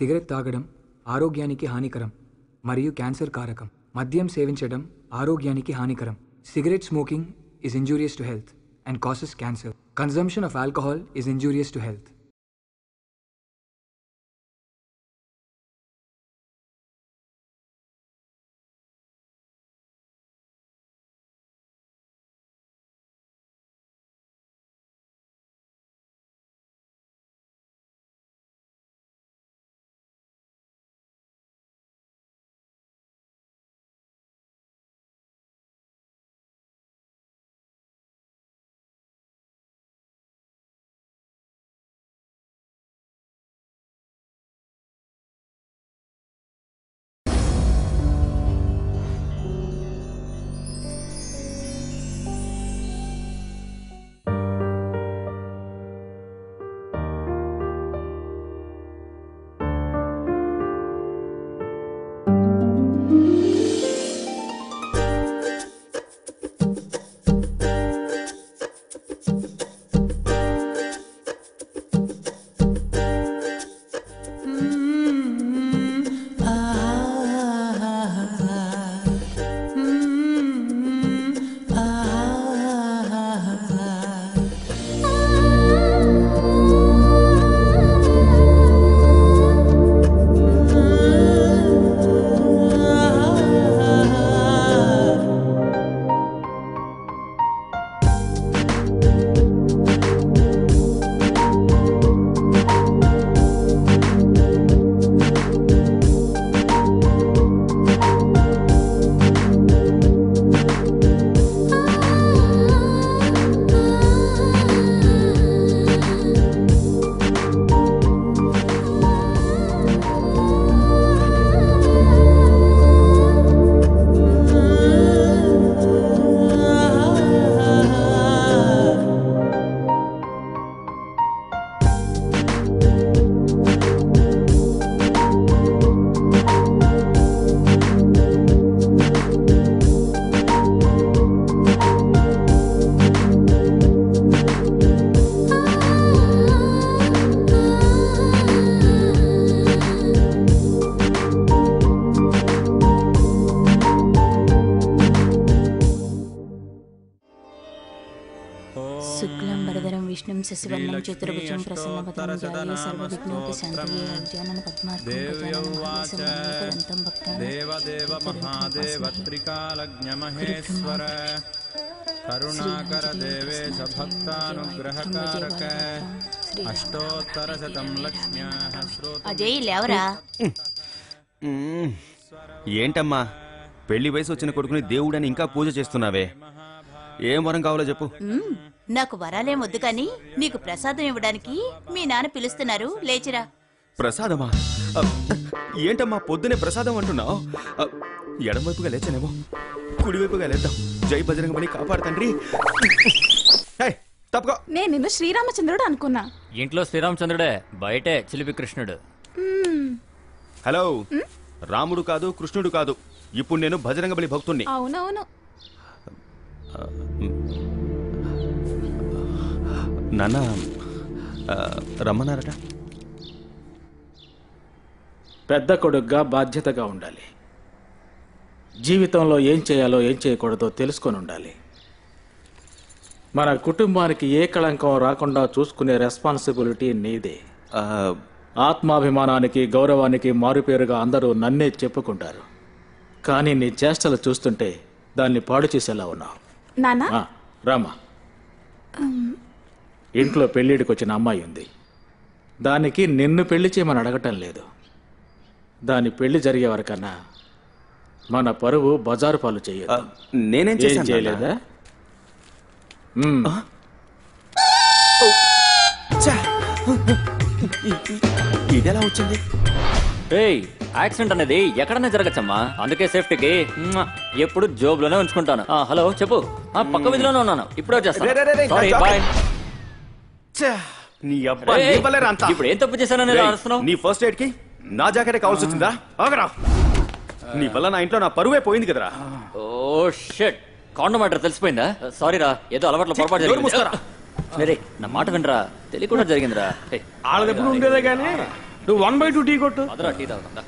Cigarette తాగడం ఆరోగ్యానికి హానికరం మరియు క్యాన్సర్ కారకం మద్యం సేవించడం ఆరోగ్యానికి హానికరం cigarette smoking is injurious to health and causes cancer consumption of alcohol is injurious to health శశివర్ణం చతుర్భుజం ప్రసన్నవదనం ధ్యాయే సర్వవిఘ్నోపి శాంతయే అజ్ఞానం పద్మార్కం గజాననం మహేశం అనేకదంతం భక్తానాం దేవదేవ మహాదేవ త్రికాలజ్ఞమహేశ్వర కరుణాకర దేవేశ భక్తానుగ్రహకారక అష్టోత్తర శతం లక్ష్మ్యా అజయ్ లేవరా. ఏంటమ్మా? పెళ్ళి వయసు వచ్చిన కొడుకుని దేవుడని ఇంకా పూజ చేస్తున్నావే. ఏం వరం కావాలో చెప్పు. మ్మ్, నాకు వరాలేం వద్దు కానీ నీకు ప్రసాదం ఇవ్వడానికి మీ నాన్న పిలుస్తున్నారు. లేచిరా. ప్రసాదమా? అ, ఏంటమ్మా పొద్దునే ప్రసాదం అంటున్నావు? ఎడమవైపుగా లేచనేమో కుడివైపుగా లేద్దాం. జై బజరంగ బలి కాపాడు తండ్రి. ఏయ్, తప్పుకో. నేను నిన్ను శ్రీరామచంద్రుడు అనుకున్నా. ఇంట్లో శ్రీరామచంద్రుడే బయటే చిలిపి కృష్ణుడు. హలో రాముడు కాదు కృష్ణుడు కాదు. ఇప్పుడు నేను బజరంగ బలి భక్తుణ్ణి. అవునవును. నాన్న రమ్మన్నారట. పెద్ద కొడుగ్గా బాధ్యతగా ఉండాలి. జీవితంలో ఏం చేయాలో ఏం చేయకూడదో తెలుసుకొని ఉండాలి. మన కుటుంబానికి ఏ కళంకం రాకుండా చూసుకునే రెస్పాన్సిబిలిటీ నీదే. ఆత్మాభిమానానికి గౌరవానికి మారుపేరుగా అందరూ నన్నే చెప్పుకుంటారు. కానీ నీ చేష్టలు చూస్తుంటే దాన్ని పాడు చేసేలా ఉన్నావు. నాన్న ఆ, రామా ఇంట్లో పెళ్ళిడికి వచ్చిన అమ్మాయి ఉంది దానికి నిన్ను పెళ్ళి చేయమని అడగటం లేదు దాని పెళ్ళి జరిగే వరకన్నా మన పరువు బజారు పాలు ఆ, చేయొద్దు నేనేం ఏం చేశాను నాన్న? చేయలేదా మ్మ్. ఛా! ఇదెలా వచ్చింది ఏయ్ యాక్సిడెంట్ అనేది ఎక్కడైనా జరగచ్చమ్మా. అందుకే సేఫ్టీకి ఎప్పుడు జోబులోనే ఉంచుకుంటాను. ఆ, హలో చెప్పు. ఆ, పక్క వీధిలోనే ఉన్నాను. ఇప్పుడే వచ్చేస్తాను. ఇప్పుడు ఏం తప్పు అరుస్తున్నావు? నీ ఫస్ట్ ఎయిడ్కి నా జాకెట్ కావాల్సి వచ్చిందా? ఆగరా. నీ వల్ల నా ఇంట్లో నా పరువే పోయింది కదరా. ఓ షట్. కాండం మ్యాటర్ తెలిసిపోయిందా? సారీ రా ఏదో అలవాట్లో పొరపాటు. జరిగింది. నా మాట వినరా? తెలియకుండా జరిగిందిరా. వాళ్ళది ఎప్పుడు ఉండేదే కానీ నువ్వు వన్ బై టూ టీ కొట్టు. అదరా టీ తాగుతా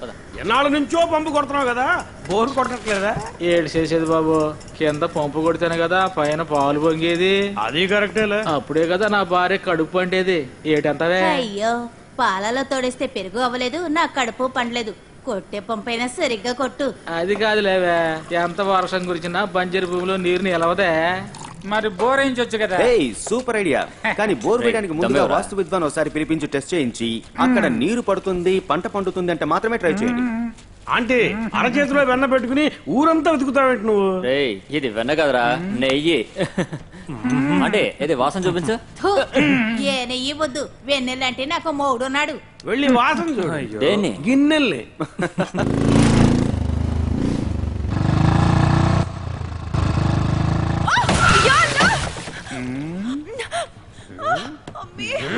పద. ఎన్నాళ్ళ నుంచో పంపు కొడుతున్నావు కదా? బోర్ కొట్టట్లేదా? ఏడు చేసేది బాబు. కింద పంపు కొడితేనే కదా పైన పాలు పొంగేది. అది కరెక్టేలే అప్పుడే కదా నా భార్య కడుపు అంటేది ఏటంతవే? అయ్యో పాలలో తోడేస్తే పెరుగు అవ్వలేదు నా కడుపు పండలేదు. కొట్టే పంపైనా సరిగ్గా కొట్టు. అది కాదు లేవే ఎంత వర్షం కురిచినా బంజరు భూమిలో నీరు నిలవదే మరి బోర్ కదా. ఏయ్ సూపర్ ఐడియా. కానీ బోర్ వేయడానికి ముందుగా. వాస్తు విద్వాన్ ఒకసారి పిలిపించి టెస్ట్ చేయించి అక్కడ నీరు పడుతుంది పంట పండుతుంది అంటే మాత్రమే ట్రై చేయండి. ఆంటీ అరచేతిలో వెన్న పెట్టుకుని ఊరంతా వెతుకుతావేంటి నువ్వు? రేయ్ ఇది వెన్న కదరా నెయ్యి. అంటే ఇది వాసన చూపించు? ఏ నెయ్యి వద్దు వెన్నెలంటే నాకు మౌడున్నాడు. వెళ్ళి వాసన చూడు. దేన్ని? గిన్నెల్ని.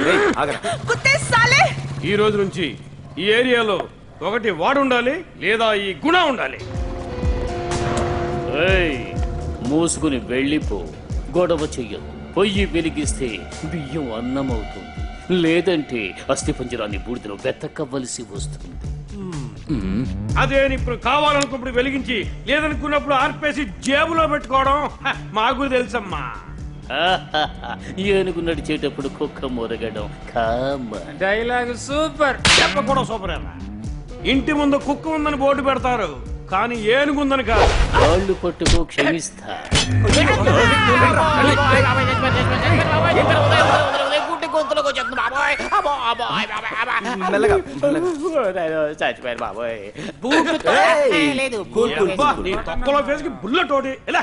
రేయ్, ఆగరా. ఈ రోజు నుంచి ఈ ఏరియాలో ఒకటి వాడు ఉండాలి లేదా ఈ గుణ ఉండాలి. ఏయ్, మూసుకుని వెళ్ళిపో. గొడవ చెయ్యదు పొయ్యి వెలిగిస్తే బియ్యం అన్నమవుతుంది. లేదంటే అస్థిపంజరాన్ని బూడిదలో వెతకవలసి వస్తుంది. అదే ఇప్పుడు కావాలనుకున్నప్పుడు వెలిగించి లేదనుకున్నప్పుడు ఆర్పేసి జేబులో పెట్టుకోవడం హ, మాకు తెలుసమ్మా. ఏనుగు నడిచేటప్పుడు కుక్క మొరగడం. Dialogue super. చెప్పకూడదు సూపర్ అన్న. ఇంటి ముందు కుక్క ఉందని బోర్డు పెడతారు. కానీ ఏనుగుందని కాదు. కాళ్ళు పట్టుకో క్షమిస్తా. బుల్లెట్ ఒకటి. ఎలా?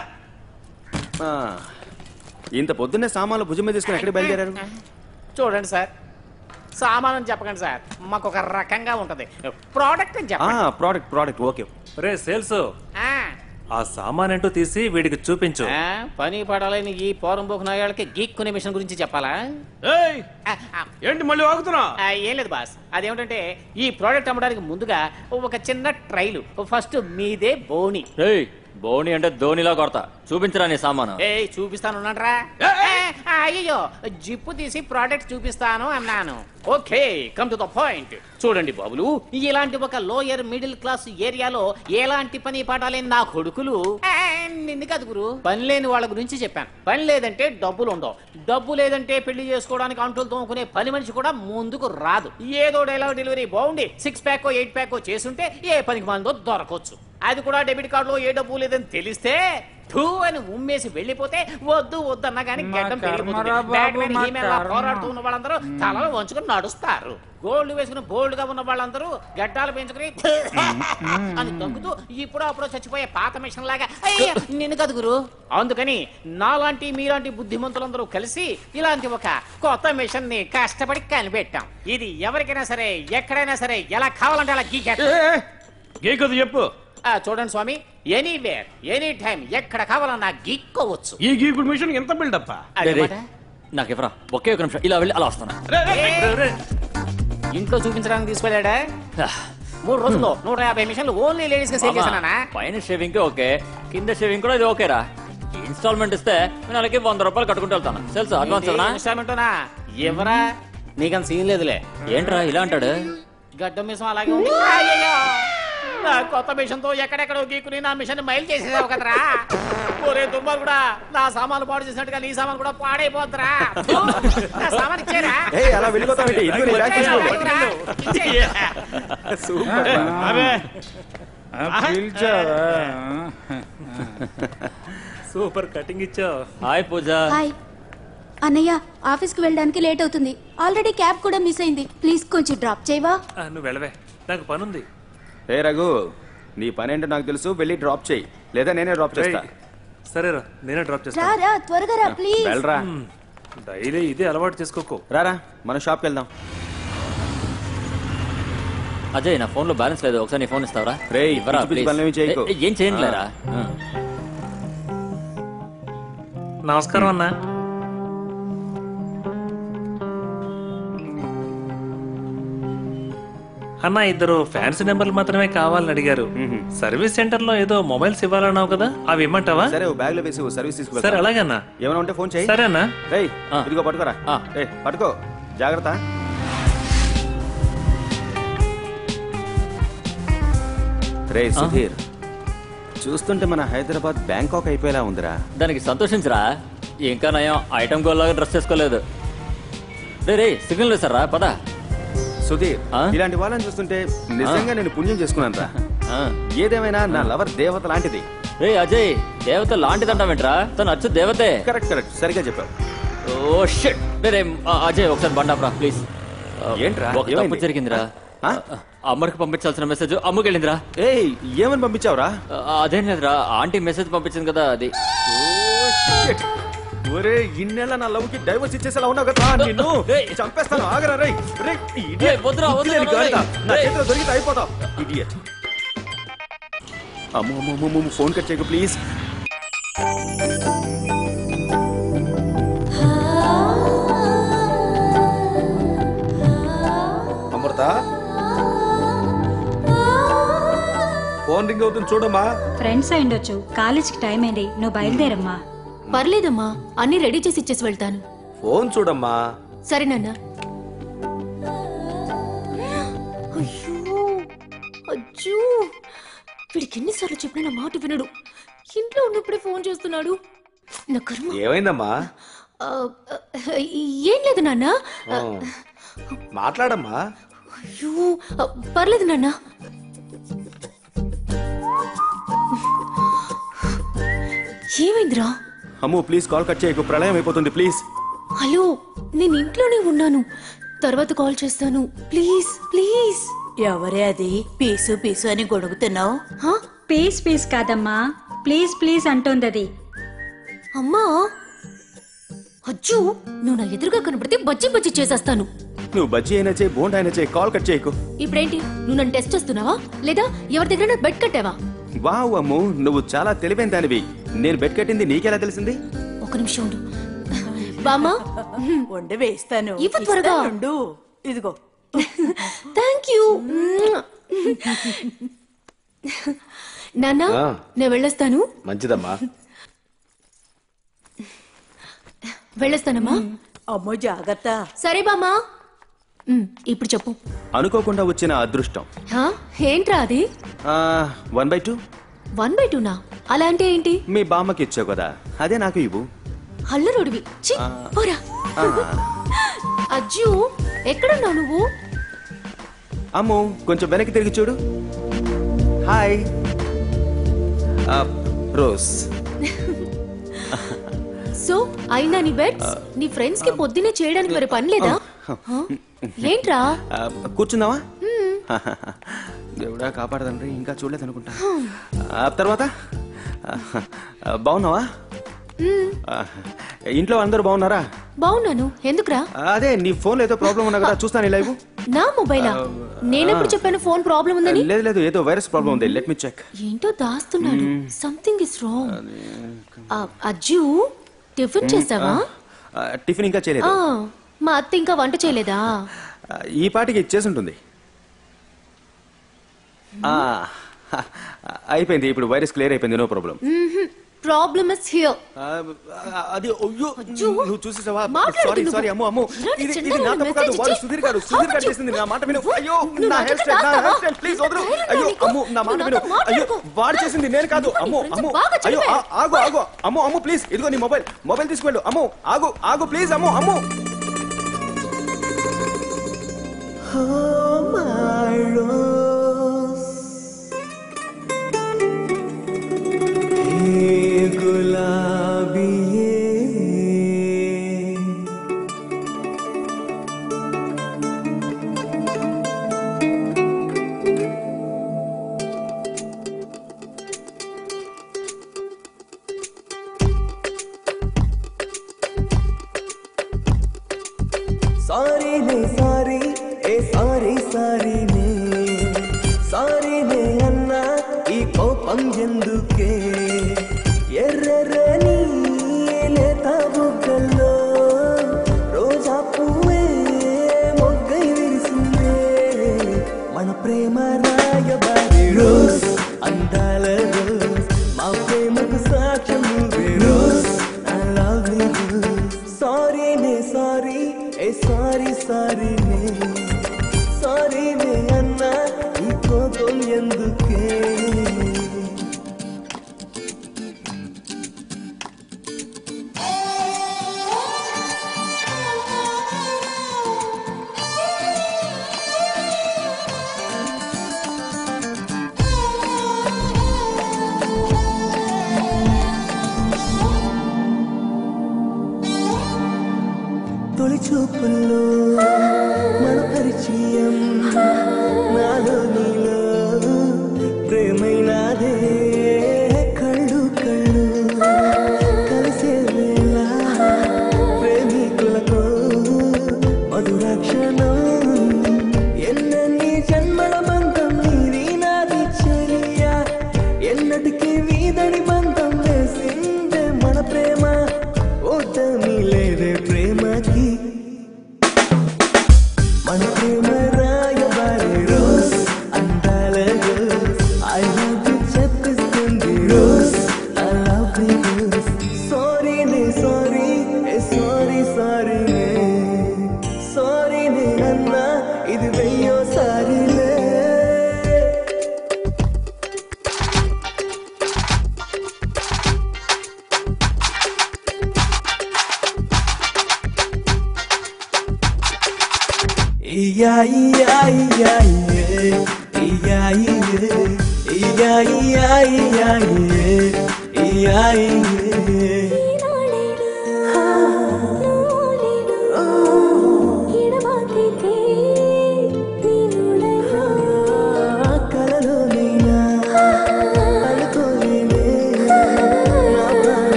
ఇంత పొద్దున్నే సామాన్లు భుజం మీద తీసుకుని ఎక్కడ బయలుదేరారు? చూడండి సార్ సామాన్ చెప్పకండి సార్. మాకు ఒక రకంగా ఉంటది. ప్రోడక్ట్ అని చెప్పండి. ప్రోడక్ట్ ప్రోడక్ట్ ఓకే రే సేల్స్. ఆ, ఆ సామాన్ ఏంటో తీసి వీడికి చూపించు. ఆ, పని పడాలని ఈ పోరంబోకు నాయాలకి గీక్కునే మిషన్ గురించి చెప్పాలా? ఏయ్! ఆ, ఆ, ఏంటి మళ్ళీ వాగుతున్నా? ఆ, ఏం లేదు బాస్. అదేమిటంటే ఈ ప్రోడక్ట్ అమ్మడానికి ముందుగా ఒక చిన్న ట్రైలు ఫస్ట్ మీదే బోని. బోని అంటే ధోనిలా కొడతా. చూపించరా నీ సామాను. ఏ చూపిస్తానున్నాడ్రా అయ్యో జిప్పు తీసి ప్రోడక్ట్ చూపిస్తాను అన్నాను. Okay come to the point చూడండి బాబులు ఇలాంటి ఒక లోయర్ మిడిల్ క్లాస్ ఏరియాలో ఎలాంటి పని పాటాలేని నా కొడుకులు? నిన్ను కాదు గురు. పని లేని వాళ్ళ గురించి చెప్పాను. పని లేదంటే డబ్బులు ఉండవు. డబ్బు లేదంటే పెళ్ళి చేసుకోవడానికి అంటులు తోముకునే పని మనిషి కూడా ముందుకు రాదు. ఏదో డైలాగ్ డెలివరీ బాగుండి సిక్స్ ప్యాక్ ఎయిట్ ప్యాక్ చేసుంటే ఏ పనికి మందో దొరకవచ్చు అది కూడా డెబిట్ కార్డులో ఏ డబ్బు లేదని తెలిస్తే ఠూ అని ఉమ్మేసి వెళ్ళిపోతే వద్దు వద్దు అన్నా కానీ గడ్డం పెరిగిపోతుంది. బ్యాట్మెన్ హీమెన్ లా పోరాడుతూ ఉన్న వాళ్ళందరూ తలలు వంచుకుని నడుస్తారు. గోల్డ్ వేసుకుని బోల్డ్గా ఉన్న వాళ్ళందరూ గడ్డాలు పెంచుకుని అని తగ్గుతూ ఇప్పుడు అప్పుడు చచ్చిపోయే పాత మిషన్ లాగా అయ్య, నిన్ను కదు గురు. అందుకని నాలాంటి మీలాంటి బుద్ధిమంతులందరూ కలిసి ఇలాంటి ఒక కొత్త మిషన్ని కష్టపడి కనిపెట్టాం. ఇది ఎవరికైనా సరే ఎక్కడైనా సరే ఎలా కావాలంటే అలా గీకేస్తాం గీకదు చెప్పు. చూడండి స్వామి ఎనీవేర్ ఎనీ టైం ఎక్కడ కావాలన్నా గీక్కోవచ్చు. ఈ గీకుడు మిషన్ ఎంత బిల్డప్ నాకు ఇవ్వరా ఒకే ఒక నిమిషం ఇలా వెళ్ళి అలా వస్తాను ఇంట్లో చూపించడానికి తీసుకెళ్ళాడా మూడు రోజుల్లో నూట యాభై నిమిషాలు ఓన్లీ లేడీస్గా సేవ్ చేశానా పైన షేవింగ్కి ఓకే కింద షేవింగ్ కూడా ఇది ఓకేరా. ఇన్స్టాల్మెంట్ ఇస్తే నేను నెలకి వంద రూపాయలు కట్టుకుంటూ వెళ్తాను. తెలుసా అడ్వాన్స్ ఇవ్వనా? ఇన్స్టాల్మెంటోనా? ఎవరా? నీకంత సీన్ లేదులే. ఏంట్రా ఇలా అంటాడు? గడ్డం మిషన్ అలాగే ఉంది! నా కొత్త మిషన్తో ఎక్కడెక్కడో గీకుని నా మిషన్ మైల్ చేసేసావు కదరా? ఒరే దుర్మార్గుడా కూడా నా సామాన్లు పాడు చేసినట్టుగా నీ సామాన్ కూడా పాడైపోద్దురా. ఫు! నా సామాన్ ఇచ్చేరా? అలా. సూపర్. కటింగ్ ఇచ్చావు. హాయ్ పూజ. హాయ్. అన్నయ్య ఆఫీస్కి వెళ్ళడానికి లేట్ అవుతుంది. ఆల్రెడీ క్యాబ్ కూడా మిస్ అయింది. ప్లీజ్ కొంచెం డ్రాప్ చేయవా? నువ్వు వెళ్ళవే. నాకు పనుంది. ఏ రఘు నీ పని ఏంటో నాకు తెలుసు వెళ్ళి డ్రాప్ చేయి. లేదా నేనే డ్రాప్ చేస్తా. సరేరా నేనే డ్రాప్ చేస్తాను రారా త్వరగా రా ప్లీజ్. వెళ్ళరా. డైలీ ఇదే అలవాటు చేసుకోకు. రారా మన షాప్కి వెళ్దాం. అజయ్ నా ఫోన్లో బ్యాలెన్స్ లేదు ఒకసారి నీ ఫోన్ ఇస్తావరా? రేయ్, ఇవ్వరా పిచ్చి పిచ్చి please. పనులేమీ చేయకు. ఏ, ఏం చేయనులేరా? నమస్కారం అన్నా. అన్న ఇద్దరు ఫ్యాన్సీ నెంబర్లు మాత్రమే కావాలని అడిగారు. సర్వీస్ సెంటర్లో ఏదో మొబైల్స్ ఇవ్వాలన్నావు కదా అవి ఇమ్మంటావా? సరే ఓ బ్యాగ్లో వేసి సర్వీస్ తీసుకురా సరే అలాగన్నా ఏమైనా ఉంటే ఫోన్ చేయి. సరే అన్నా. రేయ్ ఇదిగో పట్టుకోరా. రేయ్ పట్టుకో. జాగ్రత్త. రే సుధీర్ చూస్తుంటే మన హైదరాబాద్ బ్యాంకాక్ అయిపోయేలా ఉందిరా. దానికి సంతోషించరా. ఇంకా నయం ఐటమ్ గోల్లాగా డ్రెస్ చేసుకోలేదు. రే రే సిగ్నల్ వేసారా పదా. సుధీర్ ఇలాంటి వాళ్ళని చూస్తుంటే నిజంగా నేను పుణ్యం చేసుకున్నాను రా. ఏదేమైనా నా లవర్ దేవత లాంటిది. రే అజయ్ దేవత లాంటిదంటావేంట్రా? తను అచ్చు దేవతే. Correct correct. సరిగా చెప్పావు. Oh shit. రే రే ఆ, అజయ్ ఒకసారి బండాప్రా ప్లీజ్. ఏంట్రా? ఒక తప్పు ఏమైంది? జరిగిందిరా. అమ్మకి పంపించాల్సిన మెసేజ్ అమ్మకి వెళ్ళిందిరా ఏయ్ ఏమని పంపించావురా? అదేం లేదురా. ఆంటీ మెసేజ్ పంపించింది కదా అది. ఒరే ఇన్నేళ్ళ నా లవ్కి డైవర్స్ ఇచ్చేసేలా ఉన్నావు కదా నిన్ను. చంపేస్తాను ఆగరా రేయ్ రే వద్దురా, నా. చేతిలో దొరికితే అయిపోతావు. ఇడియట్. అమ్మో అమ్మో అమ్మో, అమ్మో ఫోన్ కట్ చేయకు ప్లీజ్. అమృత? ఫోన్ రింగ్ అవుతుంది చూడమ్మా. ఫ్రెండ్స్ అయిండొచ్చు కాలేజ్కి టైం అయింది నువ్వు బయలుదేరమ్మా. పర్లేదమ్మా అన్ని రెడీ చేసి ఇచ్చేసి వెళ్తాను. ఫోన్ చూడమ్మా. సరే నాన్న. అయ్యో అజ్జో. వీడికి ఎన్నిసార్లు చెప్పినా నా మాట వినడు. ఇంట్లో ఉన్నప్పుడే ఫోన్ చేస్తున్నాడు. నా కర్మ. ఏమైందమ్మా? ఆ, ఆ, ఏం లేదు నాన్న. మాట్లాడమ్మా. అయ్యో ఆ, పర్లేదు నాన్న. ఏమైందిరా? అమ్మో ప్లీజ్ కాల్ కట్ చేయకు ప్రళయం అయిపోతుంది ప్లీజ్ హలో నేను ఇంట్లోనే ఉన్నాను. తర్వాత కాల్ చేస్తాను. ప్లీజ్ ప్లీజ్ ఎవరే అది? పీసు పీసు అని గొడుగుతున్నావు. పీస్ పీస్ కాదమ్మా. ప్లీజ్ ప్లీజ్ అంటోంది అది. అమ్మా! అజ్జు నువ్వు నా ఎదురుగా కనబడితే బజ్జి బజ్జి చేసేస్తాను. నువ్వు బజ్జీ అయినా చేయి బోండా అయినా చేయి కాల్ కట్ చేయకు ఇప్పుడేంటి? నువ్వు నన్ను టెస్ట్ చేస్తున్నావా? లేదా ఎవరి దగ్గర బెడ్ కట్టావా? వావ్ అమ్ము నువ్వు చాలా తెలివైన దానివి. నేను బెడ్ కట్టింది నీకెలా తెలిసింది? ఒక నిమిషం ఉండు. బామ్మా. వండి వేస్తాను. ఇవ్వు త్వరగా. ఉండు. ఇదిగో. థ్యాంక్ యూ నాన్న. నేను వెళ్ళొస్తాను. మంచిదమ్మా. వెళ్ళొస్తానమ్మా. అమ్మో జాగ్రత్త. సరే బామ్మా. ఇప్పుడు చెప్పు. అనుకోకుండా వచ్చిన అదృష్టం. హా? ఏంట్రా అది? One by two one by టూనా అలా అంటే ఏంటి? మీ బామ్మకి ఇచ్చావు కదా అదే నాకు ఇవ్వు. అల్లరుడివి. చి. పోరా. అజ్జు ఎక్కడున్నావు నువ్వు? అమ్ము కొంచెం వెనక్కి తిరిగి చూడు. హాయ్ రోజ్ సో అయినా నీ బెడ్స్ నీ ఫ్రెండ్స్కి పొద్దునే చేయడానికి మరి పని లేదా? ఏంట్రా? ఆ, కూర్చుందామా దేవుడా కాపాడదండ్రి. ఇంకా చూడలేదు అనుకుంటా. ఆ, తర్వాత? ఆ, బాగున్నావా? ఆ, ఇంట్లో అందరూ బాగున్నారా? బాగున్నాను. ఎందుకురా? అదే నీ ఫోన్లో ఏదో ప్రాబ్లం ఉన్నా కదా చూస్తాను లైవ్. నా మొబైలా? నేనెప్పుడు చెప్పాను ఫోన్ ప్రాబ్లం ఉందని? లేదు లేదు ఏదో వైరస్ ప్రాబ్లం ఉంది. లెట్ మీ చెక్ ఏంటో దాస్తున్నాడు. Something is wrong Ajju tiffin చేసావా? టిఫిన్ ఇంకా చేయలేదు. ఆ, మా అత్త ఇంకా వంట చేయలేదా? ఆ, ఈ పాటికి ఇచ్చేసి ఉంటుంది. అయిపోయింది ఇప్పుడు వైరస్ క్లియర్ అయిపోయింది no problem problem is here అది అయ్యో నువ్వు చూసేసావా? సారీ. సారీ అమ్మో అమ్మో. ఇది ఇది నా తప్పు కాదు వాడు సుధీర్ గారు సుధీర్ గారు చేసింది నా మాట విను. అయ్యో నా హెయిర్ స్టైల్ నా? హెయిర్ స్టైల్ ప్లీజ్ వదరు అయ్యో? అమ్మో నా మాట విను. అయ్యో వాడు చేసింది నేను కాదు అమ్మో అమ్మో అయ్యో ఆగు ఆగు. అమ్మో అమ్మో ప్లీజ్ ఇదిగో నీ మొబైల్ మొబైల్ తీసుకువెళ్ళు. అమ్మో ఆగు ఆగు ప్లీజ్ అమ్మో అమ్మో. సారీనే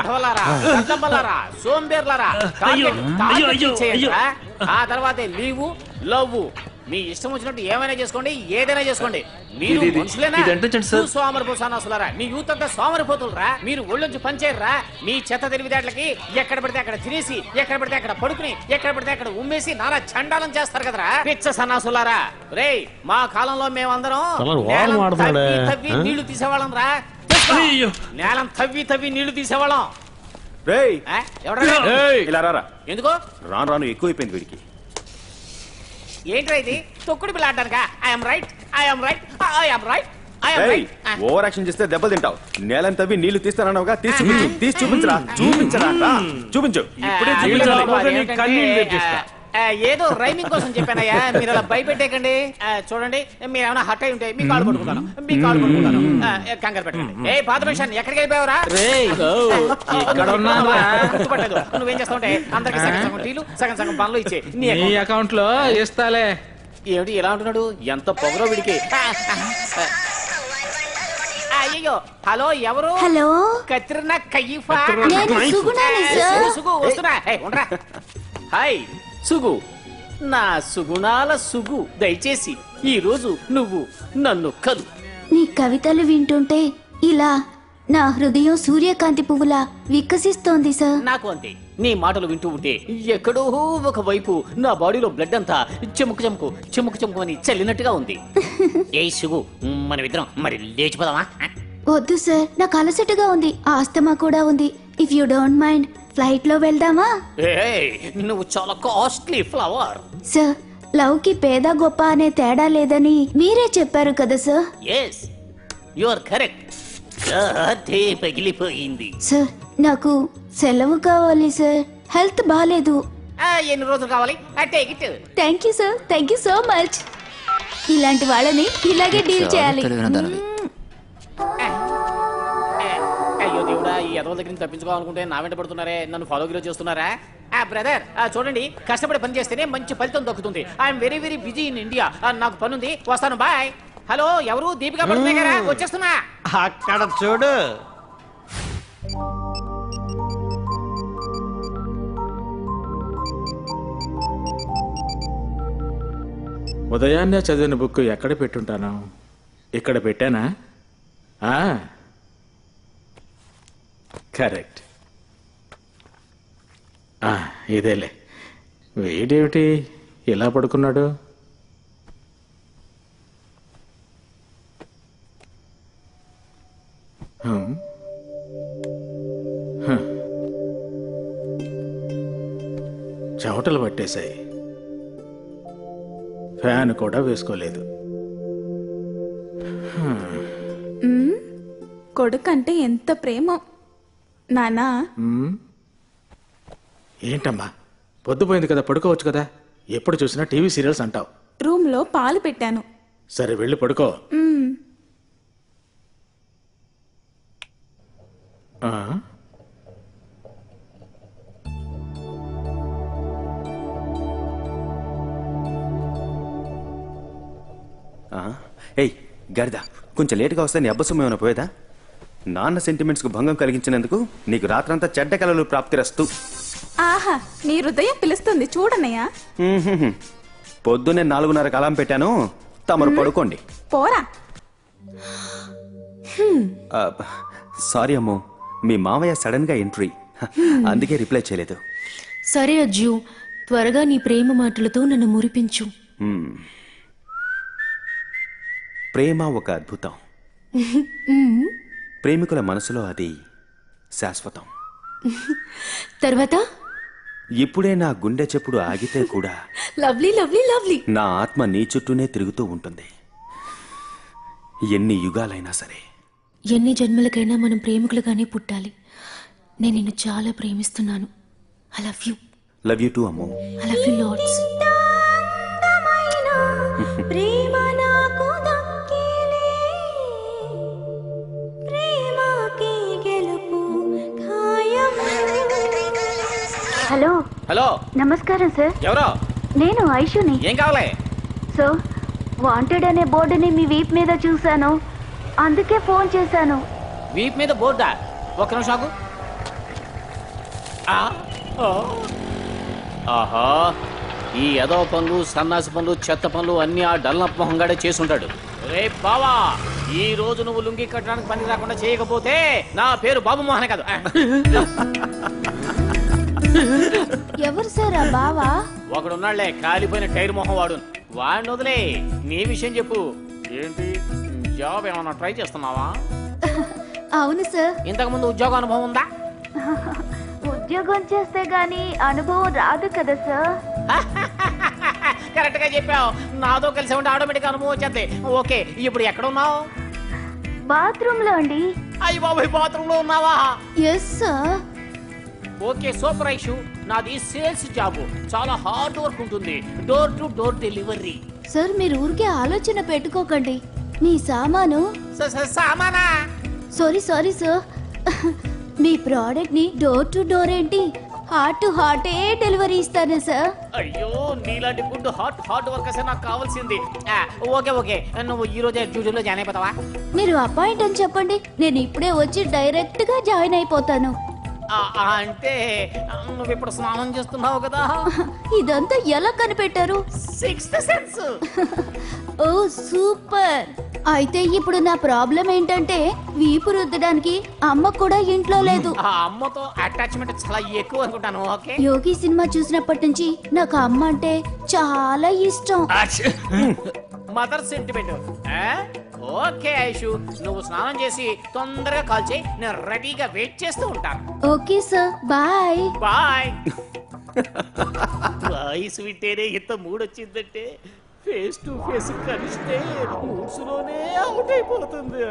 వెధవలారా, గద్దమ్మలారా, సోంబేర్లారా, టార్గెట్- టార్గెట్ ఇచ్చేయండిరా. ఆ తర్వాతే లీవు లవ్వు. మీ ఇష్టం వచ్చినట్టు ఏమైనా చేసుకోండి ఏదైనా చేసుకోండి. మీరు ఇది- ఇది- మనుషులేనా? ఇది చెంటు సార్? సోమరిపోసానాసులారా. మీ యూత్ అంతా సోమరిపోతులరా. మీరు ఒళ్ళొంచి పనిచేయరా మీ చెత్త తెలివితేటలకి ఎక్కడ పడితే అక్కడ తినేసి ఎక్కడ పడితే అక్కడ పడుకుని ఎక్కడ పడితే అక్కడ ఉమ్మేసి నానా చండాలం చేస్తారు కదరా. పిచ్చ సన్నాసులారా. రేయ్ మా కాలంలో మేమందరం కలర్ వాడు నేలం వాడుతున్నాడే. తవ్వి తవ్వి ఆ? నీళ్ళు తీసేవాళ్ళం రా నేలం తవ్వి తవ్వి నీళ్ళు తీసేవాళ్ళం. రేయ్. ఆ? ఎవడ్రా? ఇలా రారా. ఎందుకో? రాను రాను ఎక్కువైపోయింది వీడికి. ఏంట్రా ఇది? తొక్కుడు ఆడడానికా? I'm right I'm right I'm right I'm ఏయ్ రైట్ ఓవర్ యాక్షన్ చేస్తే దెబ్బలు తింటావు. నేలని తవ్వి నీళ్ళు తీస్తానన్నావుగా? తీసి చూపించు తీసి చూపించరా? చూపించరా? రా, చూపించు. ఇప్పుడే ఏదో రైమింగ్ కోసం చెప్పానయ్యా. మీరు అలా భయపెట్టేకండి ఆ, చూడండి మీరు ఏమైనా హట్ అయి ఉంటే మీ కాళ్ళు పట్టుకుంటాను మీ కాళ్ళు పట్టుకుంటాను కంగారు పెట్టండి ఏ పాత మిషన్ ఎక్కడికి వెళ్ళిపోయావురా. గుర్తుపట్టలేదు. నువ్వేం చేస్తావంటే అందరికి సగం సగం టీలు సగం సగం పనులు ఇచ్చే నీ. అకౌంట్లో ఇస్తాలే. ఏమిటి ఎలా అంటున్నాడు ఎంత పొగరో విడికి. అయ్యో హలో ఎవరు? హలో. కత్రినా కయ్యిఫా నేను సుగుణాని, సార్. సుగు వస్తున్నా. హాయ్. సుగు. నా సుగుణాల సుగు దయచేసి. ఈ రోజు నువ్వు నన్ను కలు. నీ కవితలు వింటుంటే ఇలా నా హృదయం సూర్యకాంతి పువ్వులా వికసిస్తోంది సార్. నాకు అంతే. నీ మాటలు వింటూ ఉంటే ఎక్కడో ఒక వైపు నా బాడీలో బ్లడ్ అంతా చెముకు చెముకు చెముకు చెముకు అని చల్లినట్టుగా ఉంది. ఏ సుగు మనమిద్దరం మరి లేచిపోదామా? వద్దు సార్. నాకు అలసటగా ఉంది. ఆస్తమా కూడా ఉంది. ఇఫ్ యూ డోంట్ మైండ్ ఫ్లైట్లో వెళ్దామా? ఏయ్, నువ్వు చాలా కాస్ట్లీ ఫ్లవర్. సార్ లవ్కి పేద గొప్ప అనే తేడా లేదని మీరే చెప్పారు కదా sir? Yes you are correct అదే పగిలిపోయింది. సార్ నాకు సెలవు కావాలి సార్. హెల్త్ బాగాలేదు ఎన్ని రోజులు కావాలి? Take it thank you sir thank you so much ఇలాంటి వాళ్ళని ఇలాగే డీల్ చేయాలి. అయ్యో దేవుడా ఈ ఎదవ దగ్గర నుంచి తప్పించుకోవాలనుకుంటే నా వెంట పడుతున్నారే నన్ను ఫాలో గిలో చేస్తున్నారా ఆ బ్రదర్ చూడండి కష్టపడి పని చేస్తేనే మంచి ఫలితం దక్కుతుంది. I'm very very busy in India నాకు పని ఉంది వస్తాను బాయ్ హలో ఎవరు? దీపికా పడుతుంది గారా? వచ్చేస్తున్నా. అక్కడ చూడు. ఉదయాన్నే చదివిన బుక్ ఎక్కడ పెట్టుంటాను? ఇక్కడ పెట్టానా? ఆ, కరెక్ట్. ఇదేలే. వేడేమిటి ఇలా పడుకున్నాడు? చెవటలు పట్టేశాయి. ఫ్యాన్ కూడా వేసుకోలేదు. కొడుకంటే ఎంత ప్రేమ. నానా? మ్మ్. ఏంటమ్మా? పొద్దుపోయింది కదా పడుకోవచ్చు కదా. ఎప్పుడు చూసినా టీవీ సీరియల్స్ అంటావు. రూమ్లో పాలు పెట్టాను. సరే వెళ్ళి పడుకో? ఆ? ఏయ్ గరిద కొంచెం లేటుగా వస్తే నీ అబ్బసం ఏమైనా పోయేదా? నాన్న సెంటిమెంట్స్కు భంగం కలిగించినందుకు నీకు రాత్రంతా చెడ్డ కలలు ప్రాప్తిరస్తూ. ఆహా నీ హృదయం పిలుస్తుంది చూడన్నయ్యా. మ్మ్హ్మ్. పొద్దున్నే నాలుగున్నరకు అలాం పెట్టాను. తమరు పడుకోండి. పోరా. సారీ అమ్మో మీ మావయ్య సడన్గా ఎంట్రీ అందుకే రిప్లై చేయలేదు. సరే అజ్జు త్వరగా నీ ప్రేమ మాటలతో నన్ను మురిపించు. ప్రేమ ఒక అద్భుతం. ప్రేమికుల మనసులో అది శాశ్వతం. తర్వాత? ఇప్పుడే నా గుండె చెప్పుడు ఆగితే కూడా లవ్లీ లవ్లీ లవ్లీ. నా ఆత్మ నీ చుట్టూనే తిరుగుతూ ఉంటుంది. ఎన్ని యుగాలైనా సరే. ఎన్ని జన్మలకైనా మనం ప్రేమికులుగానే పుట్టాలి. నేను నిన్ను చాలా ప్రేమిస్తున్నాను. I love you love you too అమ్మో. ఐ లవ్ యూ లాట్స్ ప్రేమ హలో. హలో. నమస్కారం సార్. ఎవరో? నేను ఐషుని. ఏం కావాలి? సో వాంటెడ్ అనే బోర్డుని మీ వీప్ మీద చూశాను. అందుకే ఫోన్ చేశాను. వీప్ మీద బోర్డా? ఒక్క నిమిషం ఆగు. ఆ ఓ. ఆహా. ఈ ఎదో పనులు సన్నాసి పనులు చెత్త పనులు అన్ని ఆ డల్నప్ మొహంగాడే చేసుంటాడు. రే బావా ఈ రోజు నువ్వు లుంగి కట్టడానికి పని రాకుండా చేయకపోతే నా పేరు బాబు మోహనే కాదు. ఎవరు సార్ ఆ బావా? ఒకడున్నాళ్ళే కాలిపోయిన టైర్ మొహం వాడు వాడిని వదిలే నీ విషయం చెప్పు. ఏంటి? జాబ్ ఏమన్నా ట్రై చేస్తున్నావా? అవును సార్. ఇంతకు ముందు ఉద్యోగ అనుభవం ఉందా? ఉద్యోగం చేస్తే గానీ అనుభవం రాదు కదా సార్. కరెక్ట్గా చెప్పావు. నాతో కలిసి ఉంటే ఆటోమేటిక్ అనుభవం వచ్చేది. ఓకే ఇప్పుడు ఎక్కడ ఉన్నావు బాత్రూమ్లో అండి. అయ్యి బాబాయ్ బాత్రూమ్లో ఉన్నావా? Yes sir okay super Aishu. నాది సేల్స్ జాబ్. చాలా హార్డ్ వర్క్ ఉంటుంది. Door to door delivery. Sir మీరు ఊరికే ఆలోచన పెట్టుకోకండి. మీ సామాను సామానా? Sorry sorry sir. మీ ప్రోడక్ట్ని డోర్ టు డోర్ ఏంటి? హార్ట్ టు హార్టే డెలివరీ ఇస్తాను సార్. అయ్యో నీలాంటి గుడ్ హార్ట్ హార్ట్ వర్కర్స్ నాకు కావాల్సింది. Okay okay. నువ్వు ఈ రోజే డ్యూటీలో జాయిన్ అయిపోతావా? మీరు అపాయింట్ అని చెప్పండి. నేను ఇప్పుడే వచ్చి డైరెక్ట్గా జాయిన్ అయిపోతాను. అంటే నువ్వు ఇప్పుడు స్నానం చేస్తున్నావు కదా. ఇదంతా ఎలా కనిపెట్టారు? సిక్స్త్ సెన్స్ ఓ సూపర్. అయితే ఇప్పుడు నా ప్రాబ్లం ఏంటంటే వీపు రుద్దడానికి అమ్మ కూడా ఇంట్లో లేదు. ఆ అమ్మతో అటాచ్మెంట్ చాలా ఎక్కువ అనుకుంటాను ఓకే? యోగి సినిమా చూసినప్పటి నుంచి నాకు అమ్మ అంటే చాలా ఇష్టం. Mother sentiment okay Aishu. నువ్వు స్నానం చేసి తొందరగా కాల్ చేయి. నేను రెడీగా వెయిట్ చేస్తూ ఉంటాను. Okay sir. Bye. Bye. Voice వింటేనే ఇంత మూడ్ వచ్చిందంటే ఫేస్ టు ఫేస్ కలిస్తే మూడ్స్లోనే అవుట్ అయిపోతుంది.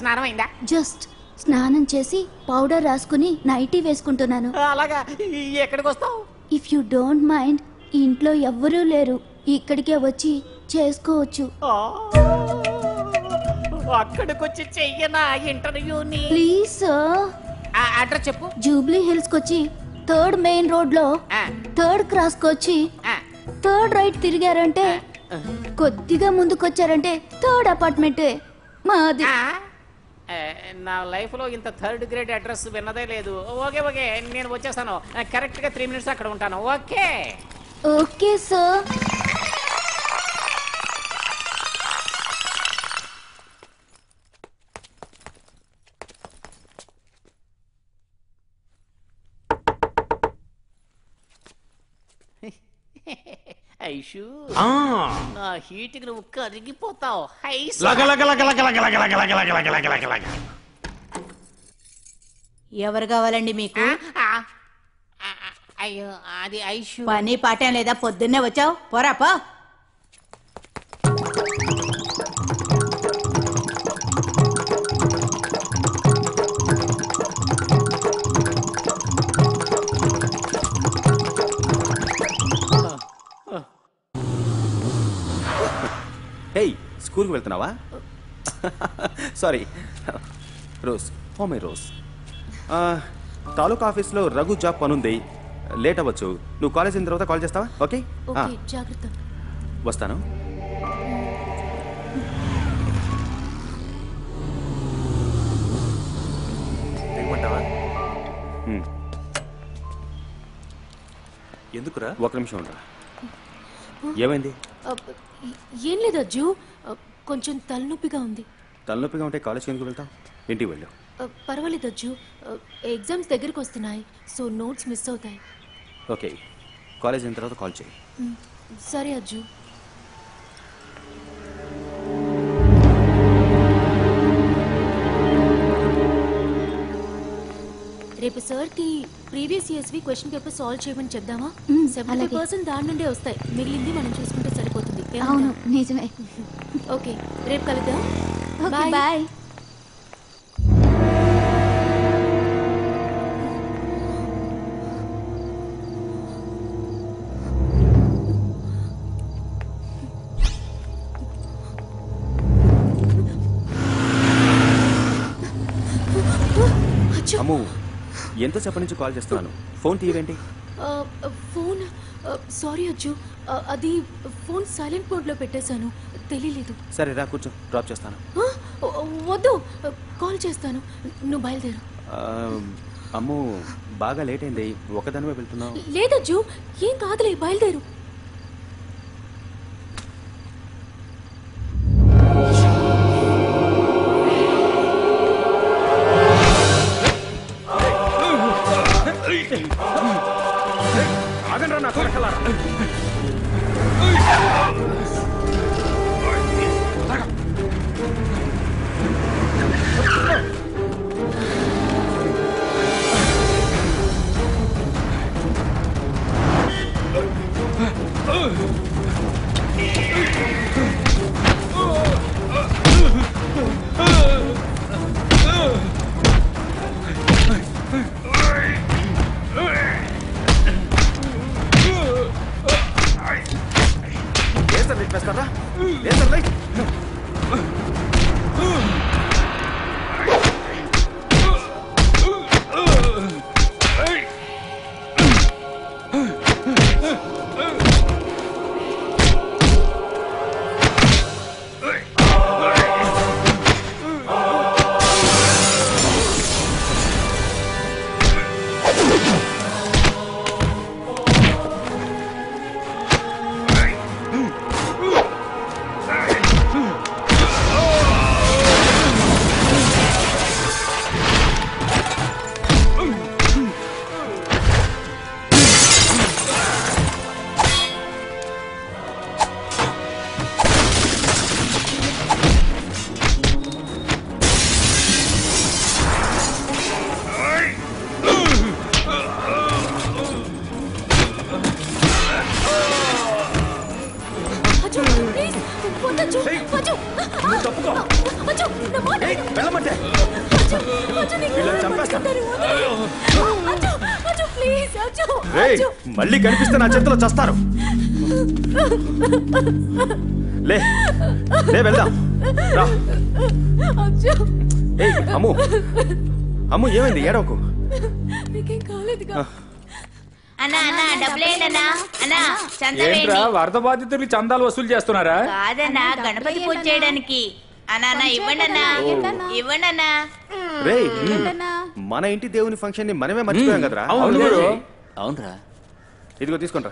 స్నానం అయిందా జస్ట్ స్నానం చేసి పౌడర్ రాసుకుని నైటీ వేసుకుంటున్నాను. అలాగా. ఎక్కడికి వస్తావు ఇఫ్ యు డోంట్ మైండ్ ఇంట్లో ఎవ్వరూ లేరు. ఇక్కడికే వచ్చి చేసుకోవచ్చు. అక్కడికి వచ్చి చెయ్యనా ఇంటర్వ్యూని? ప్లీజ్ సార్ అడ్రస్ చెప్పు. జూబ్లీ హిల్స్ వచ్చి థర్డ్ మెయిన్ రోడ్లో థర్డ్ క్రాస్ వచ్చి థర్డ్ రైట్ తిరిగారంటే కొద్దిగా ముందుకొచ్చారంటే థర్డ్ అపార్ట్మెంట్ మాది. నా లైఫ్లో ఇంత థర్డ్ గ్రేడ్ అడ్రస్ విన్నదే లేదు. ఓకే ఓకే నేను వచ్చేస్తాను. కరెక్ట్గా త్రీ మినిట్స్ అక్కడ ఉంటాను. ఓకే. Okay sir. ఐషు నా హీట్కి నువ్వు కరిగిపోతావు ఎవరు కావాలండి మీకు అయ్యో అది ఐషు పని పాఠం లేదా పొద్దున్నే వచ్చావు పోరా పో స్కూల్కి వెళ్తున్నావా? Sorry rose my rose. Taluka ఆఫీస్లో రఘు జాబ్ పనుంది. లేట్ అవ్వచ్చు. నువ్వు కాలేజ్ అయిన తర్వాత కాల్ చేస్తావా? ఓకే? జాగ్రత్త. వస్తాను. ఎందుకురా? ఒక నిమిషం ఉండరా. ఏమైంది? ఏం లేదు అజ్జు. కొంచెం తలనొప్పిగా ఉంది. తలనొప్పిగా ఉంటే కాలేజ్కి ఎందుకు వెళ్తావు? ఇంటికి వెళ్ళు. అ, పర్వాలేదు అజ్జు. ఎగ్జామ్స్ దగ్గరకు వస్తున్నాయి. సో నోట్స్ మిస్ అవుతాయి. ఓకే. కాలేజ్ అయిన తర్వాత కాల్ చేయి. సరే అజ్జు. రేపు సార్కి ప్రీవియస్ ఇయర్స్వి క్వశ్చన్ పేపర్ సాల్వ్ చేయమని చెప్దామా? సెవెంటీ. పర్సెంట్ దాని నుండే వస్తాయి. మిగిలింది మనం చూసుకుంటే సరిపోతుంది? అవును నిజమే. ఓకే రేపు కలుద్దాం. బాయ్. అమ్ము ఎంతసేపటి నుంచి కాల్ చేస్తున్నాను. ఫోన్ తీయవేంటి ఫోన్ సారీ అజ్జు అది ఫోన్ సైలెంట్ మోడ్లో పెట్టేశాను. తెలియలేదు సరే రా కూర్చో. డ్రాప్ చేస్తాను. వద్దు. కాల్ చేస్తాను. నువ్వు బయలుదేరు. అమ్ము బాగా లేట్ అయింది. ఒకదానివే వెళ్తున్నావు. లేదజ్జు ఏం కాదులే బయలుదేరు. చస్తారు లే లే వెళ్దాం. రా. అచ్చు. ఏయ్ అమ్ము. అమ్ము ఏమైంది? ఏడవకు. నీకేం కాలేదుగా? అన్నా అన్నా డబ్బులేండన్నా అన్నా చందా ఏంట్రా వేయండి వరద బాధితులు చందాలు వసూలు చేస్తున్నారా? కాదన్నా గణపతి పూజ చేయడానికి. అన్నా అన్నా ఇవ్వండి అన్నా ఇవ్వండి అన్నా రేయ్ మన ఇంటి దేవుని ఫంక్షన్ని మనమే మర్చిపోయాం కదరా? అవును. అవునరా. ఇదిగో తీసుకుంటా.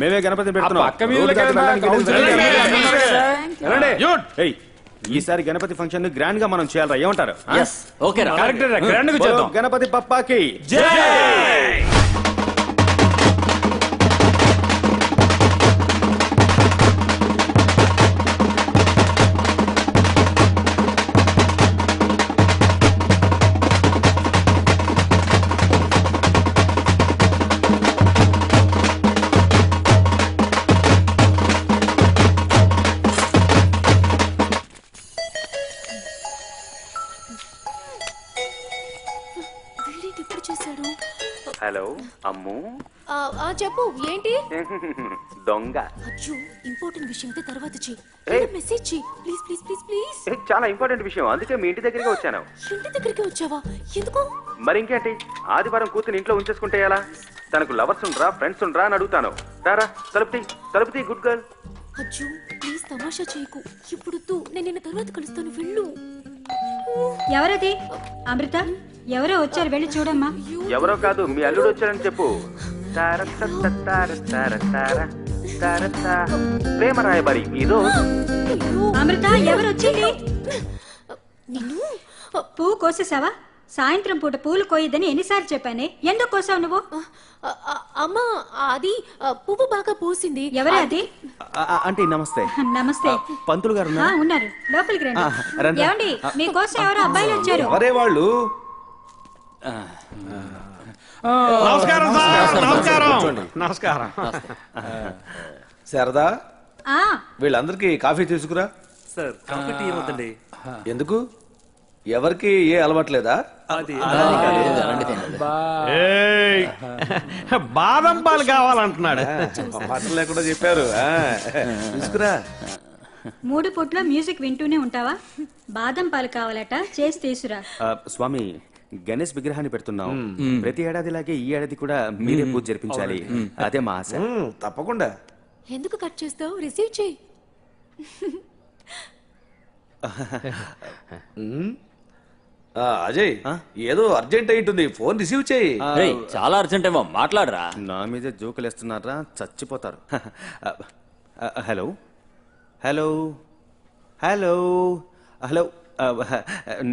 మేమే గణపతిని పెడుతున్నాం. ఈసారి గణపతి ఫంక్షన్ని గ్రాండ్గా మనం చేయాలరా. ఏమంటారు? Yes, okay అమ్ము. ఆ, ఆ, చెప్పు ఏంటి? దొంగ. అచ్చు ఇంపార్టెంట్ విషయం అయితే తర్వాత చెయ్యి. మెసేజ్ చెయ్యి ప్లీజ్ ప్లీజ్ ప్లీజ్ ప్లీజ్. ఏ, చాలా ఇంపార్టెంట్ విషయం. అందుకే మీ ఇంటి దగ్గరికి వచ్చాను. ఇంటి దగ్గరికి వచ్చావా? ఎందుకు? మరి ఇంకేంటి? ఆదివారం కూతుని ఇంట్లో ఉంచేసుకుంటే ఎలా? తనకు లవర్స్ ఉండరా ఫ్రెండ్స్ ఉండరా అని అడుగుతాను. రారా తలుపుతి తలుపుతి గుడ్ గర్ల్. అచ్చు ప్లీజ్ తమాషా చేయకు. ఇప్పుడు వద్దు. నేను నిన్న తర్వాత కలుస్తాను వెళ్ళు. ఎవరది? అమృత? ఎవరో వచ్చారు వెళ్ళి చూడమ్మా. ఎవరో కాదు మీ అల్లుడు వచ్చారని చెప్పు. ప్రేమ రాయబారి ఇదో. అమృత ఎవరు వచ్చింది? పువ్వు కోసేసావా సాయంత్రం పూట పూలు కోయద్దని ఎన్నిసార్లు చెప్పానే? ఎందుకు కోసావు నువ్వు? అమ్మా అది పువ్వు బాగా పూసింది. ఎవరే అది? ఆంటీ నమస్తే. నమస్తే. పంతులు గారు ఉన్నారు? లోపలికి రండి. ఏమండి? మీకోసం ఎవరో అబ్బాయిలు వచ్చారు. ఎవరే వాళ్ళు? నమస్కారం సార్ నమస్కారం. నమస్కారం. శారదా ఆ. వీళ్ళందరికీ కాఫీ తీసుకురా. సార్ కాఫీ టీ ఎందుకు? ఎవరికి ఏ అలవాట్లేదా? బాదం పాలు కావాలంటున్నాడు. మాటలు లేకుండా చెప్పారు. ఆ, తీసుకురా. మూడు పూట్ల మ్యూజిక్ వింటూనే ఉంటావా? బాదం పాలు కావాలట చేసి తీసురా. స్వామి గణేష్ విగ్రహాన్ని పెడుతున్నాం. ప్రతి ఏడాదిలాగే ఈ ఏడాది కూడా మీరే పూజ జరిపించాలి. అదే మా ఆశ. తప్పకుండా. ఎందుకు కట్ చేస్తావు? రిసీవ్ చేయి. అజయ్ ఏదో అర్జెంట్ అయి ఉంటుంది. ఫోన్ రిసీవ్ చేయి. ఏయ్, చాలా అర్జెంట్ ఏమో. మాట్లాడరా. నా మీదే జోకులు వేస్తున్నారా? చచ్చిపోతారు. Hello? Hello? Hello? Hello?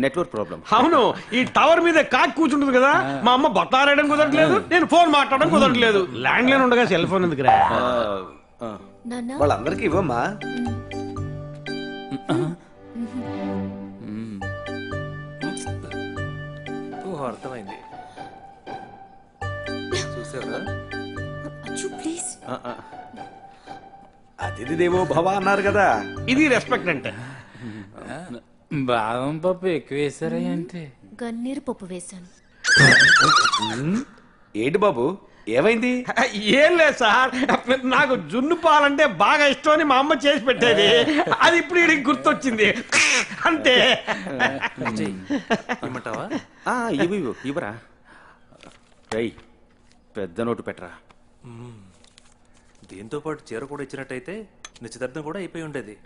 Network problem అవును ఈ టవర్ మీద కాకి కూర్చుంటుంది కదా మా అమ్మ బొత్తారాయడం కుదరట్లేదు నేను ఫోన్ మాట్లాడడం కుదరట్లేదు. ల్యాండ్ లైన్ ఉండగా సెల్ ఫోన్ ఎందుకురా? నాన్న? వాళ్ళందరికీ ఇవ్వమ్మా. అర్థమైంది. చూసావా అచ్చు ప్లీజ్ అతిథి దేవో భవ అన్నారు కదా. ఇది రెస్పెక్ట్ అంటే. బాదం పప్పు ఎక్కువ వేసారా ఏంటి? గన్నేరు పప్పు వేశాను. ఏంటి బాబు? ఏమైంది? ఏం లేదు సార్. నాకు జున్ను పాలంటే బాగా ఇష్టం అని మా అమ్మ చేసి పెట్టేది. అది ఇప్పుడు వీడికి గుర్తొచ్చింది. అంతే. ఇమ్మంటావా? ఇవ్వరా? రై పెద్ద నోటు పెట్టరా. దీంతో పాటు చీర కూడా ఇచ్చినట్టయితే నిశ్చితార్థం కూడా అయిపోయి ఉండేది.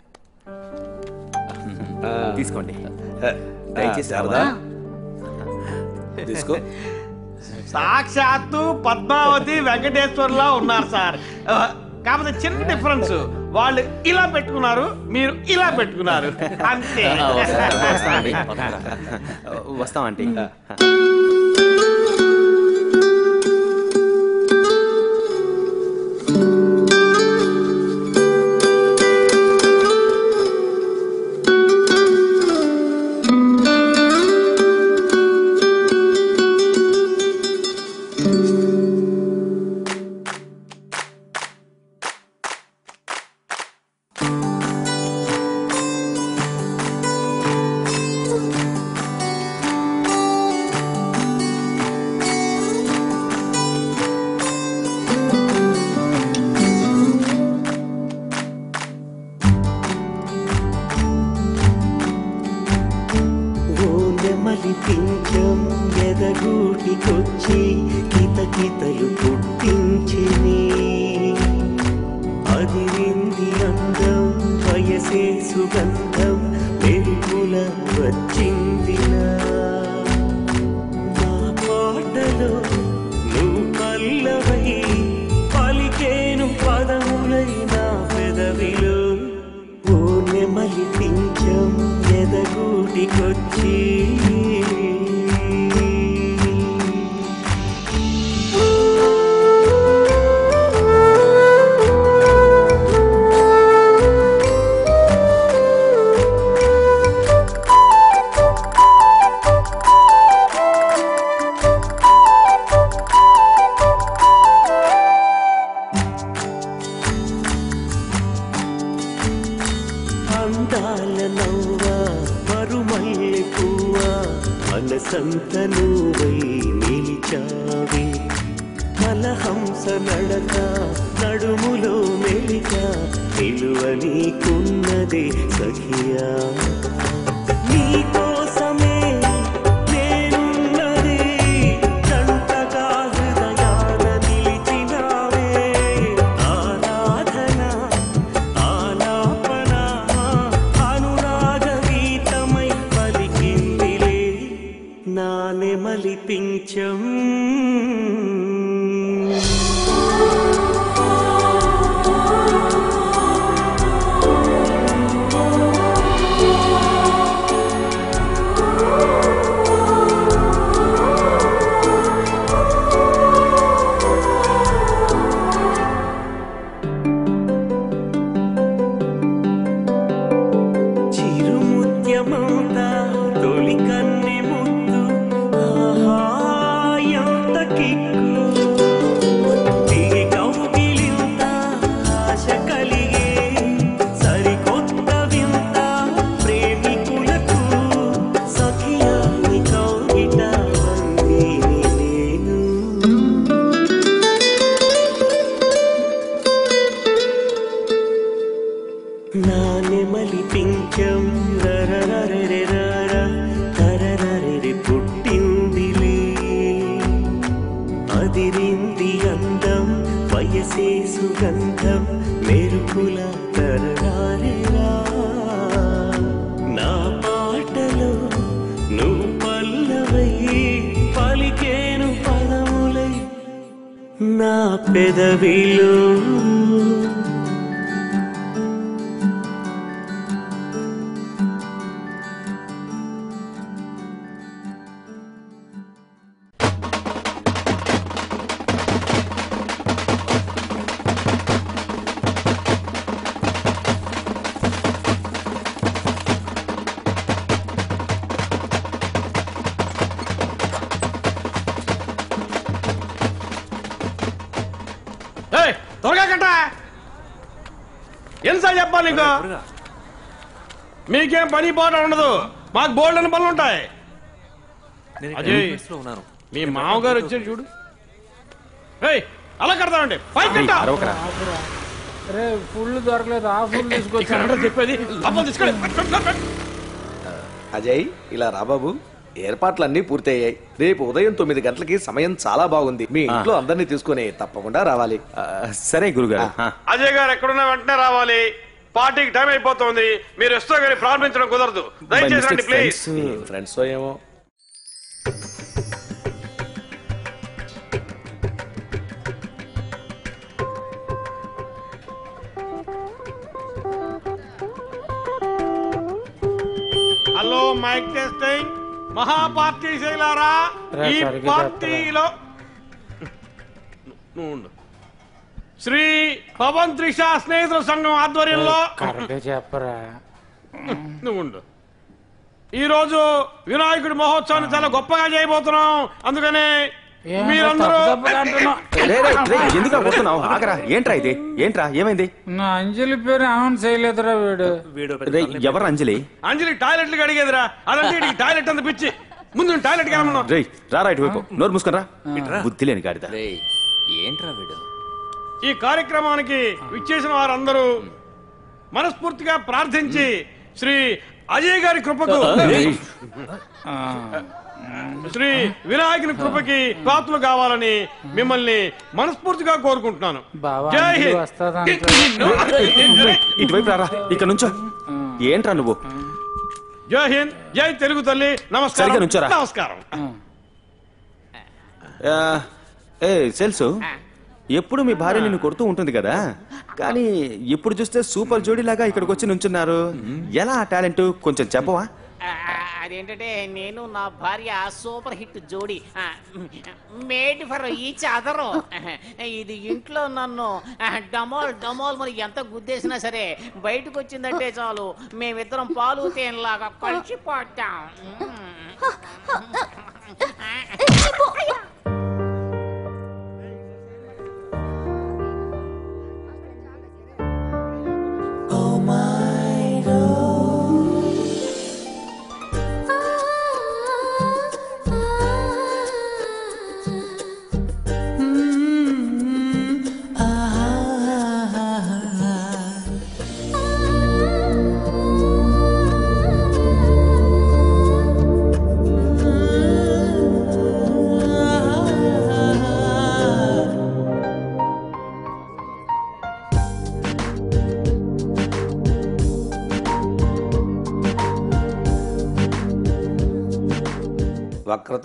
తీసుకోండి. దయచేసి తీసుకో. సాక్షాత్తు పద్మావతి వెంకటేశ్వర్లా ఉన్నారు సార్. కాకపోతే చిన్న డిఫరెన్స్. వాళ్ళు ఇలా పెట్టుకున్నారు మీరు ఇలా పెట్టుకున్నారు. అంతే. వస్తామండి. వస్తామండి. పని పోవడం ఉండదు. మాకు బోల్డ్ అని పనులు ఉంటాయి. అజయ్ మీ మామగారు వచ్చారు చూడు. ఏయ్ అలా కడతామండి. రే ఫుల్ దొరకలేదు. ఆ ఫుల్ చెప్పేది. అజయ్ ఇలా రా బాబు. ఏర్పాట్లన్నీ పూర్తయ్యాయి. రేపు ఉదయం తొమ్మిది గంటలకి సమయం చాలా బాగుంది. మీ ఇంట్లో అందరినీ తీసుకుని తప్పకుండా రావాలి. సరే గురుగారు. అజయ్ గారు ఎక్కడున్నా వెంటనే రావాలి. పార్టీకి టైం అయిపోతుంది. మీరు ఎస్తో గారి ప్రారంభించడం కుదరదు. దయచేసి రండి ప్లీజ్. ఫ్రెండ్స్ ఏమో. Hello mic testing. మహా పార్టీ శైలారా ఈ పార్టీలో నువ్వు ఉండు. శ్రీ పవన్ త్రిష స్నేహితుల సంఘం ఆధ్వర్యంలో చెప్పరా నువ్వు ఉండు. ఈ రోజు వినాయకుడి మహోత్సవాన్ని చాలా గొప్పగా చేయబోతున్నాం. అందుకని మీరందరూ ఏంట్రా ఇది? ఏంట్రా ఏమైంది? నా అంజలి పేరు అనౌన్స్ చేయలేదురా వీడు. ఎవరు అంజలి? అంజలి టాయిలెట్లకి అడిగేదిరా. అదంటే టాయిలెట్ అంత పిచ్చి. ముందు టాయిలెట్ రే రా ఇటు వైపు. నోరు మూసుకొని రా. బుద్ధి లేని గాడిద. ఏంట్రా వీడు? ఈ కార్యక్రమానికి విచ్చేసిన వారందరూ మనస్ఫూర్తిగా ప్రార్థించి శ్రీ అజయ్ గారి కృపకు శ్రీ వినాయకుని కృపకి పాత్రలు కావాలని మిమ్మల్ని మనస్ఫూర్తిగా కోరుకుంటున్నాను. జై హింద్. ఇటువైపు రారా ఇక్కడ నుంచో. ఏంట్రా నువ్వు? జై హింద్ జై తెలుగు తల్లి నమస్కారం. నమస్కారం. ఏ సెల్సు? ఎప్పుడు మీ భార్య నిన్ను కొడుతూ ఉంటుంది కదా? కానీ ఇప్పుడు చూస్తే సూపర్ జోడీలాగా ఇక్కడికి వచ్చి నుంచున్నారు. ఎలా ఆ టాలెంట్? కొంచెం చెప్పవా? అదేంటంటే నేను నా భార్య సూపర్ హిట్ జోడి. Made for each other. ఇది ఇంట్లో నన్ను డమాల్ డమాల్ మరి ఎంత గుద్దేసినా సరే బయటకు వచ్చిందంటే చాలు. మేమిద్దరం పాలు తేనెలాగా కలిసిపోతాం.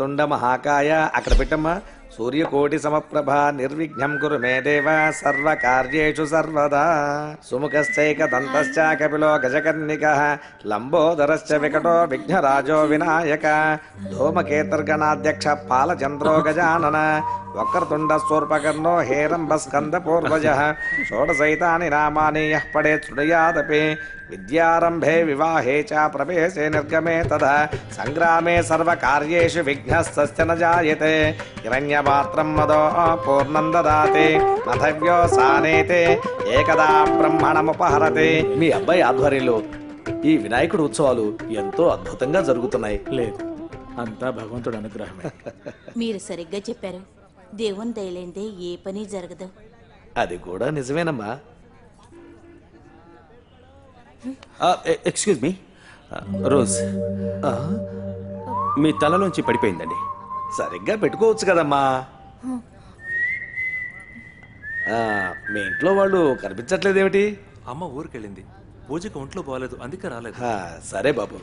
వక్రతుండ మహాకాయ. అక్కడ పెట్టమ్మా. సూర్యకోటి సమప్రభ నిర్విఘ్నం గురు మే దేవ సర్వకార్యేషు సర్వదా. సుముఖశ్చైక దంతశ్చ కపిలో గజకర్ణిక లంబోదరశ్చ వికటో విఘ్నరాజో వినాయక. ధూమకేతర్గణాధ్యక్ష పాలచంద్రో గజానన. వక్రతుండ స్వర్పకర్ణో హేరంబ స్కంద పూర్వజ. షోడశైతాని నామాని యః పడే శృణుయాదపి విద్యారంభే వివాహే చ ప్రవేశే నిర్గమే తదా. సంగ్రామే సర్వకార్యేషు విఘ్నస్తస్య న జాయతే. హిరణ్యపాత్రం మదో పూర్ణం దదాతి. నథవ్యోసానేతే ఏకదా బ్రహ్మణముపహరతి. మీ అబ్బాయి ఆధ్వర్యంలో ఈ వినాయకుడు ఉత్సవాలు ఎంతో అద్భుతంగా జరుగుతున్నాయి. లేదు అంతా భగవంతుడు అనుగ్రహమే. మీరు సరిగ్గా చెప్పారు. దేవుని దయలేందే ఏ పని జరగదు. అది కూడా నిజమేనమ్మా. Excuse me. రోజ్ మీ తలలోంచి పడిపోయిందండి. సరిగ్గా పెట్టుకోవచ్చు కదమ్మా. ఆ, మీ ఇంట్లో వాళ్ళు కనిపించట్లేదేమిటి? అమ్మ ఊరికెళ్ళింది. పూజకి ఒంట్లో బాగాలేదు అందుకే రాలేదు. ఆ, సరే బాబు.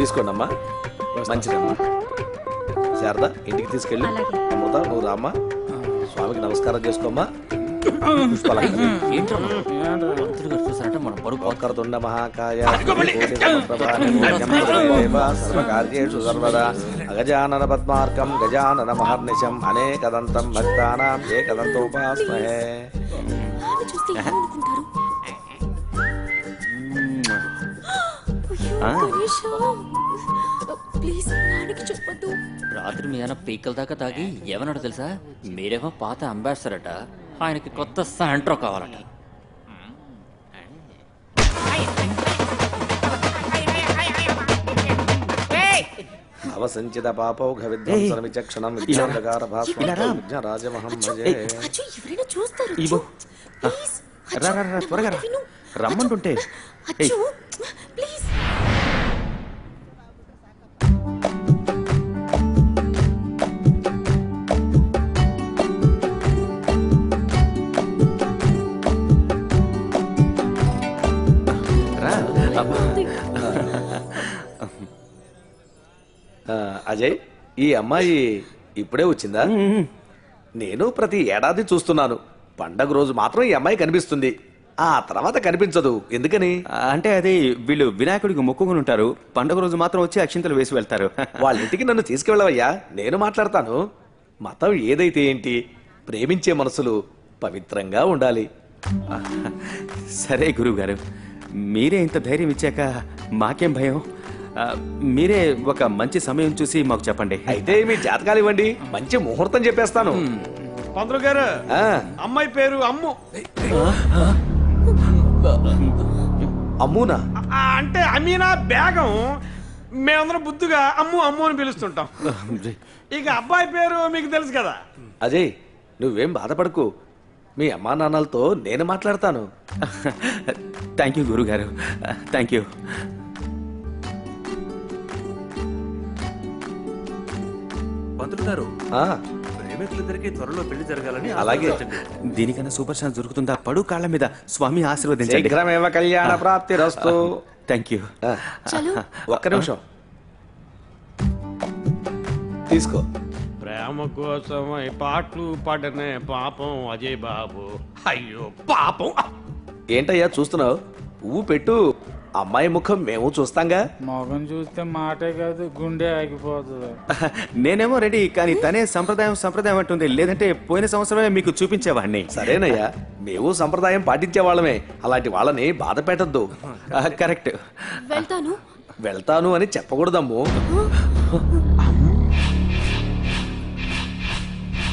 తీసుకోండమ్మా. మంచిదమ్మా. శారద ఇంటికి తీసుకెళ్ళి. అమృత నువ్వు రామ్మా. స్వామికి నమస్కారం చేసుకోమ్మా. మహాకాయ సర్వకార్యేషు సర్వదా అగజానన పద్మార్కం గజానన మహర్నిశం అనేకదంతం భక్తానాం ఏకదంతోపాస్మహే. ప్లీజ్ నాన్నకి చెప్పొద్దు. రాత్రి మీ ఆయన పీకల దాకా తాగి ఏమన్నాడు తెలుసా? మీరేమో పాత అంబాసిడర్ అట. ఆయనకి కొత్త శాంట్రో కావాలట. అవసంచిత పాపౌఘ విధ్వంసన విచక్షణం విఘ్న రాజమహం భజే చూస్తారు. త్వరగా రమ్మంటుంటే. అచ్చు. ప్లీజ్. అజయ్ ఈ అమ్మాయి ఇప్పుడే వచ్చిందా? నేను ప్రతి ఏడాది చూస్తున్నాను. పండగ రోజు మాత్రం ఈ అమ్మాయి కనిపిస్తుంది. ఆ తర్వాత కనిపించదు. ఎందుకని? అంటే అది వీళ్ళు వినాయకుడికి మొక్కుకుని ఉంటారు. పండుగ రోజు మాత్రం వచ్చి అక్షింతలు వేసి వెళ్తారు. వాళ్ళ ఇంటికి నన్ను తీసుకెళ్ళవయ్యా. నేను మాట్లాడతాను. మతం ఏదైతే ఏంటి? ప్రేమించే మనసులు పవిత్రంగా ఉండాలి. సరే గురువు గారు మీరే ఇంత ధైర్యం ఇచ్చాక మాకేం భయం? మీరే ఒక మంచి సమయం చూసి మాకు చెప్పండి. అయితే మీ జాతకాలు ఇవ్వండి. మంచి ముహూర్తం చెప్పేస్తాను. పంతులు గారు ఆ, అమ్మాయి పేరు అమ్ము. అమ్మునా? అంటే అమీనా బేగం మేమందరం బుద్ధిగా అమ్ము అమ్ము అని పిలుస్తుంటాం. ఇక అబ్బాయి పేరు మీకు తెలుసు కదా? అదే నువ్వేం బాధపడకు. మీ అమ్మా నాన్నలతో నేను మాట్లాడతాను. థ్యాంక్ యూ గురుగారు. థ్యాంక్ యూ పంతులు గారు ప్రేమికులిద్దరికి త్వరలో పెళ్ళి జరగాలని అలాగే. దీనికన్నా సూపర్ ఛాన్స్ దొరుకుతుందా? పడు కాళ్ళ మీద స్వామి ఆశీర్వదించండి. శీఘ్రమేవ కళ్యాణ ప్రాప్తి రస్తు థ్యాంక్ యూ చలో. ఒక్క నిమిషం. తీసుకో. ప్రేమ కోసమై పాటలు పాడనే పాపం అజయ్ బాబు. అయ్యో పాపం. ఏంటయ్యా చూస్తున్నావు? పువ్వు పెట్టు. అమ్మాయి ముఖం మేము చూస్తాంగా? మొగం చూస్తే మాటే కాదు గుండె ఆగిపోతుంది. నేనేమో రెడీ కానీ తనే సంప్రదాయం సంప్రదాయం అంటుంది. లేదంటే పోయిన సంవత్సరమే మీకు చూపించేవాడిని. సరేనయ్యా. మేము సంప్రదాయం పాటించే వాళ్ళమే. అలాంటి వాళ్ళని బాధ పెట్టద్దు. కరెక్ట్. వెళ్తాను. వెళ్తాను అని చెప్పకూడదమ్ము.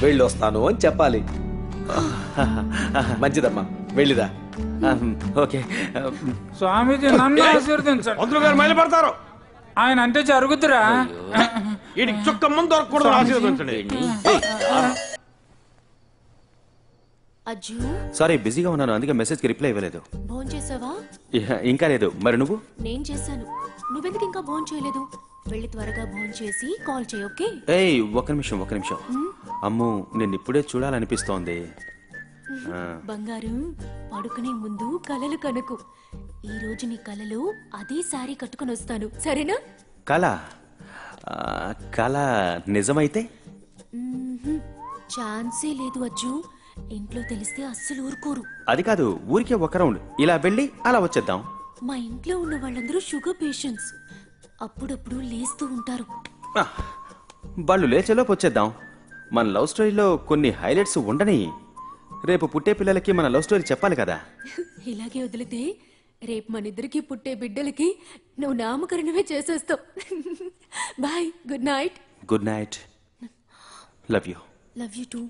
వెళ్ళొస్తాను అని చెప్పాలి. మంచిదమ్మా. వెళ్ళిదా ఓకే. స్వామీజీ నన్ను ఆశీర్వదించండి. పంతులు గారు మైలుపడతారు. ఆయన అంటే జరుగుతురా? చుక్క ముందు దొరకకూడదు ఆశీర్వదించండి. అజ్జు? సారీ బిజీగా ఉన్నాను. అందుకే మెసేజ్కి రిప్లై ఇవ్వలేదు. భోన్ చేసావా? ఇంకా లేదు. మరి నువ్వు? నేను చేశాను. నువ్వెందుకు ఇంకా భోన్ చేయలేదు? వెళ్ళి త్వరగా భోన్ చేసి కాల్ చేయి ఓకే? ఏయ్ ఒక్క నిమిషం ఒక్క నిమిషం. అమ్ము నేను ఇప్పుడే చూడాలనిపిస్తోంది. బంగారం పడుకునే ముందు కలలు కనుకు. ఈ రోజు నీ కలలో అదే సారీ కట్టుకొని వస్తాను. సరేనా? కళ? కళ నిజమైతే. ఛాన్సే లేదు అజ్జు. ఇంట్లో తెలిస్తే అస్సలు ఊరుకోరు. అది కాదు ఊరికే ఒక రౌండ్. ఇలా వెళ్ళి అలా వచ్చేద్దాం. మా ఇంట్లో ఉన్న వాళ్ళందరూ షుగర్ పేషెంట్స్. అప్పుడప్పుడు లేస్తూ ఉంటారు. వాళ్ళు లేచేలోపు వచ్చేద్దాం. మన లవ్ స్టోరీలో కొన్ని హైలైట్స్ ఉండని రేపు పుట్టే పిల్లలకి మన లవ్ స్టోరీ చెప్పాలి కదా? ఇలాగే వదిలితే రేపు మన ఇద్దరికి పుట్టే బిడ్డలకి నువ్వు నామకరణమే చేసేస్తావు. Bye good night good night love you love you too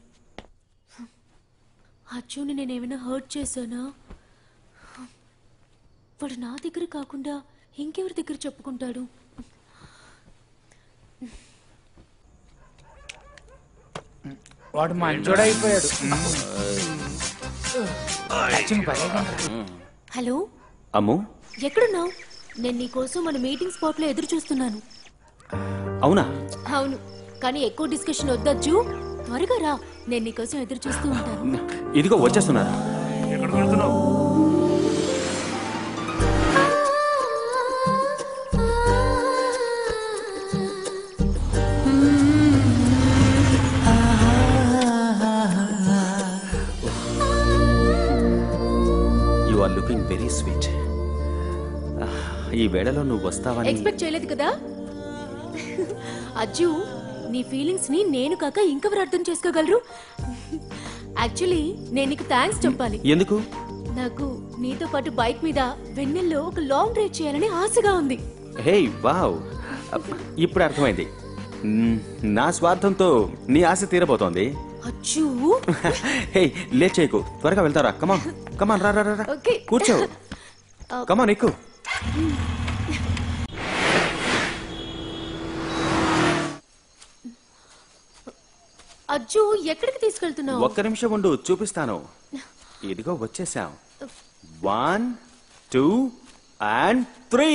అచ్చుని నేనేమైనా హర్ట్ చేశానా? వాడు నా దగ్గర కాకుండా ఇంకెవరి దగ్గర చెప్పుకుంటాడు? వాడు మంచోడు అయిపోయాడు భలేగా హలో? అమ్ము? ఎక్కడున్నావు? నేను నీకోసం మన మీటింగ్ స్పాట్లో ఎదురు చూస్తున్నాను. అవునా? అవును. కానీ ఎక్కువ డిస్కషన్ వద్దచ్చు త్వరగా రా. నేను నీకోసం ఎదురు చూస్తూ ఉంటాను. ఇదిగో వచ్చేస్తున్నారా? ఎక్కడికి వెళ్తున్నావు వెరీ స్వీట్. ఈ వేళలో నువ్వు వస్తావని ఎక్స్పెక్ట్ చేయలేదు కదా? అజ్జు నీ ఫీలింగ్స్ని నేను కాక ఇంకెవరు అర్థం చేసుకోగలరు? యాక్చువల్లీ నేను నీకు థ్యాంక్స్ చెప్పాలి. ఎందుకు? నాకు నీతో పాటు బైక్ మీద వెన్నెల్లో ఒక లాంగ్ డ్రైవ్ చేయాలని ఆశగా ఉంది. Hey wow. ఇప్పుడు అర్థమైంది. నా స్వార్థంతో నీ ఆశ తీరబోతోంది. అజ్జు హే లేట్ చేయకు. త్వరగా వెళ్తారా? కమాన్ కమాన్ రా రా రా, ఓకే. కూర్చో. కమాన్ ఎక్కు. అజ్జు ఎక్కడికి తీసుకెళ్తున్నావు? ఒక్క నిమిషం ఉండు చూపిస్తాను. ఇదిగో వచ్చేసాం. One two and three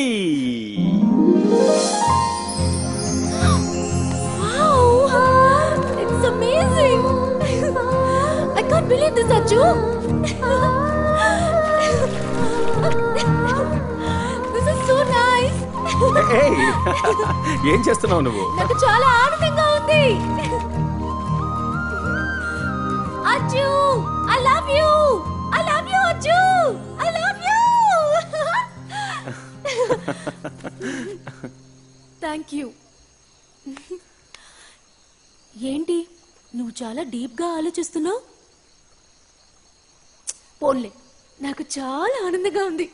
Wow! It's amazing! Nice! ఏయ్, ఏం చేస్తున్నావు నువ్వు? నాకు చాలా ఆనందంగా ఉంది. Ajju I love you I love you Ajju I love you thank you ఏంటి? నువ్వు చాలా డీప్గా ఆలోచిస్తున్నావు? పోన్లే. నాకు చాలా ఆనందంగా ఉంది.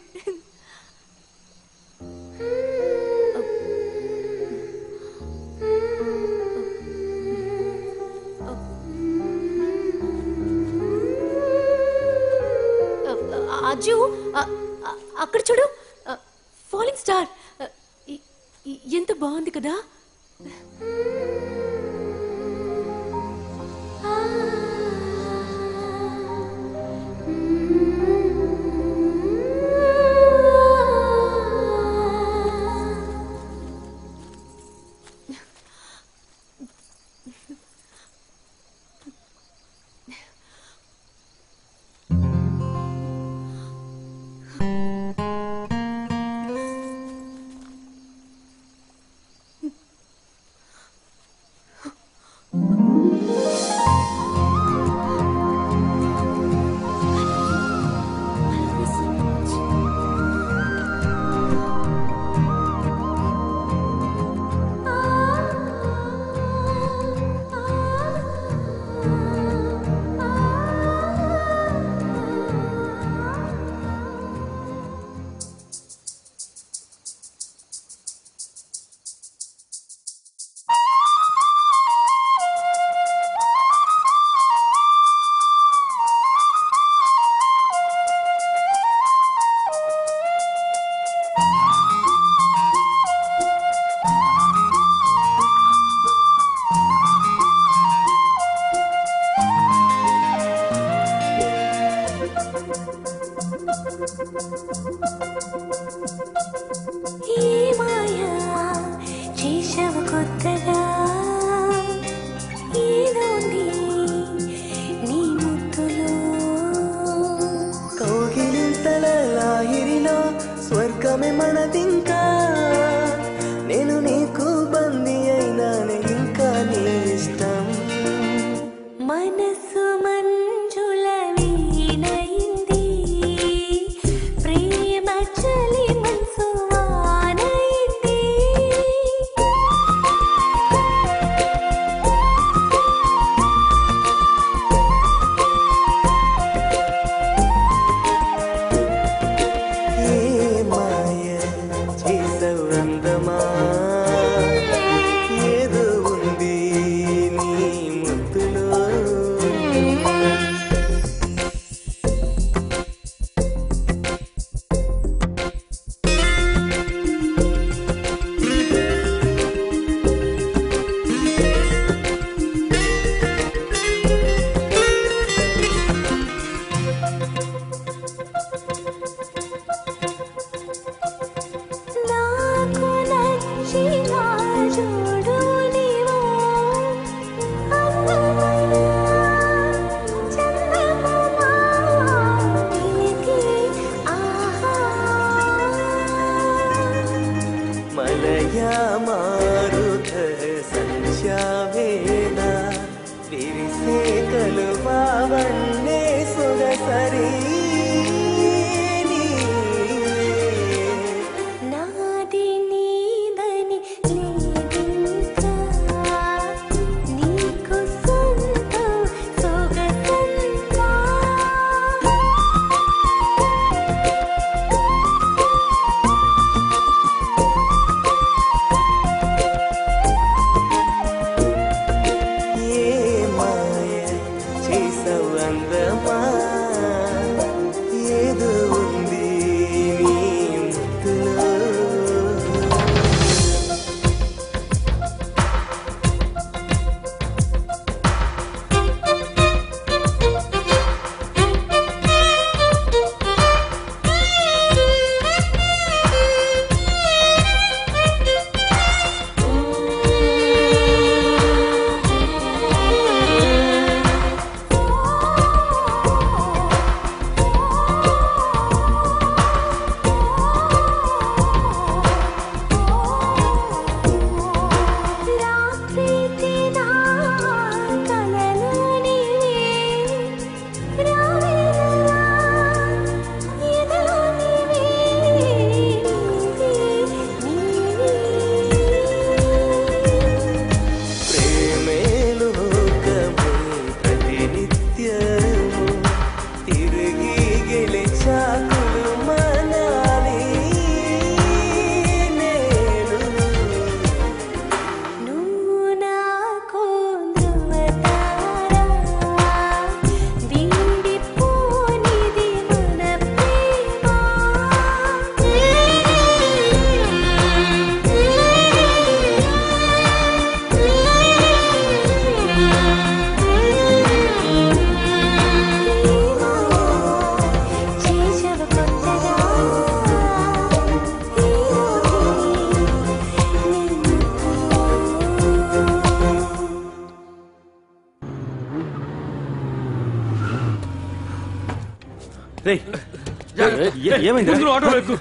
ఏమైంది? ముందు ఎక్కు.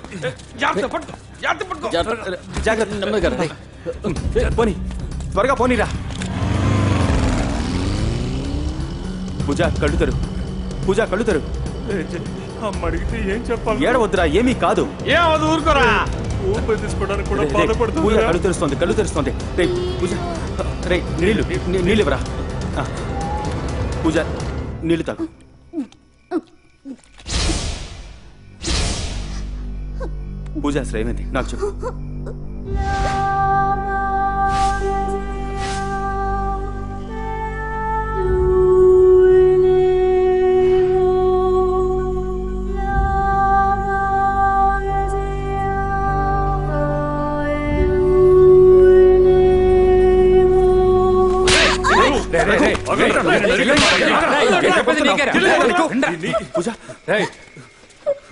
జాగ్రత్త పట్టుకో జాగ్రత్త పట్టుకో. జాగ్రత్త నెమ్మదిగా రా. పోనీ. త్వరగా పోనీరా. పూజ కళ్ళు తెరు. పూజ కళ్ళు తెరు. అమ్మ అడిగితే ఏం చెప్పాలి? ఏడవద్దురా ఏమీ కాదు. ఏమది ఊరుకోరా. ఊపిరి తీసుకోవడానికి కూడా రేయ్, రేయ్, పూజ బాధపడుతుంది కళ్ళు తెరుస్తోంది కళ్ళు తెరుస్తోంది. రే పూజ రే నీళ్ళు నీ- నీళ్ళు ఇవ్వరా? ఆ. పూజ నీళ్ళు తాగు. అసలు ఏమైంది నాకు చెప్పు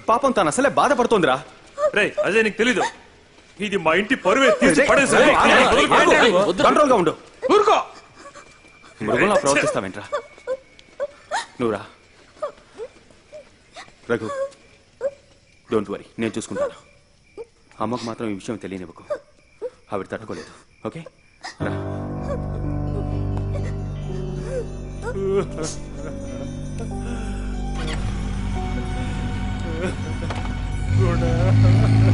పాపం తాను అసలే బాధపడుతోందిరా రే అదే నీకు తెలీదు. ఇది మా ఇంటి పరువే తీసి పడేసా కంట్రోల్గా ఉండు. ఊరుకో. మృగంలా ప్రవర్తిస్తావేంట్రా? నువ్వురా. రఘు డోంట్ వరీ నేను చూసుకుంటాను. అమ్మకు మాత్రం ఈ విషయం తెలియనివ్వకు. ఆవిడ తట్టుకోలేదు. ఓకే? రా. అజ్జు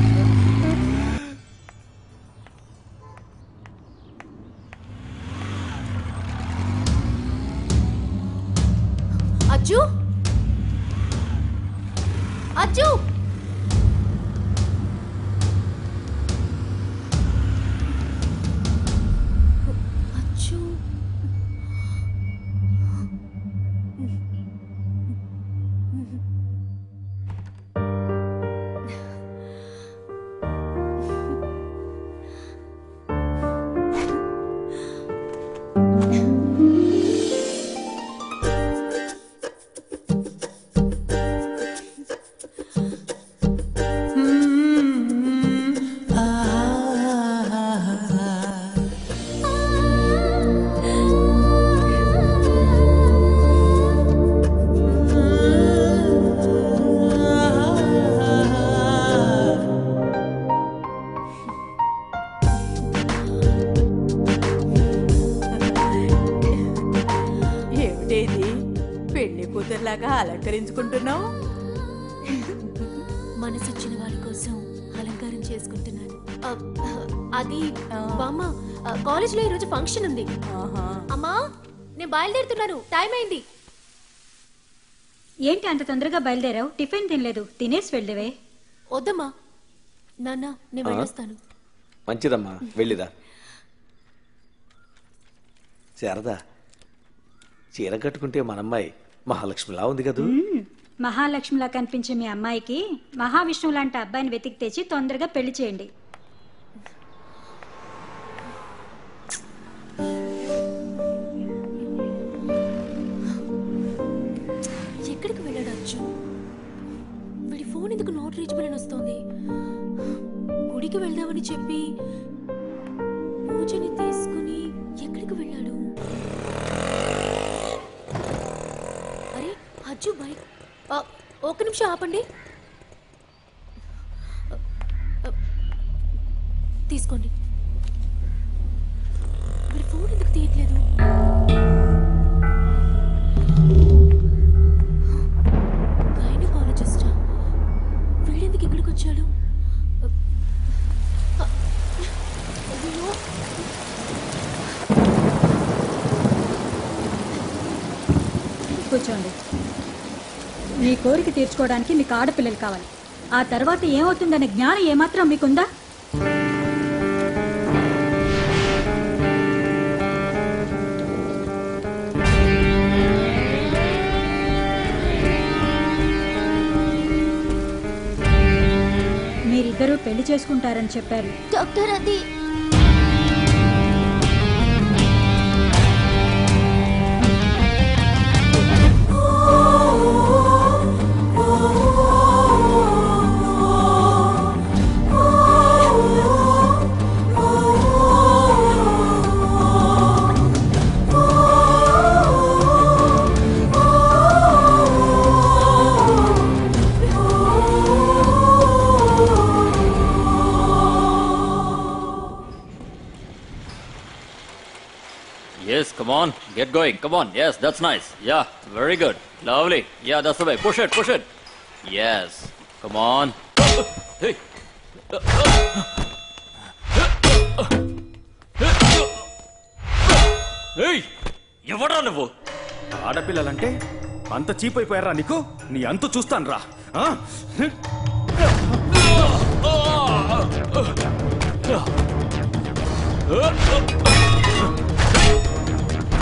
మనసొచ్చిన వాడి కోసం అలంకారం చేసుకుంటున్నాను. అది బామ్మ ఆ, కాలేజీలో ఈరోజు ఫంక్షన్ ఉంది. అమ్మా నేను బయలుదేరుతున్నాను. టైం అయింది. ఏంటి అంత తొందరగా బయలుదేరావు? టిఫిన్ తినలేదు. తినేసి వెళ్ళేవే. వద్దమ్మా. నాన్న నేను? వెళ్ళొస్తాను. మంచిదమ్మా. వెళ్ళిదా శారదా చీర కట్టుకుంటే మనమ్మాయి మహాలక్ష్మిలా ఉంది కదూ. మహాలక్ష్మిలా కనిపించే మీ అమ్మాయికి మహావిష్ణువు లాంటి అబ్బాయిని వెతికి తెచ్చి తొందరగా పెళ్ళి చేయండి. ఎక్కడికి వెళ్ళాడు అచ్చు వీడి ఫోన్ ఎందుకు నోట్ రీచబుల్ అని వస్తుంది? గుడికి వెళ్దామని చెప్పి పూజని తీసుకుని ఎక్కడికి వెళ్ళాడు? అరే అజ్జు బైక్ ఒక నిమిషం ఆపండి. తీసుకోండి. వీడి ఫోన్ ఎందుకు తీయట్లేదు? గైనకాలజిస్టా? వీడెందుకు ఇక్కడికి వచ్చాడు? కూర్చోండి మీ కోరిక తీర్చుకోవడానికి మీకు ఆడపిల్లలు కావాలి. ఆ తర్వాత ఏమవుతుందనే జ్ఞానం ఏమాత్రం మీకుందా? మీరిద్దరూ పెళ్ళి చేసుకుంటారని చెప్పారు. డాక్టర్ అది get going. Come on. Yes, that's nice. Yeah, very good. Lovely. Yeah, that's the way. Push it, push it. Yes. Come on. Hey. ఏయ్ నువ్వు ఆడపిల్లలంటే అంత చీప్ అయిపోయారా నీకు నీ అంతు చూస్తాను రా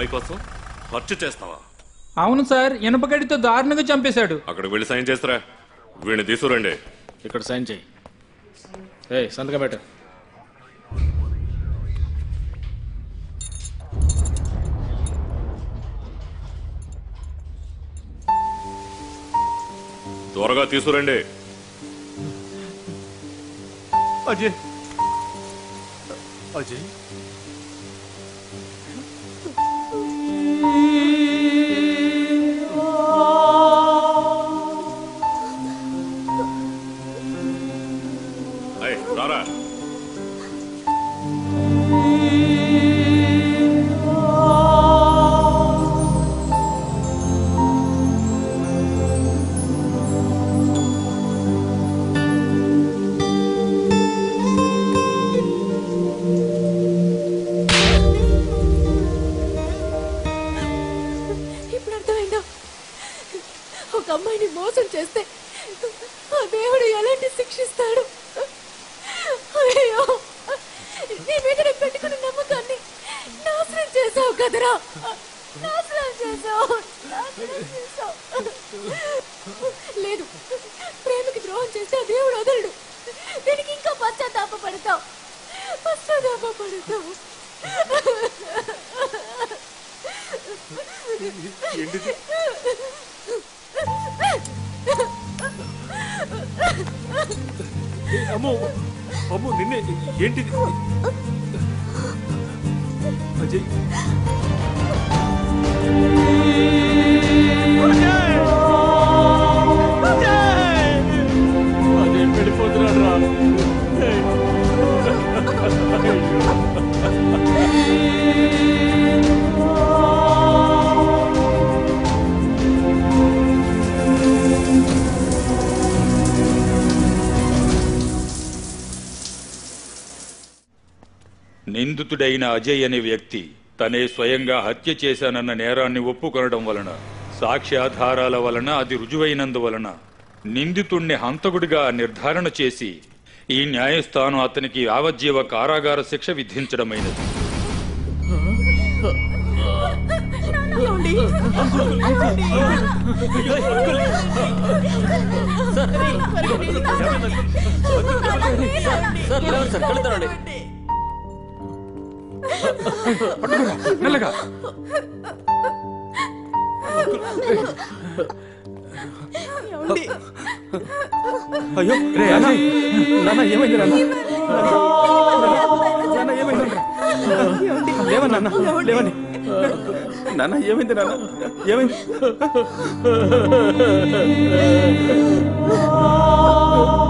అమ్మాయి కోసం హత్య చేస్తావా? అవును సార్ ఇనుపగడితో దారుణంగా చంపేశాడు. అక్కడికి వెళ్ళి సైన్ చేస్తారా? వీడిని తీసుకురండి. ఇక్కడ సైన్ చేయి. ఏ సంతకం పెట్టు. త్వరగా తీసుకురండి. అజయ్. అజయ్. ఏయ్, నిందితుడైన అజయ్ అనే వ్యక్తి తనే స్వయంగా హత్య చేశానన్న నేరాన్ని ఒప్పుకొనడం వలన సాక్ష్యాధారాల వలన అది రుజువైనందువలన నిందితుణ్ణి హంతకుడిగా నిర్ధారణ చేసి ఈ న్యాయస్థానం అతనికి యావజ్జీవ కారాగార శిక్ష విధించడమైనది సార్ కలుతానండి మెల్లగా అయ్యో రే అజయ్ నాన్న ఏమైంది నాన్న నాన్న ఏమైంది లేవని నాన్న లేవని నాన్న ఏమైంది నాన్న? ఏమైంది? నాన్న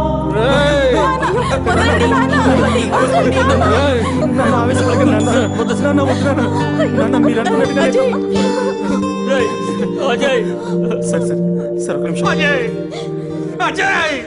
ఆవేశపడకండి అజయ్ సరే సరే సరే ఒక నిమిషం అజయ్ అజయ్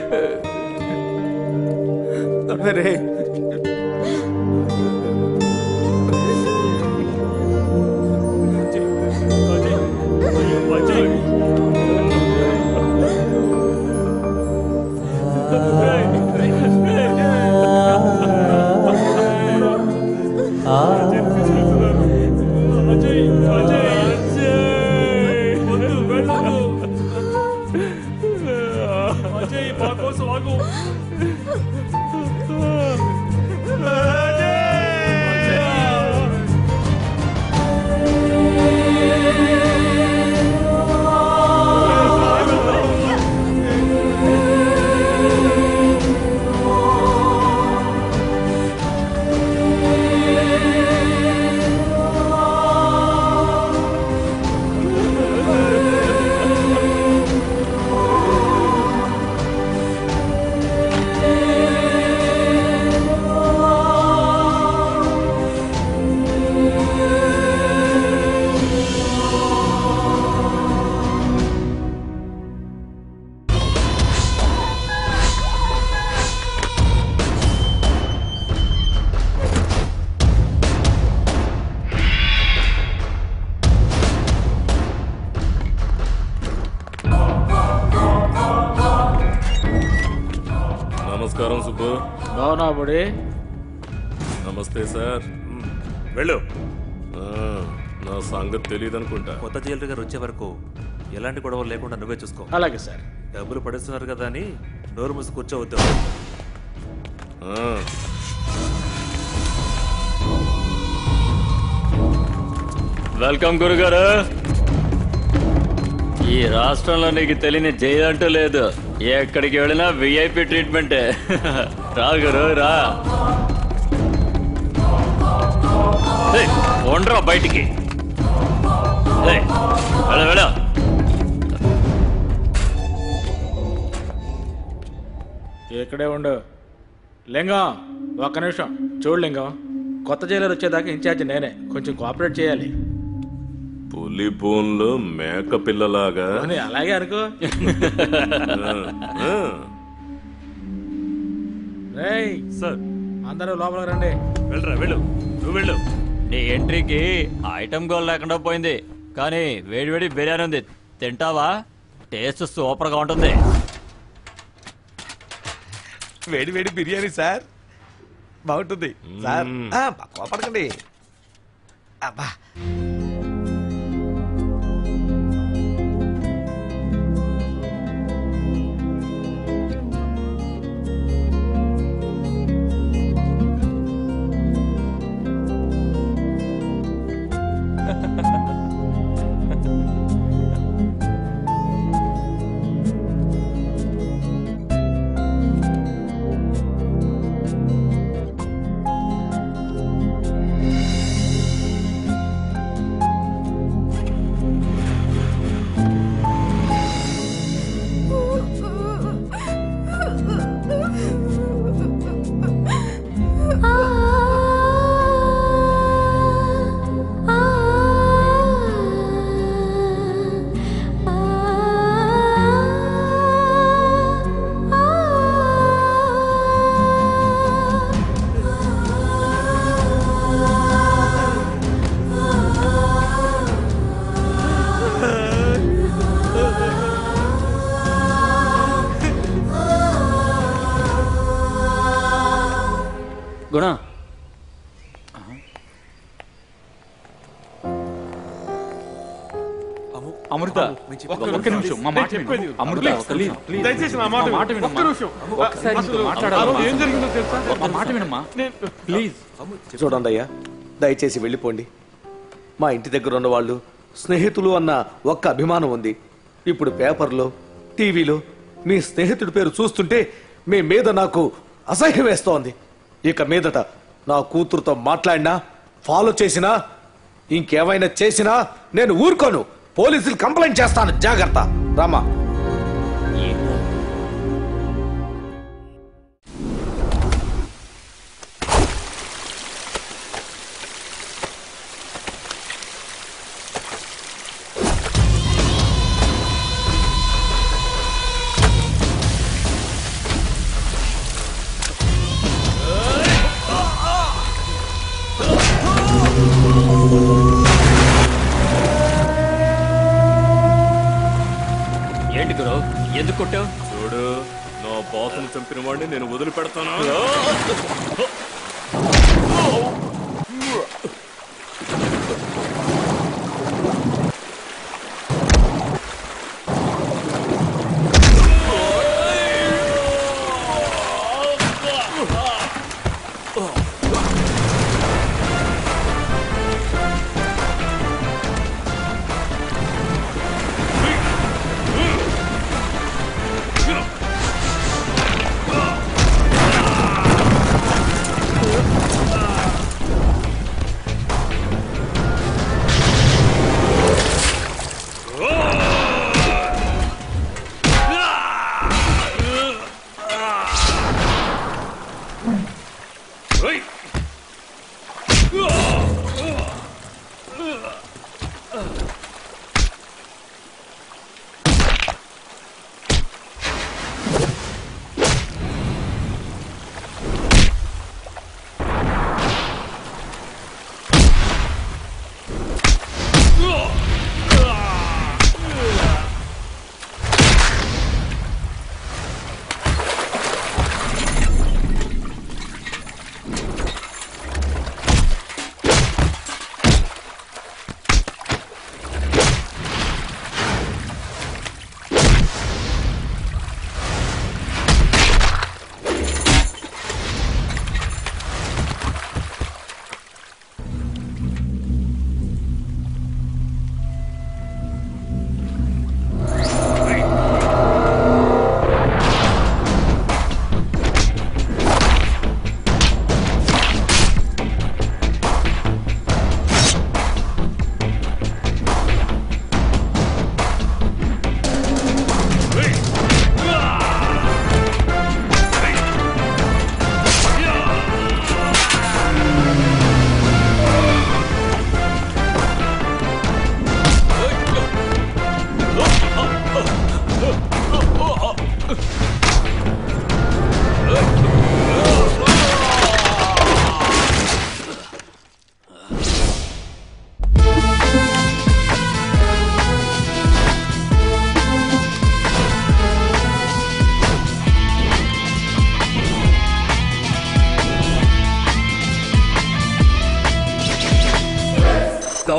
నమస్కారం సుబ్బు. బాగున్నా బుడి? నమస్తే సార్. వెళ్ళు. ఆ, నా సంగతి తెలియదు అనుకుంటా కొత్త జైలు గారు వచ్చే వరకు ఎలాంటి గొడవలు లేకుండా నువ్వే చూసుకో. అలాగే సార్. డబ్బులు పడిస్తున్నారు కదా అని నోరు మూసి కూర్చోవద్దు. వెల్కమ్ గురుగారు. ఈ రాష్ట్రంలో నీకు తెలియని జైలు అంటూ లేదు. ఎక్కడికి వెళ్ళినా విఐపి ట్రీట్మెంటే రా గురు రా. ఉండరా బయటికి. ఏయ్, వెళ్ళు, ఇక్కడే ఉండు. లింగం ఒక్క నిమిషం. చూడు లింగం కొత్త జైలర్ వచ్చేదాకా ఇన్ఛార్జ్ నేనే. కొంచెం కోఆపరేట్ చేయాలి. పులి బోన్లో మేక పిల్లలాగా. అలాగే అనుకో. రేయ్ సార్. అందరూ లోపలికి రండి. వెళ్ళరా వెళ్ళు. నువ్వు వెళ్ళు. నీ ఎంట్రీకి ఐటమ్ గోల్ లేకుండా పోయింది. కానీ వేడివేడి బిర్యానీ ఉంది. తింటావా? టేస్ట్ సూపర్గా ఉంటుంది. వేడి వేడి బిర్యానీ సార్. బాగుంటుంది సార్. ఆ, కోపడకండి. అబ్బా. ఒక్క నిమిషం. మా మాట విను. అమృత. దయచేసి నా మాట విను. వినమ్మా. ఒక్క నిమిషం. ఒక్కసారి అసలు నీతో మాట్లాడాలి ఆ రోజు ఏం జరిగిందో తెలుసా? మా మాట వినమ్మా. ప్లీజ్. చూడండి అయ్యా దయచేసి వెళ్ళిపోండి. మా ఇంటి దగ్గర ఉన్న వాళ్ళు స్నేహితులు అన్న ఒక్క అభిమానం ఉంది. ఇప్పుడు పేపర్లో టీవీలో మీ స్నేహితుడి పేరు చూస్తుంటే మీ మీద నాకు అసహ్యం వేస్తోంది. ఇక మీదట నా కూతురుతో మాట్లాడినా ఫాలో చేసినా ఇంకేమైనా చేసినా నేను ఊరుకోను. పోలీసులు కంప్లైంట్ చేస్తాను. జాగ్రత్త. రామా.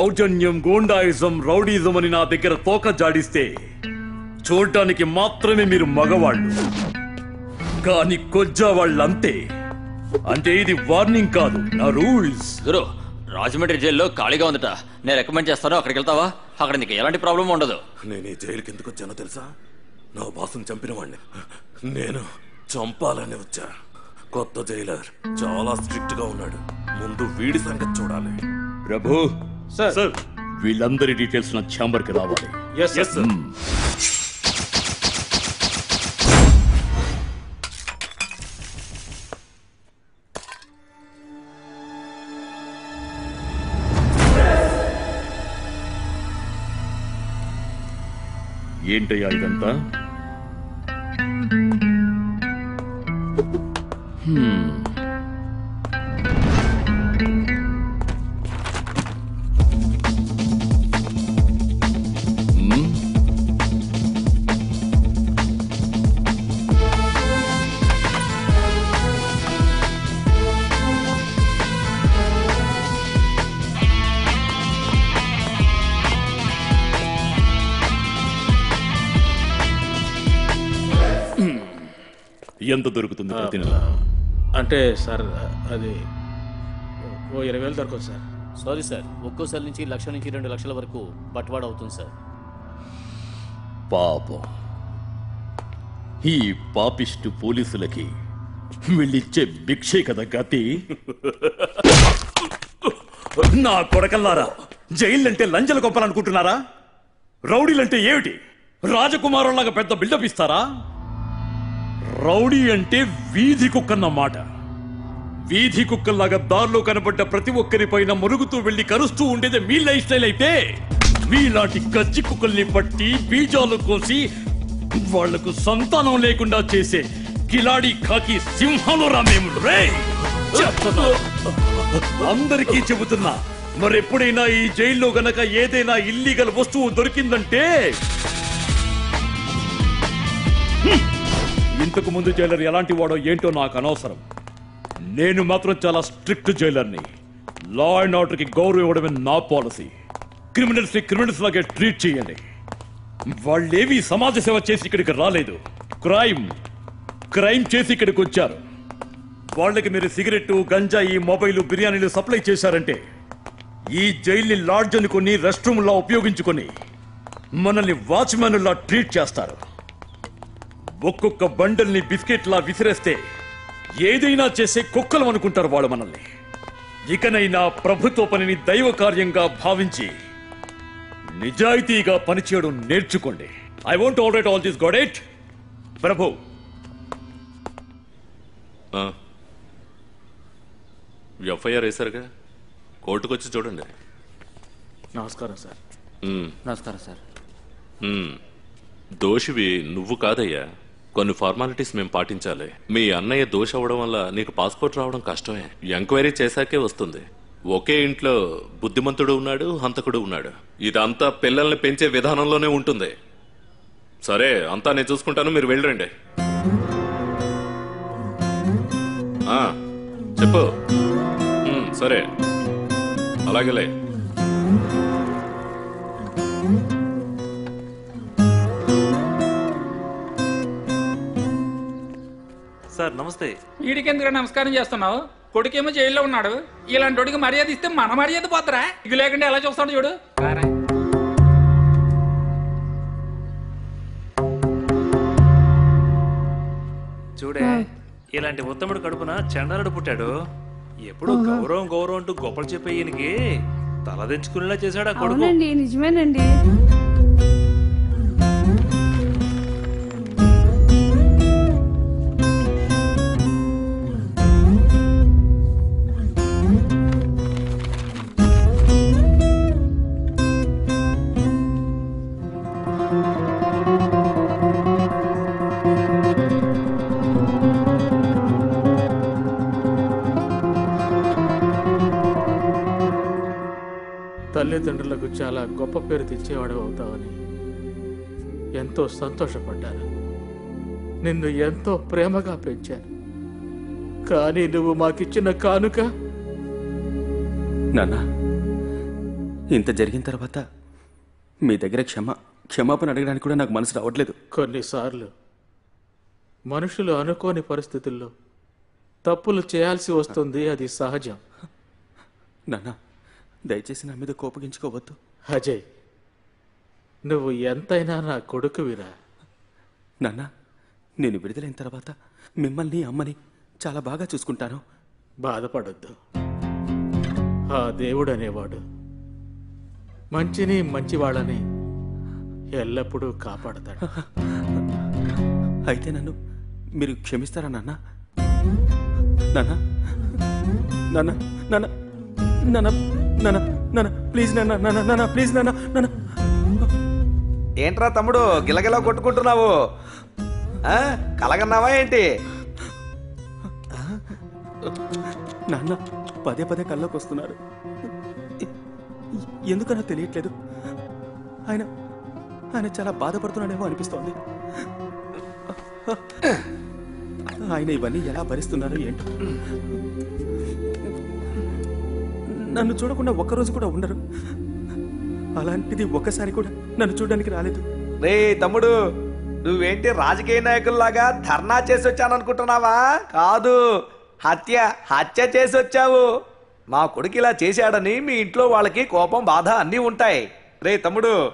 దౌర్జన్యం గూండాయిజం రౌడీజం అని నా దగ్గర తోక జాడిస్తే చూడటానికి మాత్రమే మీరు మగవాళ్ళు. కానీ కొజ్జా వాళ్ళంతే. అంటే ఇది వార్నింగ్ కాదు నా రూల్స్. గురు రాజమండ్రి జైల్లో ఖాళీగా ఉందట. నేను రికమెండ్ చేస్తాను అక్కడికి వెళ్తావా? అక్కడ నీకు ఎలాంటి ప్రాబ్లం ఉండదు. నేను ఈ జైలుకి ఎందుకు వచ్చానో తెలుసా? నా బాసుని చంపిన వాడిని నేను చంపాలని వచ్చా. కొత్త జైలర్ చాలా స్ట్రిక్ట్గా ఉన్నాడు. ముందు వీడి సంగతి చూడాలి. ప్రభు సార్ వీళ్ళందరి డీటెయిల్స్ నా ఛాంబర్కి రావాలి Yes, sir. మ్మ్. ఏంటయ్యా ఇదంతా హ్మ్. ఎంత దొరుకుతుంది ప్రతి నెల? అంటే సార్ అది ఓ ఇరవై వేలు దొరకదు సార్. సారీ సార్ ఒక్కో సెల్ నుంచి లక్ష నుంచి రెండు లక్షల వరకు బట్వాడ అవుతుంది సార్. పాపం. ఈ పాపిస్టు పోలీసులకి వీళ్ళిచ్చే భిక్షే కదా గతి. నా కొడకల్లారా జైళ్ళంటే లంజల గొప్పలనుకుంటున్నారా? రౌడీలంటే ఏమిటి? రాజకుమారులాగా పెద్ద బిల్డప్ ఇస్తారా? రౌడీ అంటే వీధి కుక్కన్నమాట వీధి కుక్కల్లాగా దారిలో కనబడ్డ ప్రతి ఒక్కరి పైన మురుగుతూ వెళ్ళి కరుస్తూ ఉండేదే మీ లైఫ్ స్టైల్ అయితే. మీలాంటి గజ్జి కుక్కల్ని పట్టి బీజాలు కోసి వాళ్ళకు సంతానం లేకుండా చేసే కిలాడి కాకి సింహాలు రామేము రే అందరికీ చెబుతున్నా. మరెప్పుడైనా ఈ జైల్లో గనక ఏదైనా ఇల్లీగల్ వస్తువు దొరికిందంటే. ఇంతకు ముందు జైలర్ ఎలాంటి వాడో ఏంటో నాకు అనవసరం. నేను మాత్రం చాలా స్ట్రిక్ట్ జైలర్ని లా అండ్ ఆర్డర్కి గౌరవం ఇవ్వడమే నా పాలసీ క్రిమినల్స్ని క్రిమినల్స్ లాగే ట్రీట్ చేయండి. వాళ్ళేవి సమాజ సేవ చేసి ఇక్కడికి రాలేదు. క్రైమ్ క్రైమ్ చేసి ఇక్కడికి వచ్చారు. వాళ్ళకి మీరు సిగరెట్ గంజాయి మొబైల్ బిర్యానీలు సప్లై చేశారంటే ఈ జైల్ని లాడ్జ్ అనుకుని రెస్ట్ రూమ్లా ఉపయోగించుకొని మనల్ని వాచ్మెన్లా ట్రీట్ చేస్తారు. ఒక్కొక్క బండల్ని బిస్కెట్ లా విసిరేస్తే ఏదైనా చేసే కుక్కలు అనుకుంటారు వాళ్ళు మనల్ని. ఇకనైనా ప్రభుత్వ పనిని దైవ కార్యంగా భావించి నిజాయితీగా పనిచేయడం నేర్చుకోండి. I want alert all this got it Prabhu. FIR వేశారుగా? కోర్టుకు వచ్చి చూడండి. నమస్కారం సార్. నమస్కారం సార్. దోషివి నువ్వు కాదయ్యా. కొన్ని ఫార్మాలిటీస్ మేము పాటించాలి. మీ అన్నయ్య దోష అవ్వడం వల్ల నీకు పాస్పోర్ట్ రావడం కష్టమే. ఎంక్వైరీ చేశాకే వస్తుంది. ఒకే ఇంట్లో బుద్ధిమంతుడు ఉన్నాడు హంతకుడు ఉన్నాడు. ఇదంతా పిల్లల్ని పెంచే విధానంలోనే ఉంటుంది. సరే అంతా నేను చూసుకుంటాను మీరు వెళ్ళండి చెప్పు. సరే. అలాగేలే. సార్ నమస్తే. వీడికెందుకు నమస్కారం చేస్తున్నావు? కొడుకేమో జైల్లో ఉన్నాడు. ఇలాంటి వాడికి మర్యాద ఇస్తే మన మర్యాద పోతరా? ఇది లేకుండా ఎలా చూస్తాడు చూడు. చూడే ఇలాంటి ఉత్తముడు కడుపున చండాలుడు పుట్టాడు. ఎప్పుడు గౌరవం గౌరవం అంటూ గొప్పలు చెప్పే ఈయనకి తల తెచ్చుకునేలా చేశాడు ఆ కొడుకు? అవునండి నిజమేనండి. తల్లిదండ్రులకు చాలా గొప్ప పేరు తెచ్చేవాడు అవుతావని ఎంతో సంతోషపడ్డాను. నిన్ను ఎంతో ప్రేమగా పెంచాను. కానీ నువ్వు మాకిచ్చిన కానుక? నాన్న ఇంత జరిగిన తర్వాత మీ దగ్గర క్షమ క్షమాపణ అడగడానికి కూడా నాకు మనసు రావట్లేదు. కొన్నిసార్లు మనుషులు అనుకోని పరిస్థితుల్లో తప్పులు చేయాల్సి వస్తుంది అది సహజం. నాన్న దయచేసి నా మీద కోపగించుకోవద్దు. అజయ్ నువ్వు ఎంతైనా నా కొడుకువిరా. నాన్న నేను విడుదలైన తర్వాత మిమ్మల్ని అమ్మని చాలా బాగా చూసుకుంటాను. బాధపడొద్దు. ఆ దేవుడు అనేవాడు మంచిని మంచివాళ్ళని ఎల్లప్పుడూ కాపాడతాడు. అయితే నన్ను మీరు క్షమిస్తారా నాన్న? నాన్న నాన్న నాన్న. నాన్న నాన్న నాన్న ప్లీజ్ నాన్న నాన్న నాన్న ప్లీజ్ నాన్న నాన్న ఏంట్రా తమ్ముడు గిలగిలా కొట్టుకుంటున్నావు? ఆ? కలగన్నావా ఏంటి? నాన్న పదే పదే కల్లోకి వస్తున్నారు. ఎ- ఎందుకనో తెలియట్లేదు. ఆయన ఆయన చాలా బాధపడుతున్నాడేమో అనిపిస్తోంది. ఆయన ఇవన్నీ ఎలా భరిస్తున్నారో ఏంటో. నన్ను చూడకుండా ఒక్కరోజు కూడా ఉండరు. అలాంటిది ఒక్కసారి కూడా నన్ను చూడడానికి రాలేదు. రే తమ్ముడు నువ్వేంటి రాజకీయ నాయకుల్లాగా ధర్నా చేసి వచ్చాననుకుంటున్నావా కాదు హత్య హత్య చేసి వచ్చావు మా కొడుకు ఇలా చేశాడని మీ ఇంట్లో వాళ్ళకి కోపం బాధ అన్నీ ఉంటాయి. రే తమ్ముడు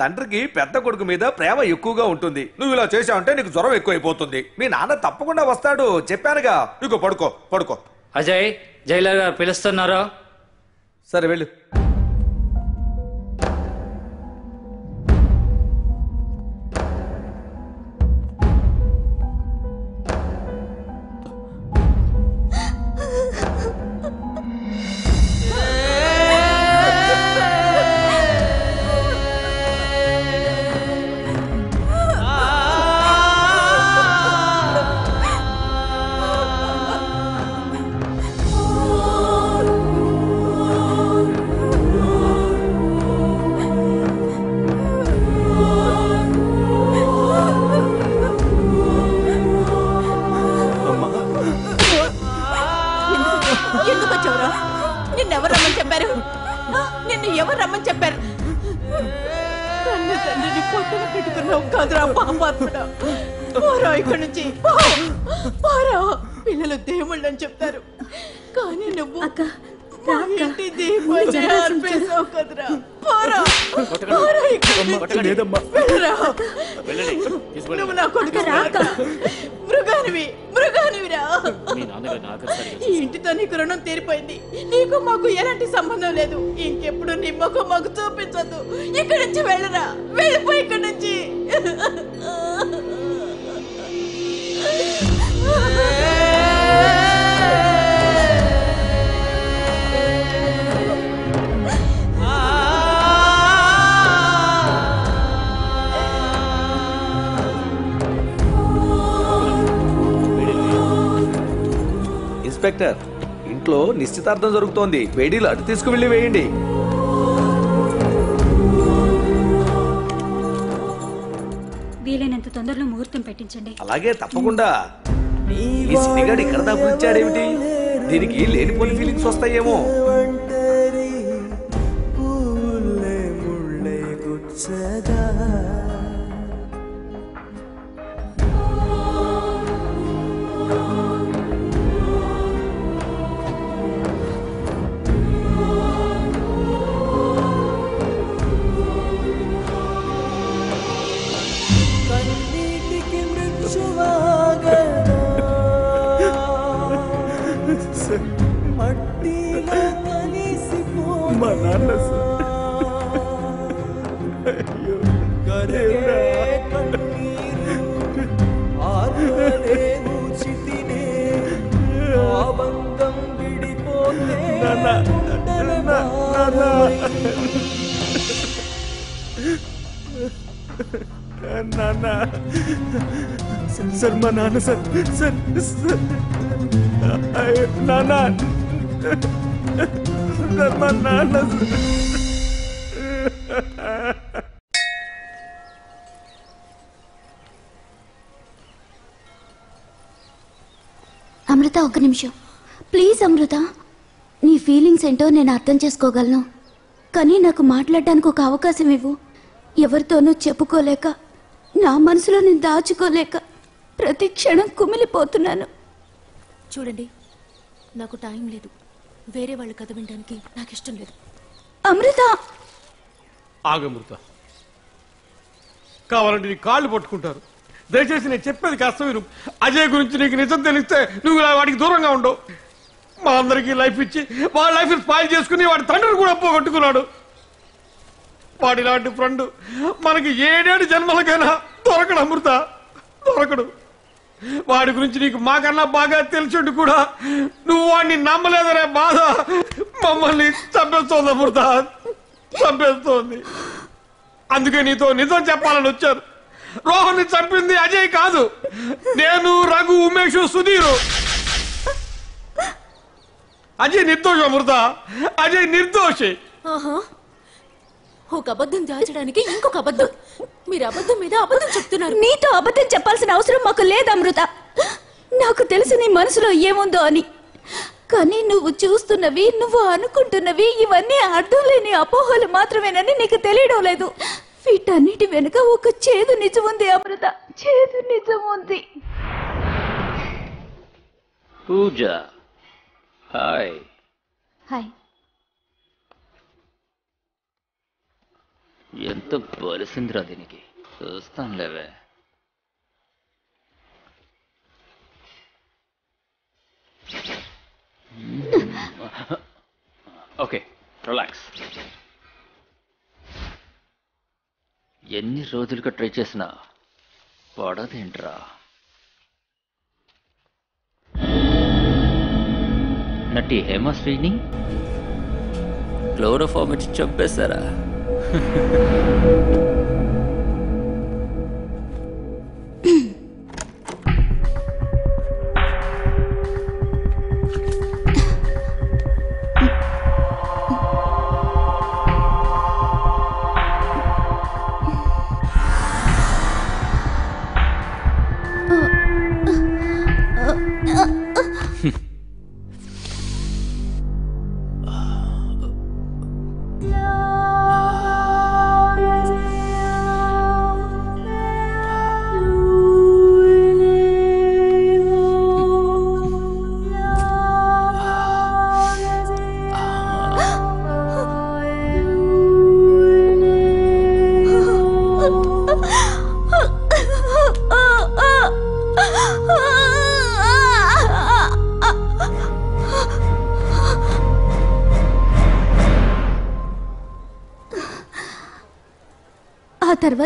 తండ్రికి పెద్ద కొడుకు మీద ప్రేమ ఎక్కువగా ఉంటుంది. నువ్వు ఇలా చేశావంటే నీకు జ్వరం ఎక్కువైపోతుంది. మీ నాన్న తప్పకుండా వస్తాడు. చెప్పానుగా. నీకు పడుకో పడుకో. అజయ్ జైలర్ గారు పిలుస్తున్నారా? సరే వెళ్ళు. జరుగుతోంది వేడీలు అటు తీసుకువెళ్ళి వేయండి. వీలైనంత తొందరలో ముహూర్తం పెట్టించండి. అలాగే తప్పకుండా. ఈ సినిగాడు ఇక్కడ దాకా వచ్చాడేమిటి దీనికి లేనిపోని ఫీలింగ్స్ వస్తాయేమో. Sir sir sir. నాన్న. మా నాన్న అమృత ఒక నిమిషం. ప్లీజ్ అమృత. నీ ఫీలింగ్స్ ఏంటో నేను అర్థం చేసుకోగలను. కానీ నాకు మాట్లాడడానికి ఒక అవకాశం ఇవ్వు. ఎవరితోనూ చెప్పుకోలేక నా మనసులో నేను దాచుకోలేక. ప్రతి క్షణం కుమిలిపోతున్నాను. చూడండి నాకు టైం లేదు. వేరే వాళ్ళ కథ వినడానికి నాకు ఇష్టం లేదు. అమృత! ఆగమృత కావాలంటే నీ కాళ్ళు పట్టుకుంటారు. దయచేసి నేను చెప్పేది కాస్త విను. అజయ్ గురించి నీకు నిజం తెలిస్తే నువ్వు ఇలా వాడికి దూరంగా ఉండవు. మా అందరికీ లైఫ్ ఇచ్చి వాడి లైఫ్ స్పాయిల్ చేసుకుని వాడి తండ్రిని కూడా పోగొట్టుకున్నాడు. వాడి లాంటి ఫ్రెండ్ మనకి ఏడేడు జన్మలకైనా దొరకడు అమృత. దొరకడు. వాడి గురించి నీకు మాకన్నా బాగా తెలిసిండు కూడా. నువ్వు వాడిని నమ్మలేదనే బాధ మమ్మల్ని చంపేస్తోంది అమృత. చంపేస్తోంది. అందుకే నీతో నిజం చెప్పాలని వచ్చారు. రోహన్ చంపింది అజయ్ కాదు. నేను రఘు ఉమేష్ సుధీరు. అజయ్ నిర్దోష అమృత. అజయ్ నిర్దోషి. ఒక అబద్ధం దాచడానికి ఇంకొక అబద్ధం. మీరు అబద్ధం మీద అబద్ధం చెప్తున్నారు. నీతో అబద్ధం చెప్పాల్సిన అవసరం మాకు లేదు అమృత. నాకు తెలుసు నీ మనసులో ఏముందో అని. కానీ నువ్వు చూస్తున్నవి నువ్వు అనుకుంటున్నవి ఇవన్నీ అర్థం లేని అపోహలు మాత్రమేనని నీకు తెలియడం లేదు. వీటన్నిటి వెనుక ఒక చేదు నిజం ఉంది అమృత. చేదు నిజం ఉంది. పూజ. హాయ్. హాయ్. ఎంత బలిసిందిరా దీనికి? చూస్తానులేవే ఓకే రిలాక్స్ ఎన్ని రోజులుగా ట్రై చేసినా పడదేంట్రా? నటి హేమశ్రీని క్లోరోఫామ్ ఇచ్చి చంపేశారా? Música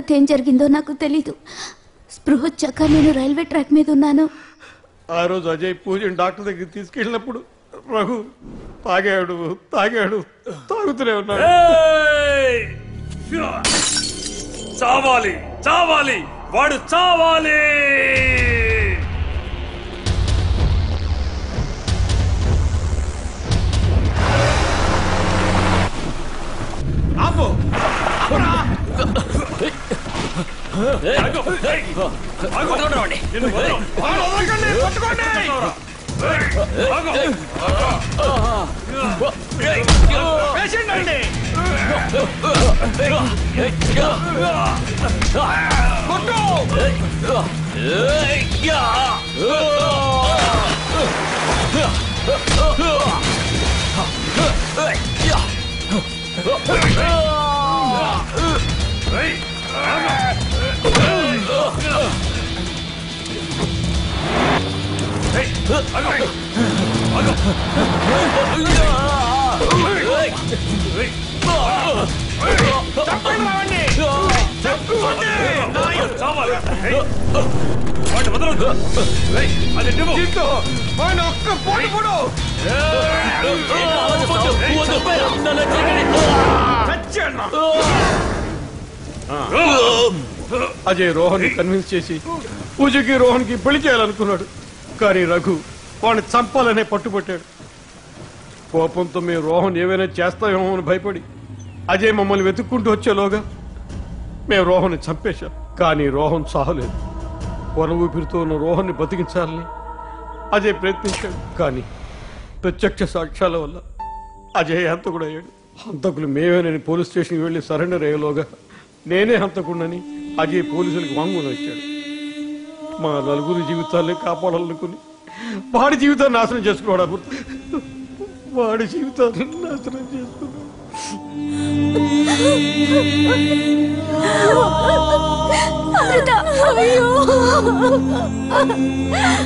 తర్వాత ఏం జరిగిందో నాకు తెలీదు. స్పృహ వచ్చాక నేను రైల్వే ట్రాక్ మీద ఉన్నాను. ఆ రోజు అజయ్ పూజని డాక్టర్ దగ్గర తీసుకెళ్ళినప్పుడు రఘు తాగాడు తాగాడు తాగుతూనే ఉన్నాడు! చావాలి చావాలి వాడు చావాలి! ఆపు! ఒక్క పోటీ కూడా అజయ్ రోహన్ కన్విన్స్ చేసి పూజకి రోహన్కి పెళ్ళి చేయాలనుకున్నాడు. కానీ రఘు వాడిని చంపాలనే పట్టుబట్టాడు. కోపంతో మేము రోహన్ ఏమైనా చేస్తామేమో అని భయపడి అజయ్ మమ్మల్ని వెతుక్కుంటూ వచ్చేలోగా మేము రోహన్ని చంపేశాం. కానీ రోహన్ సాహలేదు వన ఊపిరితో ఉన్న రోహన్ని బతికించాలని అజయ్ ప్రయత్నించాడు. కానీ ప్రత్యక్ష సాక్ష్యాల వల్ల అజయ్ హంతకుడు అయ్యాడు హంతకులు మేమేనని పోలీస్ స్టేషన్కి వెళ్ళి సరెండర్ అయ్యేలోగా నేనే హంతకుండని అజయ్ పోలీసులకు వాంగ్మూలం ఇచ్చాడు. మా నలుగురి జీవితాల్ని కాపాడాలనుకుని వాడి జీవితాన్ని నాశనం చేసుకున్నాడు వాడి జీవితాన్ని నాశనం చేసుకున్నాడు. అమృత అయ్యో.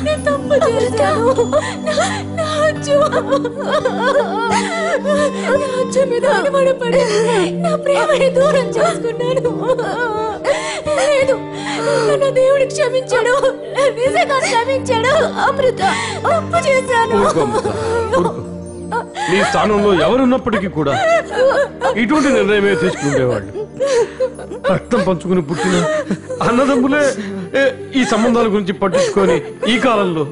నేను తప్పు చేశాను. రాజు రాజు మీద అనుమానపడి నా ప్రేమని దూరం చేసుకున్నాను. లేదు నన్ను దేవుడు క్షమించాడు. నిజంగా క్షమించాడు. అమృత అప్పు చేశాను. ఊరుకో నీ స్థానంలో ఎవరున్నప్పటికీ కూడా ఇటువంటి నిర్ణయమే తీసుకుండేవాళ్ళు. రక్తం పంచుకుని పుట్టిన అన్నదమ్ములే ఏ, ఈ సంబంధాల గురించి పట్టించుకొని ఈ కాలంలో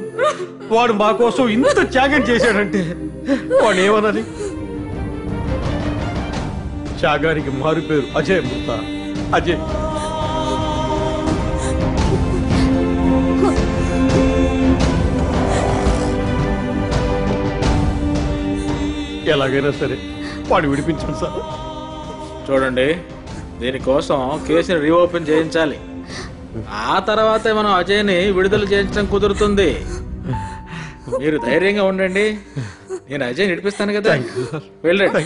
వాడు మా కోసం ఇంత త్యాగం చేశాడంటే వాడు ఏమనాలి త్యాగానికి మారు పేరు అజయ్ ముత్త. అజయ్. ఎలాగైనా సరే వాడు విడిపించండి సార్. చూడండి దీనికోసం కేసుని రీఓపెన్ చేయించాలి. ఆ తర్వాతే మనం అజయ్ని విడుదల చేయించడం కుదురుతుంది. మీరు ధైర్యంగా ఉండండి. నేను అజయ్ నడిపిస్తాను కదా. వెళ్ళండి.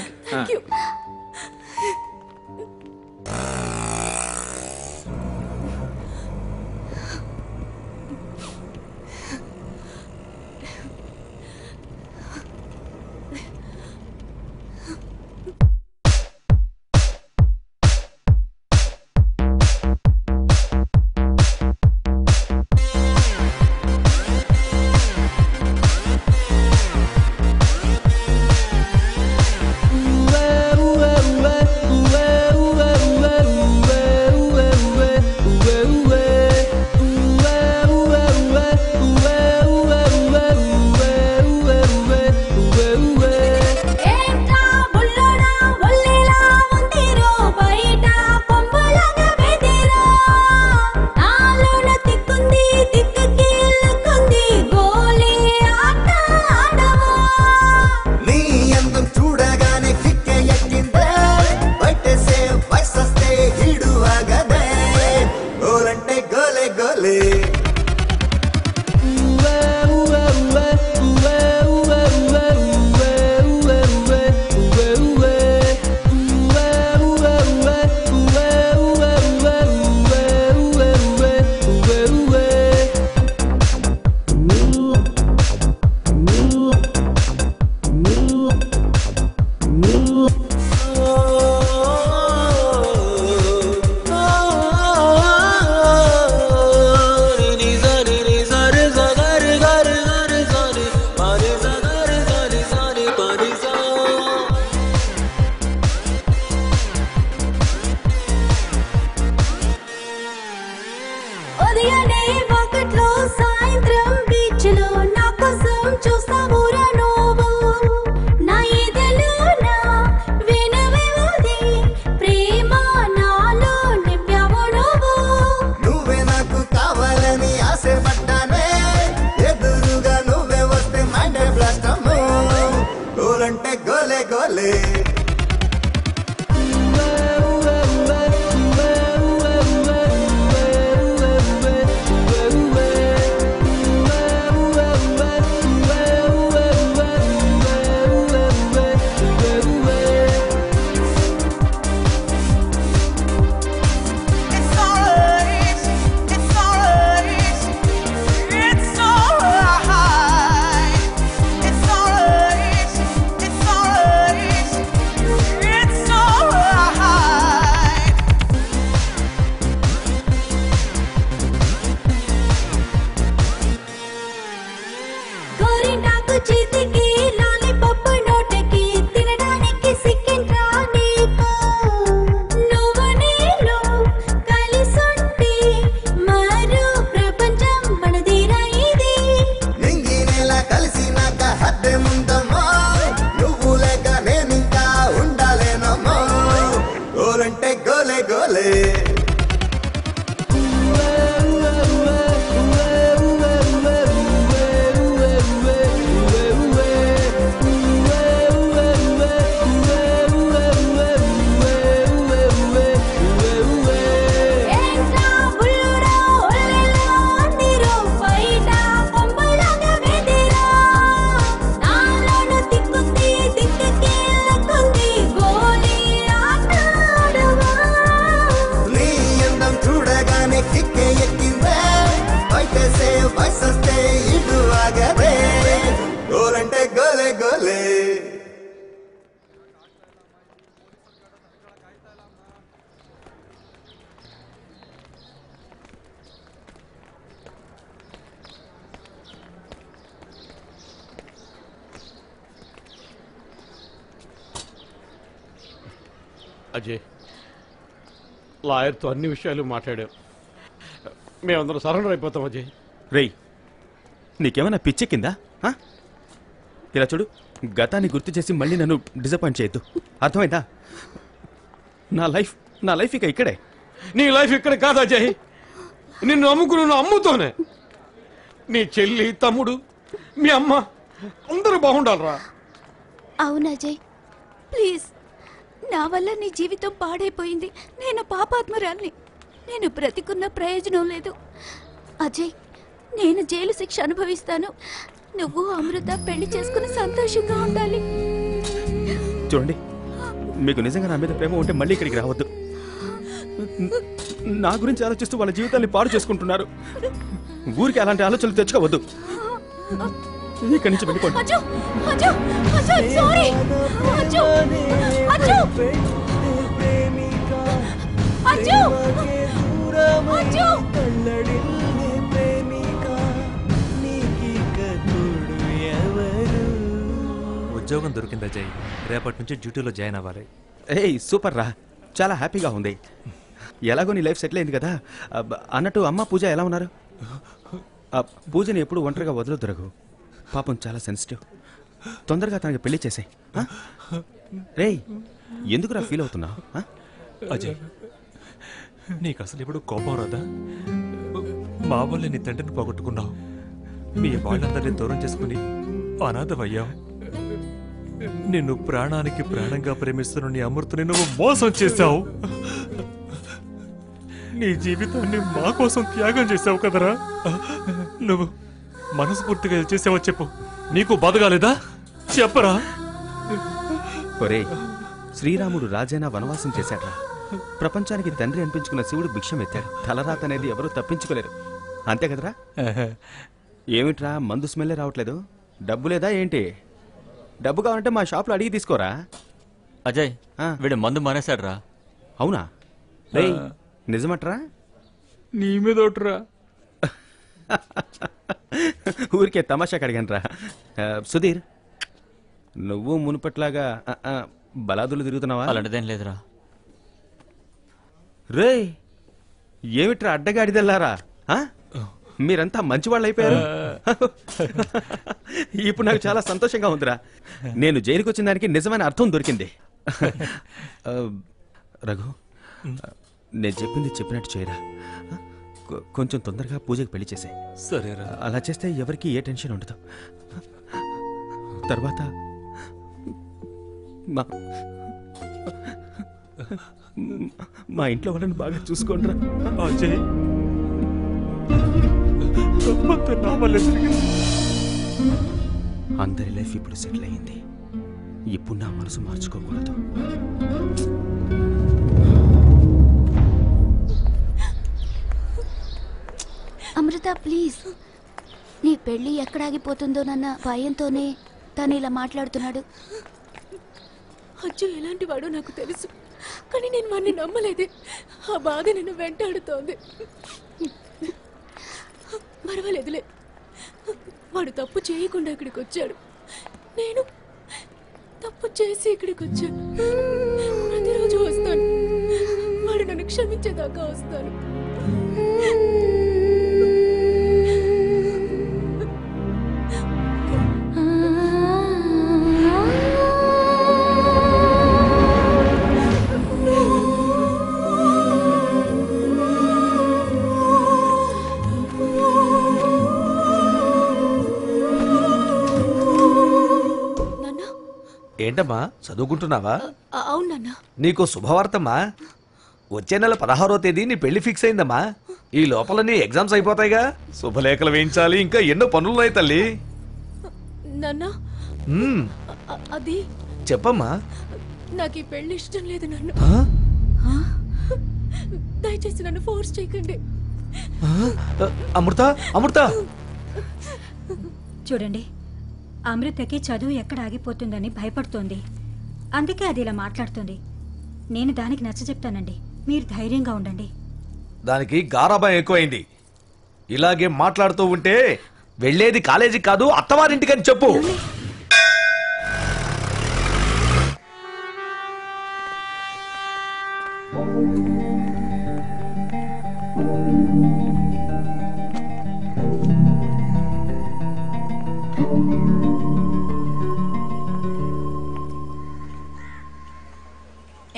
లాయర్తో అన్ని విషయాలు మాట్లాడాం మేమందరం సరెండర్ అయిపోతాం అజయ్. రేయ్ నీకేమైనా పిచ్చెక్కిందా ఆ? ఇలా చూడు గతాన్ని గుర్తు చేసి మళ్ళీ నన్ను డిసప్పాయింట్ చేయొద్దు. అర్థమైందా? నా లైఫ్ నా లైఫ్ ఇక ఇక్కడే. నీ లైఫ్ ఇక్కడ కాదు అజయ్. నిన్ను నమ్ముకుని నువ్వు అమ్ముతోనే. నీ చెల్లి తమ్ముడు మీ అమ్మ అందరూ బాగుండాలిరా. అవును అజయ్. ప్లీజ్. నా వల్ల నీ జీవితం పాడైపోయింది. నేను పాపాత్మరాల్ని. నేను బ్రతికున్న ప్రయోజనం లేదు. అజయ్ నేను జైలు శిక్ష అనుభవిస్తాను. నువ్వు అమృత పెళ్ళి చేసుకుని సంతోషంగా ఉండాలి. చూడండి మీకు నిజంగా నా మీద ప్రేమ ఉంటే మళ్ళీ ఇక్కడికి రావద్దు. నా గురించి ఆలోచిస్తూ వాళ్ళ జీవితాన్ని పాడు చేసుకుంటున్నారు. ఊరికి అలాంటి ఆలోచనలు తెచ్చుకోవద్దు. ఇక్కడి నుంచి వెళ్ళిపోండి. ఉద్యోగం దొరికింది అజయ్ రేపటి నుంచి డ్యూటీలో జాయిన్ అవ్వాలి. ఏయ్ సూపర్ రా. చాలా హ్యాపీగా ఉంది. ఎలాగో నీ లైఫ్ సెటిల్ అయింది కదా. అబ్బ, అన్నట్టు అమ్మ పూజ ఎలా ఉన్నారు? పూజని ఎప్పుడు ఒంటరిగా వదలొద్దు రఘు. పాపం చాలా సెన్సిటివ్. తొందరగా తనకి పెళ్ళి చేసే రేయ్ ఎందుకురా ఫీల్ అవుతున్నా అజయ్ నీకు అసలు ఇప్పుడు కోపం రాదా? మా వల్లే నీ తండ్రిని పోగొట్టుకున్నావు. మీ వాళ్ళందరినీ దూరం చేసుకుని అనాథమయ్యావు నిన్ను ప్రాణానికి ప్రాణంగా ప్రేమిస్తున్న నీ అమృతని నువ్వు మోసం చేశావు. నీ జీవితాన్ని మా కోసం త్యాగం చేశావు కదరా? నువ్వు మనస్ఫూర్తిగా చేసావో చెప్పు. నీకు బాధగాలేదా చెప్పరా. ఒరేయ్ శ్రీరాముడు రాజైనా వనవాసం చేశాడ్రా. ప్రపంచానికి తండ్రి అనిపించుకున్న శివుడు భిక్షం ఎత్తాడు తలరాత అనేది ఎవరూ తప్పించుకోలేరు. అంతే కదరా? ఏమిట్రా మందు స్మెల్లే రావట్లేదు? డబ్బు లేదా ఏంటి? డబ్బు కావాలంటే మా షాప్లో అడిగి తీసుకోరా? అజయ్ వీడు మందు మానేశాడు రా అవునా? రేయ్ నిజమట్రా? నీ మీద ఒకటిరా ఊరికే తమాషాకి అడిగాను రా సుధీర్ నువ్వు మునుపట్లాగా ఆ, ఆ, బలాదులు తిరుగుతున్నావా? అలాంటిదేం లేదురా. రేయ్ ఏమిట్రా అడ్డగాడిదెల్లారా? ఆ? మీరంతా మంచివాళ్ళు అయిపోయారు. ఇప్పుడు నాకు చాలా సంతోషంగా ఉందిరా. నేను జైలుకి వచ్చిన దానికి నిజమైన అర్థం దొరికింది. ఆ, రఘు నేను చెప్పింది చెప్పినట్టు చేయరా. కొంచెం తొందరగా పూజకి పెళ్ళి చేసే సరేరా. అలా చేస్తే ఎవరికి ఏ టెన్షన్ ఉండదు. తర్వాత మా మా ఇంట్లో వాళ్ళని బాగా చూసుకోండిరా. అజయ్. తప్పంతా నా వల్లే జరిగింది అందరి లైఫ్ ఇప్పుడు సెటిల్ అయ్యింది. ఇప్పుడు నా మనసు మార్చుకోకూడదు. అమృత ప్లీజ్. నీ పెళ్ళి ఎక్కడ ఆగిపోతుందోనన్న భయంతోనే తను ఇలా మాట్లాడుతున్నాడు. అచ్చు ఎలాంటి వాడో నాకు తెలుసు. కానీ నేను వాడిని నమ్మలేదే. ఆ బాధ నిన్ను వెంటాడుతోంది. పర్వాలేదులే. వాడు తప్పు చేయకుండా ఇక్కడికి వచ్చాడు నేను తప్పు చేసి ఇక్కడికి వచ్చాను ప్రతిరోజు వస్తాను. వాడు నన్ను క్షమించేదాకా వస్తాను. ఏంటమ్మా చదువుకుంటున్నావా? ఆ- అవును నాన్న. నీకు శుభవార్తమ్మా. వచ్చే నెల పదహారో తేదీ నీ పెళ్ళి ఫిక్స్ అయిందమ్మా. ఈ లోపల నీ ఎగ్జామ్స్ అయిపోతాయిగా. శుభలేఖలు వేయించాలి ఇంకా ఎన్నో పనులున్నాయి తల్లి. అది చెప్పమ్మా. నాకు ఈ పెళ్ళి ఇష్టం లేదు నన్ను. ఆ? దయచేసి నన్ను ఫోర్స్ చేయకండి. ఆ? అమృత అమృత. చూడండి అమృతకి చదువు ఎక్కడ ఆగిపోతుందని భయపడుతోంది. అందుకే అది ఇలా మాట్లాడుతుంది. నేను దానికి నచ్చ చెప్తానండి. మీరు ధైర్యంగా ఉండండి. దానికి గారాభం ఎక్కువైంది. ఇలాగే మాట్లాడుతూ ఉంటే వెళ్ళేది కాలేజీ కాదు అత్తవారింటికని చెప్పు.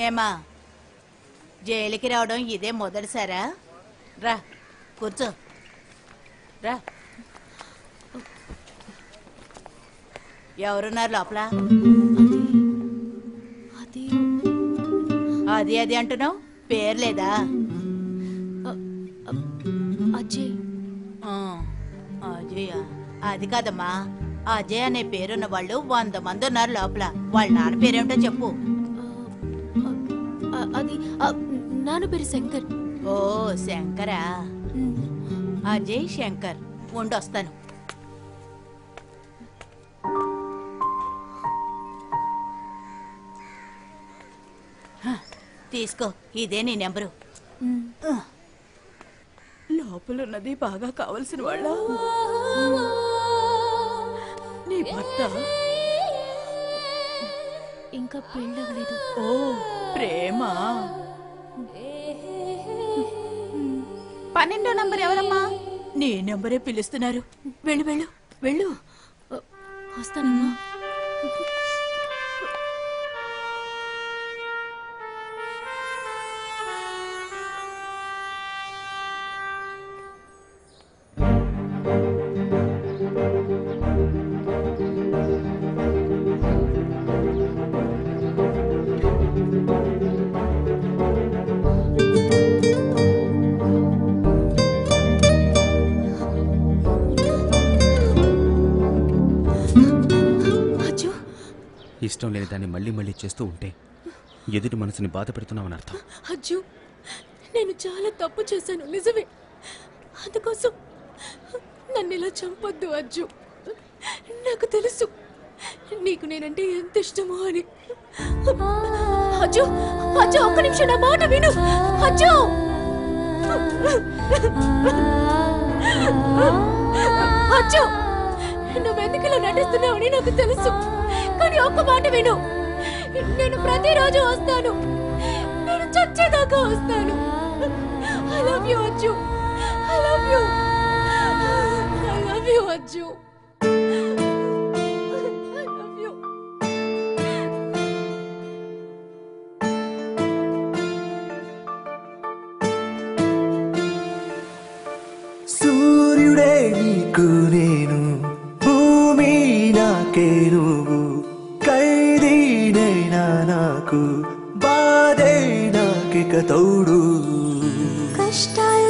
ఏమా? జైలుకి రావడం ఇదే మొదటిసారా? రా కూర్చో. రా. ఎవరున్నారు లోపల? అది. అది అది అంటున్నావు? పేరు లేదా? అజయ్. అజయ్ అది కాదమ్మా. అజయ్ అనే పేరున్న వాళ్ళు వంద మంది ఉన్నారు లోపల. వాళ్ళ నాన్న పేరేమిటో చెప్పు. అది నాన్న పేరు శంకర్. ఓ శంకరా? అజయ్ శంకర్. ఉండొస్తాను. హ, తీసుకో ఇదే నీ నెంబరు. లోపల ఉన్నది బాగా కావలసిన వాళ్ళ. నీ భర్త. ఇంకా పెళ్ళవలేదు ఓ ప్రేమ? పన్నెండో నంబర్ ఎవరమ్మా? నీ నెంబరే పిలుస్తున్నారు. వెళ్ళు వెళ్ళు వెళ్ళు. వస్తానమ్మా. ఇష్టం లేని దాన్ని మళ్ళీ మళ్ళీ చేస్తూ ఉంటే ఎదుటి మనసుని బాధ పెడుతున్నామని అర్థం. అజ్జు నేను చాలా తప్పు చేశాను నిజమే. అందుకోసం నన్ను ఇలా చంపొద్దు అజ్జు. నాకు తెలుసు నీకు నేనంటే ఎంత ఇష్టమో అని. అజ్జు అజ్జు ఒక్క నిమిషం నా మాట విను. అజ్జు! అజ్జు! నువ్వు ఇలా నటిస్తున్నావని నాకు తెలుసు. కానీ ఒక్క మాట విను. నేను ప్రతిరోజు వస్తాను. నేను చచ్చేదాకా వస్తాను. I love you Ajju. I love you I love you Ajju. సూర్యుడే నీకు నేను तौडु कष्टाय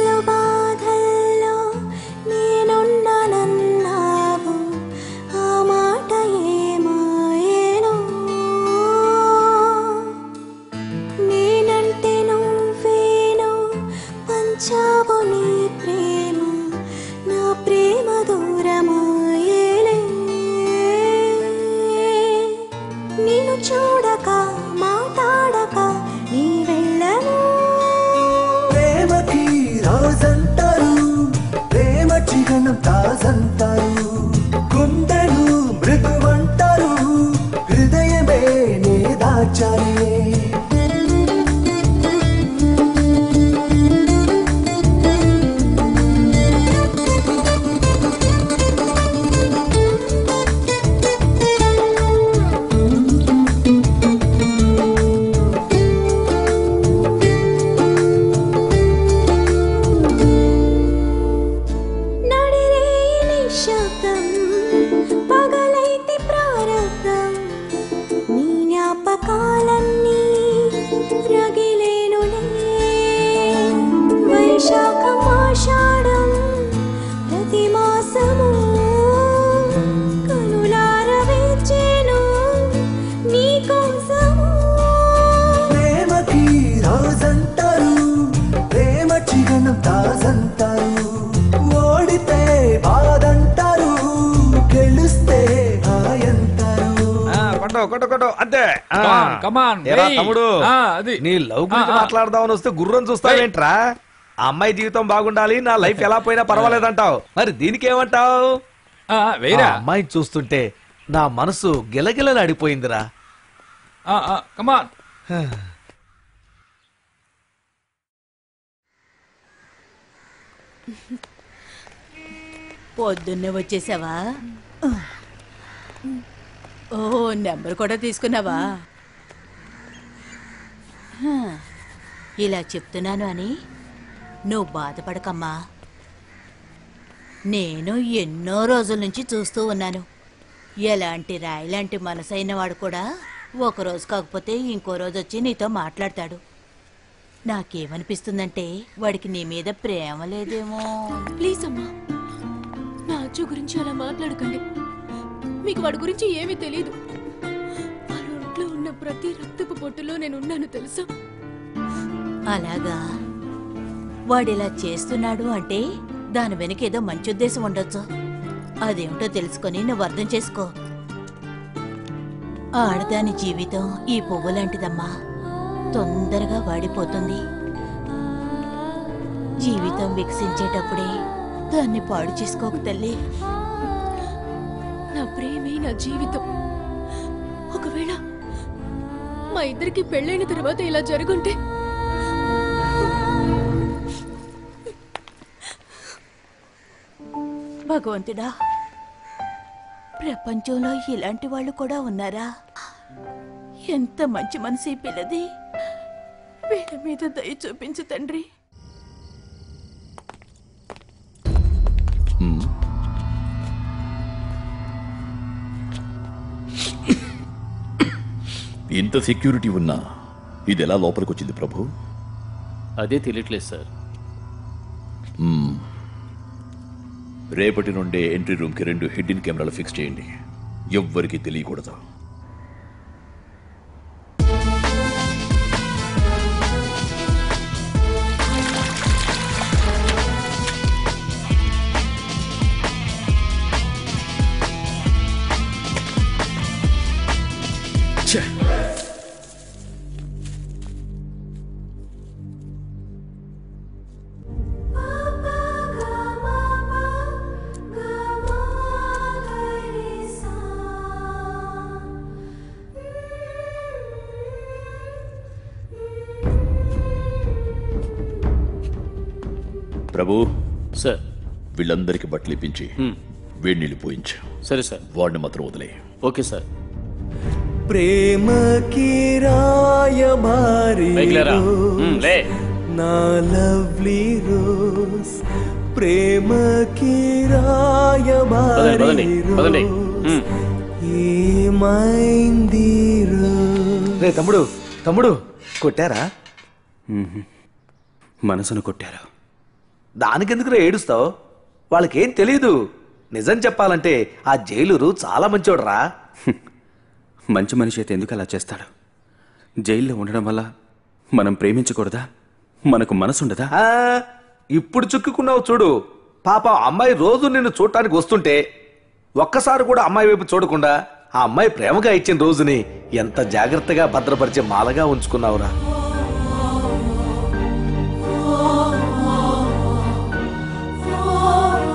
లవ్ గురించి ఆ. మాట్లాడదామని వస్తే గుర్రం చూస్తావేంట్రా? ఆ అమ్మాయి జీవితం బాగుండాలి నా లైఫ్ ఎలా పోయినా పర్వాలేదంటావు. మరి దీనికి ఏమంటావు వేయరా. అమ్మాయిని చూస్తుంటే నా మనసు గిలగిలలాడిపోయిందిరా. కమాన్ పొద్దున్నే వచ్చేసావా? ఓ నెంబర్ కూడా తీసుకున్నావా? ఇలా చెప్తున్నాను అని నువ్వు బాధపడకమ్మా. నేను ఎన్నో రోజుల నుంచి చూస్తూ ఉన్నాను. ఎలాంటి రాయిలాంటి మనసైన వాడు కూడా ఒక రోజు కాకపోతే ఇంకో రోజు వచ్చి నీతో మాట్లాడతాడు. నాకేమనిపిస్తుందంటే వాడికి నీ మీద ప్రేమ లేదేమో. ప్లీజ్ అమ్మా నా అచ్చు గురించి అలా మాట్లాడకండి. మీకు వాడి గురించి ఏమీ తెలియదు ఒంట్లో ఉన్న ప్రతి రక్తపు పొట్టులో నేను ఉన్నాను తెలుసా? అలాగా. వాడిలా చేస్తున్నాడు అంటే దాని వెనక ఏదో మంచి ఉద్దేశం ఉండొచ్చు. అదేమిటో తెలుసుకొని నువ్వు అర్థం చేసుకో. ఆడదాని జీవితం ఈ పువ్వు లాంటిదమ్మా. తొందరగా వాడిపోతుంది. జీవితం వికసించేటప్పుడే దాన్ని పాడు చేసుకోకు తల్లి. నా ప్రేమే నా జీవితం. ఒకవేళ మా ఇద్దరికి పెళ్ళైన తర్వాత ఇలా జరుగుంటే? భగవంతుడా ప్రపంచంలో ఇలాంటి వాళ్ళు కూడా ఉన్నారా? ఎంత మంచి మనసు ఈ పిల్లది. వీళ్ళ మీద దయ చూపించు తండ్రి. ఇంత సెక్యూరిటీ ఉన్నా ఇది ఎలా లోపలికి వచ్చింది ప్రభు? అదే తెలియట్లేదు సార్. రేపటి నుండే ఎంట్రీ రూమ్కి రెండు హిడ్డిన్ కెమెరాలు ఫిక్స్ చేయండి. ఎవ్వరికీ తెలియకూడదు. వీళ్ళందరికీ బట్టలు ఇప్పించి వేడి నీళ్ళు పోయించు. సరే సార్. వాడిని మాత్రం వదిలే ఓకే సార్. లే. నా లవ్లీ రోజ్ ప్రేమకి రాయబారి పదండి పదండి పదండి మ్మ్. ఏమైంది రే తమ్ముడు తమ్ముడు కొట్టారా? మనసును కొట్టారు. దానికెందుకురా ఏడుస్తావు? వాళ్ళకేం తెలియదు నిజం చెప్పాలంటే ఆ జైలురు చాలా మంచోడరా. మంచి మనిషి అయితే ఎందుకు అలా చేస్తాడు? జైల్లో ఉండడం వల్ల మనం ప్రేమించకూడదా? మనకు మనసుండదా? ఆ, ఇప్పుడు చిక్కుకున్నావు చూడు. పాప అమ్మాయి రోజు నిన్ను చూడటానికి వస్తుంటే ఒక్కసారి కూడా అమ్మాయి వైపు చూడకుండా ఆ అమ్మాయి ప్రేమగా ఇచ్చిన రోజుని ఎంత జాగ్రత్తగా భద్రపరిచే మాలగా ఉంచుకున్నావురా.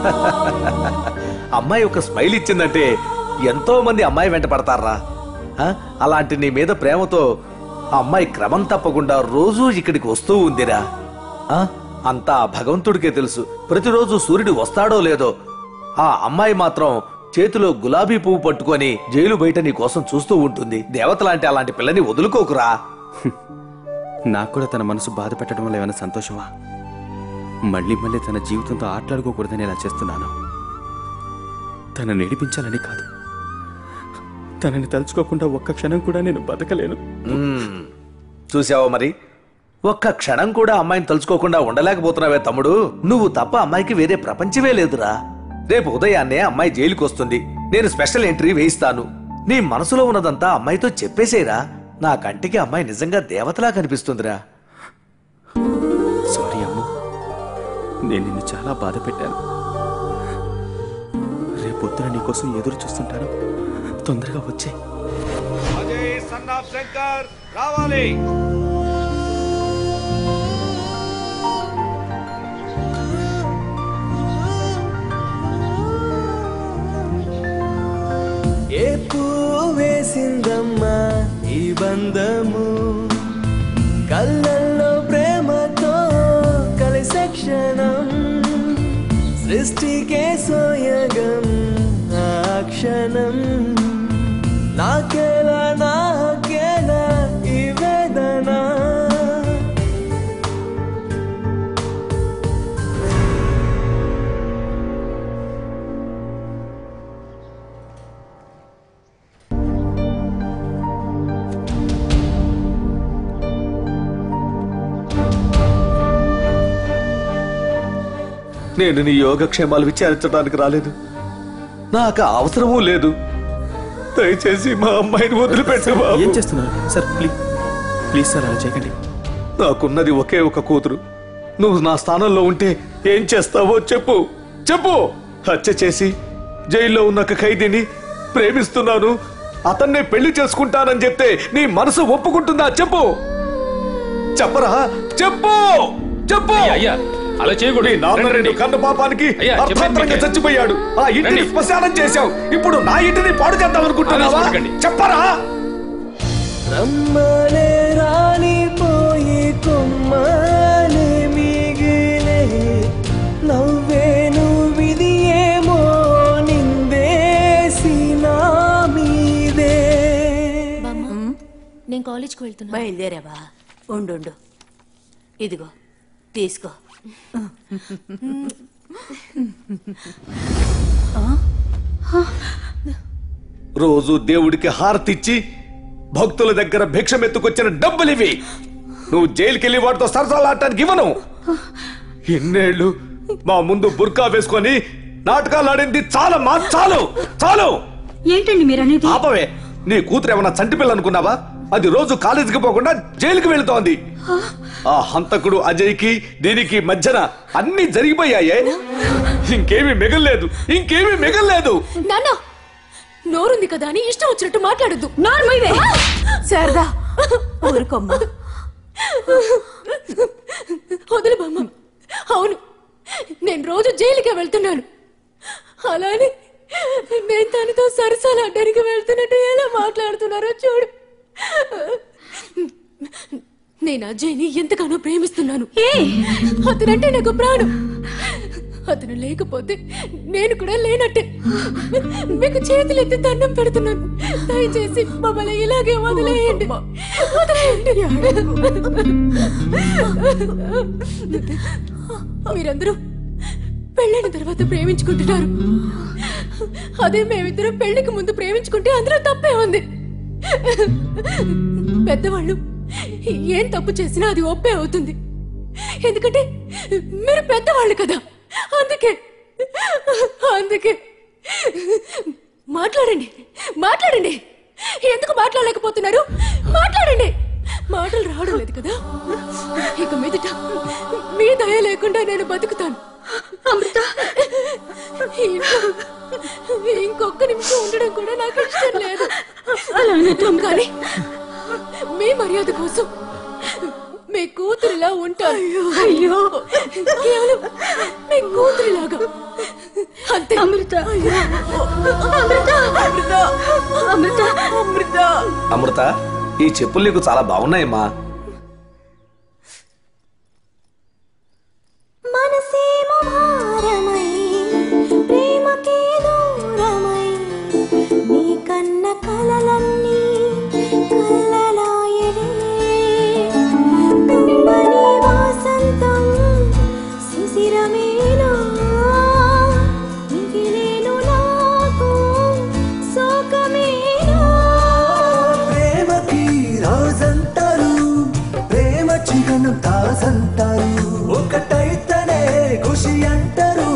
అమ్మాయి ఒక స్మైల్ ఇచ్చిందంటే ఎంతో మంది అమ్మాయి వెంట పడతారా? ఆ? అలాంటి నీ మీద ప్రేమతో అమ్మాయి క్రమం తప్పకుండా రోజూ ఇక్కడికి వస్తూ ఉందిరా. ఆ? అంతా భగవంతుడికే తెలుసు. ప్రతిరోజు సూర్యుడు వస్తాడో లేదో ఆ అమ్మాయి మాత్రం చేతిలో గులాబీ పువ్వు పట్టుకొని జైలు బయట నీ కోసం చూస్తూ ఉంటుంది. దేవతలాంటి అలాంటి పిల్లని వదులుకోకురా. నాకు కూడా తన మనసు బాధ పెట్టడం వల్ల ఏమైనా సంతోషమా? మళ్ళీ మళ్ళీ తన జీవితంతో ఆటలాడుకోకూడదని ఇలా చేస్తున్నాను. తనని నేడిపించాలని కాదు. తనని తలుచుకోకుండా ఒక్క క్షణం కూడా నేను బతకలేను. మ్మ్. చూసావా మరి? ఒక్క క్షణం కూడా అమ్మాయిని తలుచుకోకుండా ఉండలేకపోతున్నావే తమ్ముడు. నువ్వు తప్ప అమ్మాయికి వేరే ప్రపంచమే లేదురా. రేపు ఉదయాన్నే అమ్మాయి జైలుకి వస్తుంది నేను స్పెషల్ ఎంట్రీ వేయిస్తాను. నీ మనసులో ఉన్నదంతా అమ్మాయితో చెప్పేసేరా. నా కంటికి అమ్మాయి నిజంగా దేవతలా కనిపిస్తుందిరా. నేను నిన్ను చాలా బాధ పెట్టాను. రేపొద్దున నీకోసం ఎదురు చూస్తుంటాను. తొందరగా వచ్చే. రావాలి. ఏ వేసిందమ్మా ఈ బంధము? కళ్ళల్లో सृष्टिके सो यगं ना నేను నీ యోగక్షేమాలు విచారించడానికి రాలేదు. నాకు అవసరమూ లేదు. దయచేసి మా అమ్మాయిని వదిలిపెట్టు బాబు. ఏం చేస్తున్నారు? సార్ ప్లీజ్ ప్లీజ్ సార్ అలా చేయకండి. నాకున్నది ఒకే ఒక కూతురు. నువ్వు నా స్థానంలో ఉంటే ఏం చేస్తావో చెప్పు. చెప్పు! హత్య చేసి జైల్లో ఉన్న ఒక ఖైదీని ప్రేమిస్తున్నాను. అతన్నే పెళ్ళి చేసుకుంటానని చెప్తే నీ మనసు ఒప్పుకుంటుందా? చెప్పు! చెప్పరా? చెప్పు! చెప్పు! అయ్యా. అలా చేయకూడదు. నీ నాన్న రెండు కన్న పాపానికి అర్థాంతరంగా. చచ్చిపోయాడు. ఆ ఇంటిని. శ్మశానం చేశావు. ఇప్పుడు నా ఇంటిని పాడు చేద్దాం అనుకుంటున్నావా. చెప్పరా? రమ్మనే రానిపోయి కొమ్మనే మిగిలే. నవ్వేను విధి ఏమో నిందేసి నా మీదే నేను కాలేజ్కి వెళ్తున్నా. బయలుదేరావా? ఉండు ఉండు. ఇదిగో తీసుకో. రోజు దేవుడికి హారతిచ్చి భక్తుల దగ్గర భిక్షమెత్తుకొచ్చిన డబ్బులు ఇవి నువ్వు జైలుకి వెళ్ళి వాటితో సరసాలాడటానికి ఇవ్వను. ఎన్నేళ్ళు మా ముందు బుర్కా వేసుకొని నాటకాలు ఆడింది చాలా మా చాలు. చాలు ఏంటండి మీరు అనేది ఆపవే నీ కూతురు ఏమన్నా చంటి పిల్ల అనుకున్నావా అది రోజు కాలేజీకి పోకుండా జైలుకి వెళుతోంది. ఆ హంతకుడు అజయ్కి దీనికి మధ్యన అన్ని జరిగిపోయాయే. ఇంకేమీ మిగల్లేదు. ఇంకేమీ మిగల్లేదు. నాన్న నోరుంది కదా అని ఇష్టం వచ్చినట్టు మాట్లాడద్దు. నార్మల్వే శారదా ఊరుకోమ్మా. వదిలి బామ్మ. అవును నేను రోజు జైలుకే వెళ్తున్నాను. అలానే నేను తనతో సరసాలాడడానికి వెళ్తున్నట్టు ఎలా మాట్లాడుతున్నారో చూడు. నేను అజయ్ని ఎంతగానో ప్రేమిస్తున్నాను. అతనంటే నాకు ప్రాణం. అతను లేకపోతే నేను కూడా లేనట్టే. మీకు చేతులెత్తి దండం పెడుతున్నాను. దయచేసి మమ్మల్ని ఇలాగే వదిలేయండి. వదిలేయండి. మీరందరూ పెళ్ళైన తర్వాత ప్రేమించుకుంటున్నారు. అదే మేమిద్దరం పెళ్ళికి ముందు ప్రేమించుకుంటే అందులో తప్పే ఉంది. పెద్దవాళ్ళు ఏం తప్పు చేసినా అది ఒప్పే అవుతుంది. ఎందుకంటే మీరు పెద్దవాళ్ళు కదా. అందుకే అందుకే. మాట్లాడండి మాట్లాడండి. ఎందుకు మాట్లాడలేకపోతున్నారు? మాట్లాడండి. మాటలు రావడం లేదు కదా. ఇక మీదట మీ దయ లేకుండా నేను బతుకుతాను. అమృత ఇంకొక నిమిషం ఉండడం కూడా నాకు ఇష్టం లేదు. అలానే కానీ మీ మర్యాద కోసం మీ కూతురిలా ఉంటాను. అయ్యో. కేవలం మీ కూతురిలాగా. అంతే. అమృత. అమృత. అమృత. అమృత. అమృత. అమృత ఈ చెప్పులు నీకు చాలా బాగున్నాయమ్మా. మనసేమో ஆரமை ఖుషి అంటారు.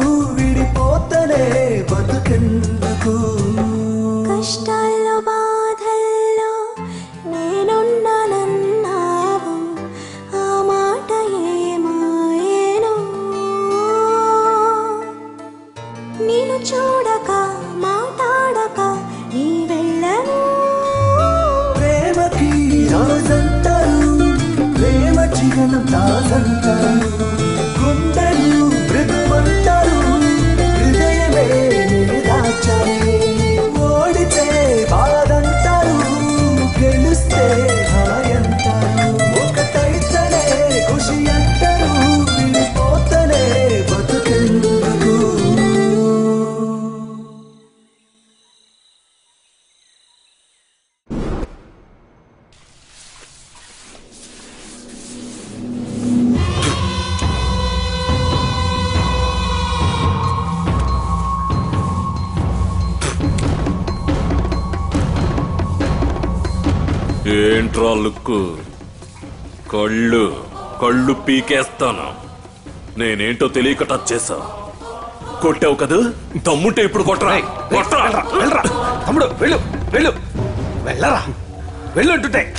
పీకేస్తాను. నేనేంటో తెలియక టచ్ చేశా. కొట్టావు కదా? దమ్ముంటే ఇప్పుడు కొట్టరా కొట్టరా వెళ్ళరా తమ్ముడు వెళ్ళు వెళ్ళు. వెళ్ళరా. వెళ్ళు అంటుంటే.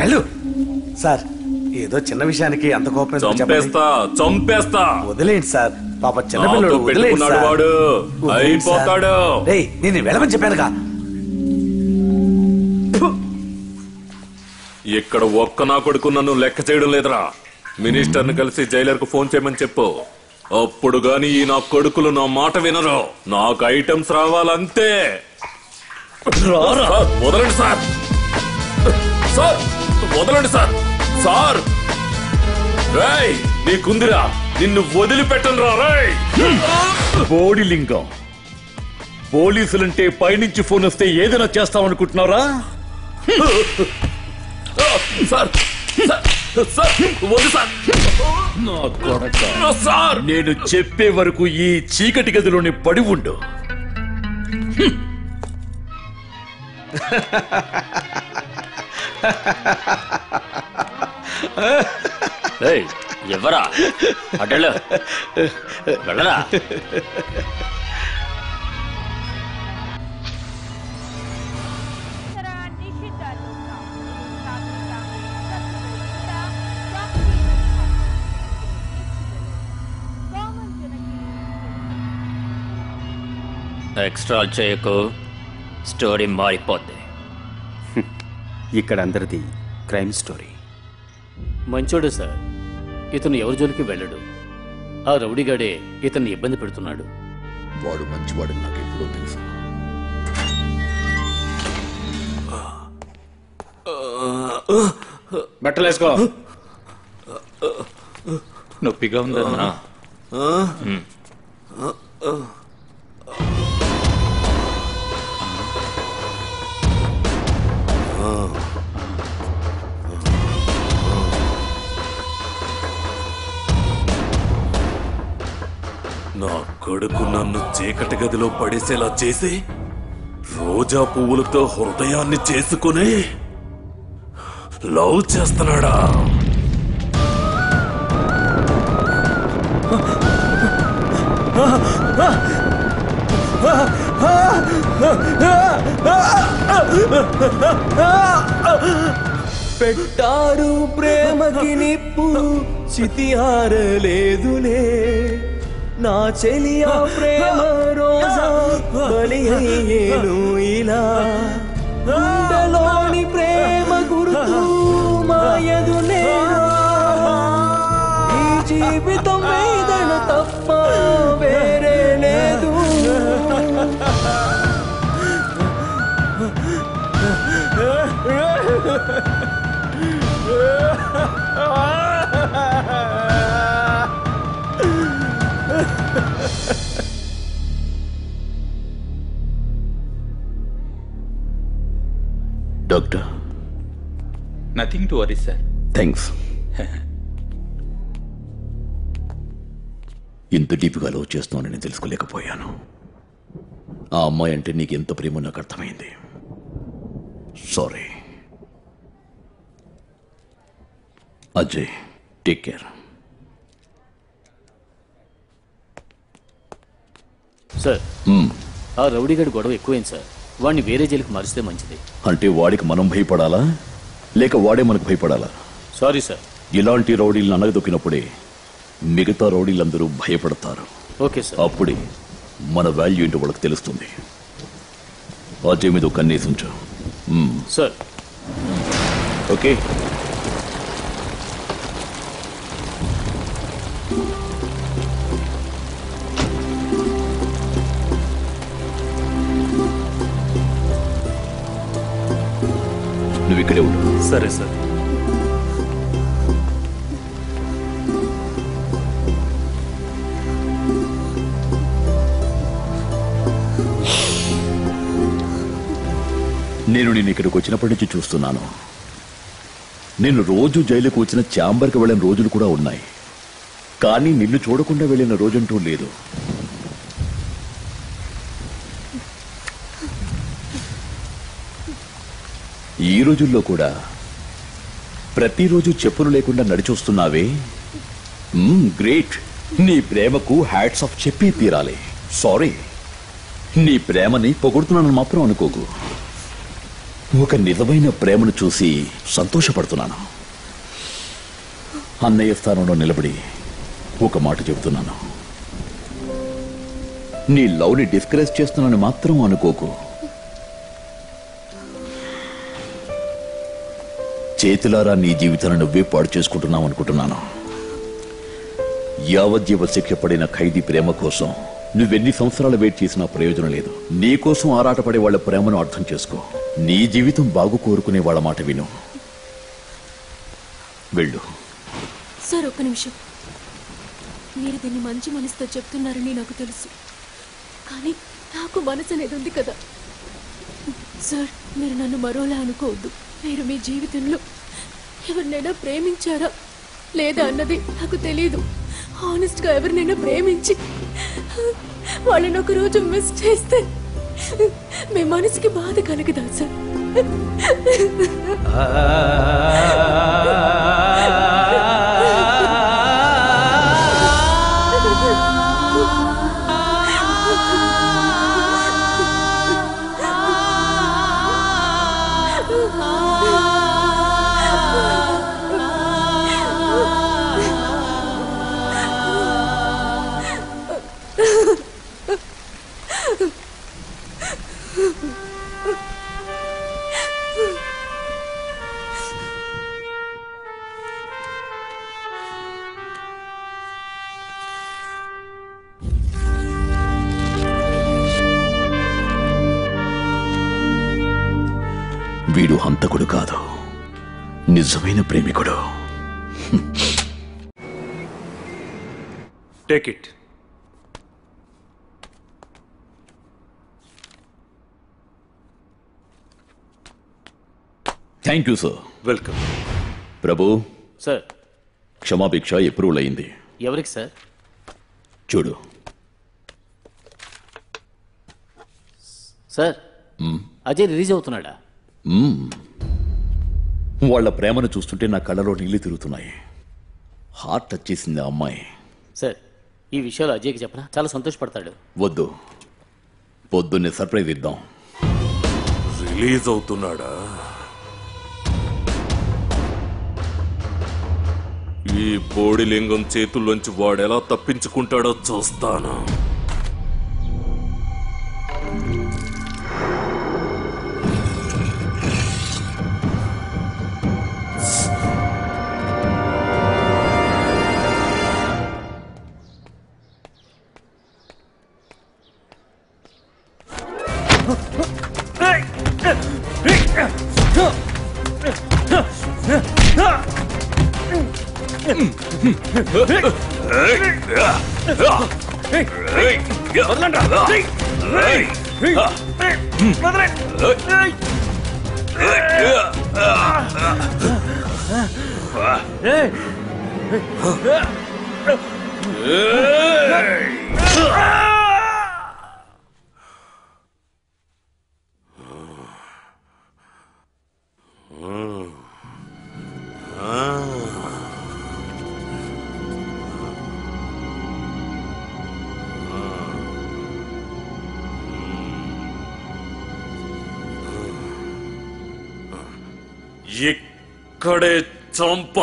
వెళ్ళు. సార్ ఏదో చిన్న విషయానికి అంత కోపం? చంపేస్తా చంపేస్తా. వదిలేయండి సార్. పాప నాతో చిన్నపిల్లడు వదిలేయండి పెట్టుకున్నాడు సార్. వాడు. వదిలేయండి సార్. అయిపోతాడు. రేయ్ నేను వెళ్ళమని చెప్పానుగా. ఇక్కడ ఒక్క నా కొడుకు నన్ను లెక్క చేయడం లేదురా. మినిస్టర్ని కలిసి జైలర్కు ఫోన్ చేయమని చెప్పు. అప్పుడు గాని ఈ నా కొడుకులు నా మాట వినరు. నాకు ఐటమ్స్ రావాలంతే. వదలండి సార్. సార్ వదలండి సార్. సార్. రేయ్ నీకుందిరా నిన్ను వదిలిపెట్టను రేయ్. బోడిలింగం పోలీసులంటే పైనుంచి ఫోన్ వస్తే ఏదైనా చేస్తామనుకుంటున్నారా? సార్ సార్, సార్ వద్దు సార్. నా కొడక. నేను చెప్పే వరకు ఈ చీకటి గదిలోనే పడి ఉండు. ఎవరా? అటెళ్ళు. వెళ్ళరా? ఎక్స్ట్రా చేయకు స్టోరీ మారిపోద్ది ఇక్కడ అందరిది క్రైమ్ స్టోరీ. మంచోడే సార్ ఇతను ఎవరి జోలికి వెళ్ళడు. ఆ రౌడీగాడే ఇతన్ని ఇబ్బంది పెడుతున్నాడు. వాడు మంచివాడని నాకు ఎప్పుడో తెలుసు? బట్టలు వేసుకో నొప్పిగా ఉందన్నా. నా కొడుకు నన్ను చీకటి గదిలో పడేసేలా చేసి రోజా పువ్వులతో హృదయాన్ని చేసుకుని లవ్ చేస్తున్నాడా? పెట్టారు ప్రేమకి నిప్పు చితి ఆరలేదులే నా చెలియా ప్రేమ రోజా బలి అయ్యేను ఇలా. గుండెలోని ప్రేమ గుర్తు మాయదు ఈ జీవితం వేదన తప్ప nothing to worry sir thanks ఇంత డీప్గా లవ్ చేస్తున్నానని తెలుసుకోలేకపోయాను. ఆ అమ్మాయి అంటే నీకు ఎంత ప్రేమో నాకు అర్థమైంది. Sorry Ajay take care sir ఆ రౌడీగాడి గొడవ ఎక్కువైంది సార్ వాడిని వేరే జైలుకి మారిస్తే మంచిది. అంటే వాడికి మనం భయపడాలా? లేక వాడే మనకు భయపడాలా? సారీ సార్ ఇలాంటి రౌడీలను అనగదొక్కినప్పుడే మిగతా రౌడీలందరూ భయపడతారు. ఓకే సార్ అప్పుడే మన వాల్యూ ఏంటో వాళ్ళకి తెలుస్తుంది. అజయ్ మీద ఒక కన్నేసి ఉంచు. సార్ ఓకే సరే సార్. నేను నేను ఇక్కడికి వచ్చినప్పటి నుంచి చూస్తున్నాను. నేను రోజు జైలుకు వచ్చిన ఛాంబర్కి వెళ్ళిన రోజులు కూడా ఉన్నాయి. కానీ నిన్ను చూడకుండా వెళ్ళిన రోజంటూ లేదు. ఈ రోజుల్లో కూడా ప్రతిరోజు చెప్పులు లేకుండా నడిచొస్తున్నావే? గ్రేట్. నీ ప్రేమకు హ్యాట్స్ ఆఫ్ చెప్పి తీరాలి. సారీ. నీ ప్రేమని పొగుడుతున్నానని మాత్రం అనుకోకు. ఒక నిజమైన ప్రేమను చూసి సంతోషపడుతున్నాను. అన్నయ్య స్థానంలో నిలబడి ఒక మాట చెబుతున్నాను. నీ లవ్ని డిస్కరేజ్ చేస్తున్నానని మాత్రం అనుకోకు. చేతులారా నీ జీవితాన్ని నువ్వే పాడు చేసుకుంటున్నావు అనుకుంటున్నాను. యావజ్జీవ శిక్ష పడిన ఖైదీ ప్రేమ కోసం నువ్వెన్ని సంవత్సరాలు వెయిట్ చేసినా ప్రయోజనం లేదు. నీ కోసం ఆరాటపడే వాళ్ళ ప్రేమను అర్థం చేసుకో. నీ జీవితం బాగు కోరుకునే వాళ్ళ మాట విను. వెళ్ళు. సార్ ఒక్క నిమిషం. మీరు దీన్ని మంచి మనసుతో చెప్తున్నారని నాకు తెలుసు. కానీ నాకు మనసు అనేది ఉంది కదా. సార్ మీరు నన్ను మరోలా అనుకోవద్దు. మీరు మీ జీవితంలో ఎవరినైనా ప్రేమించారా? లేదా అన్నది నాకు తెలియదు హానెస్ట్గా ఎవరినైనా ప్రేమించి వాళ్ళని ఒక రోజు మిస్ చేస్తే మీ మనసుకి బాధ కలగదా సార్? వీడు హంతకుడు కాదు. నిజమైన ప్రేమికుడు. Take it. Thank you sir. Welcome. Prabhu sir. క్షమాభిక్ష అప్రూవల్ అయింది ఎవరికి సార్? చూడు. సార్. అజయ్ రిలీజ్ అవుతున్నాడా. వాళ్ళ ప్రేమను చూస్తుంటే నా కళ్ళలో నీళ్ళు తిరుగుతున్నాయి. హార్ట్ టచ్ చేసింది ఆ అమ్మాయి. సార్ ఈ విషయాలు అజయ్కి చెప్పనా? చాలా సంతోషపడతాడు. వద్దు. పొద్దున్నే సర్ప్రైజ్ ఇద్దాం. రిలీజ్ అవుతున్నాడా? ఈ బోడిలింగం చేతుల్లోంచి వాడెలా తప్పించుకుంటాడో చూస్తాను.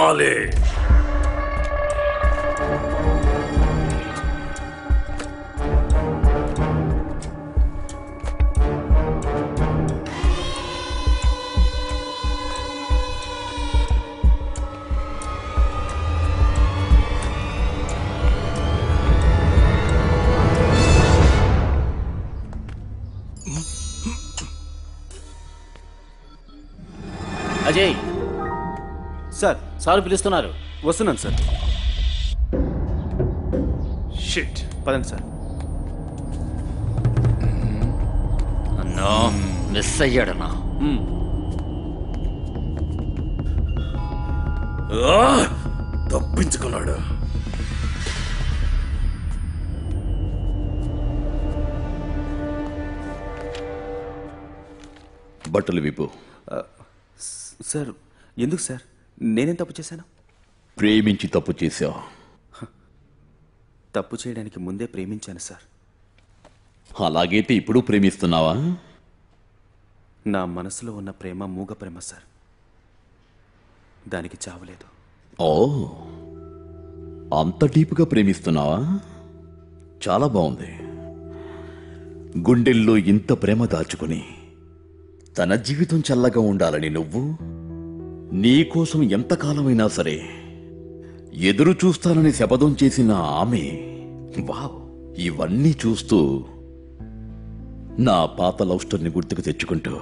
Molly! సార్ పిలుస్తున్నారు. వస్తున్నాను సార్. షిట్. పదండి సార్. అన్నా మిస్ అయ్యాడన్నా! తప్పించుకున్నాడు. బట్టలు విప్పు. సార్ ఎందుకు సార్? నేనేం తప్పు చేశాను? ప్రేమించి తప్పు చేశావు. తప్పు చేయడానికి ముందే ప్రేమించాను సార్. అలాగైతే ఇప్పుడు ప్రేమిస్తున్నావా? నా మనసులో ఉన్న ప్రేమ మూగ ప్రేమ సార్. దానికి చావలేదు. ఓ. అంత డీప్గా ప్రేమిస్తున్నావా? చాలా బాగుంది. గుండెల్లో ఇంత ప్రేమ దాచుకుని తన జీవితం చల్లగా ఉండాలని నువ్వు నీకోసం ఎంతకాలమైనా సరే ఎదురు చూస్తానని శపథం చేసిన ఆమె వావ్ ఇవన్నీ చూస్తూ నా పాత లవ్ స్టోరీని గుర్తుకు తెచ్చుకుంటూ.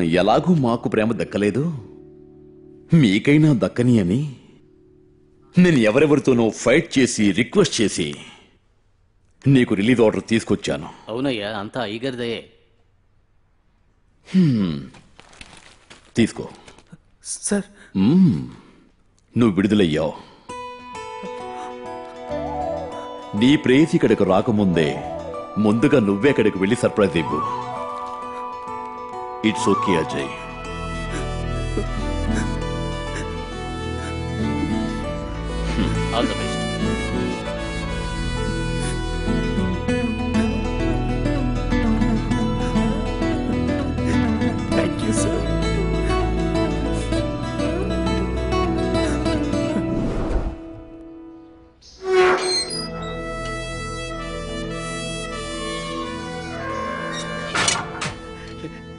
ఎలాగూ మాకు ప్రేమ దక్కలేదు. మీకైనా దక్కని అని నేను ఎవరెవరితోనో ఫైట్ చేసి రిక్వెస్ట్ చేసి నీకు రిలీజ్ ఆర్డర్ తీసుకొచ్చాను. అవునయ్యా అంతా అయ్యగారిదయే తీసుకో. సార్ మ్మ్. నువ్వు విడుదలయ్యావు. నీ ప్రేయసి ఇక్కడికి రాకముందే ముందుగా నువ్వే అక్కడికి వెళ్ళి సర్ప్రైజ్ ఇవ్వు. ఇట్స్ ఓకే అజయ్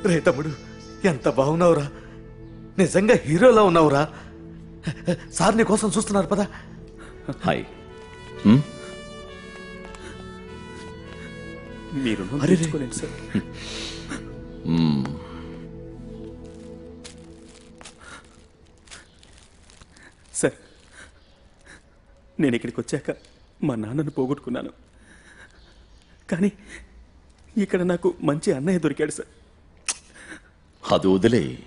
రే తమ్ముడు? ఎంత బాగున్నావురా? నిజంగా హీరోలా ఉన్నావురా? సార్ నీ కోసం చూస్తున్నారు పదా. హాయ్? మీరు. సార్ నేను ఇక్కడికి వచ్చాక మా నాన్నను పోగొట్టుకున్నాను. కానీ ఇక్కడ నాకు మంచి అన్నయ్య దొరికాడు సార్. అది వదిలే.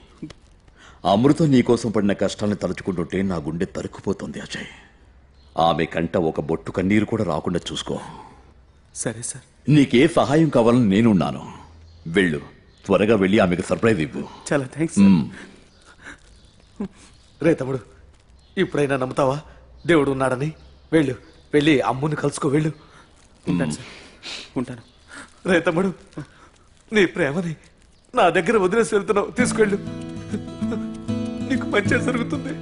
అమృత నీకోసం పడిన కష్టాన్ని తలుచుకుంటుంటే నా గుండె తరుక్కుపోతుంది అజయ్. ఆమె కంట ఒక బొట్టు కన్నీరు కూడా రాకుండా చూసుకో. సరే సార్. నీకే సహాయం కావాలని నేనున్నాను. వెళ్ళు. త్వరగా వెళ్ళి ఆమెకు సర్ప్రైజ్ ఇవ్వు. చాలా థ్యాంక్స్. రే తమ్ముడు ఇప్పుడైనా నమ్ముతావా? దేవుడు ఉన్నాడని. వెళ్ళు. వెళ్ళి అమ్ముని కలుసుకో వెళ్ళు. ఉంటాను సార్. ఉంటాను. రే తమ్ముడు నీ ప్రేమని నా దగ్గర వదిలేసి వెళ్తున్నావు. తీసుకెళ్ళు. నీకు మంచి జరుగుతుంది.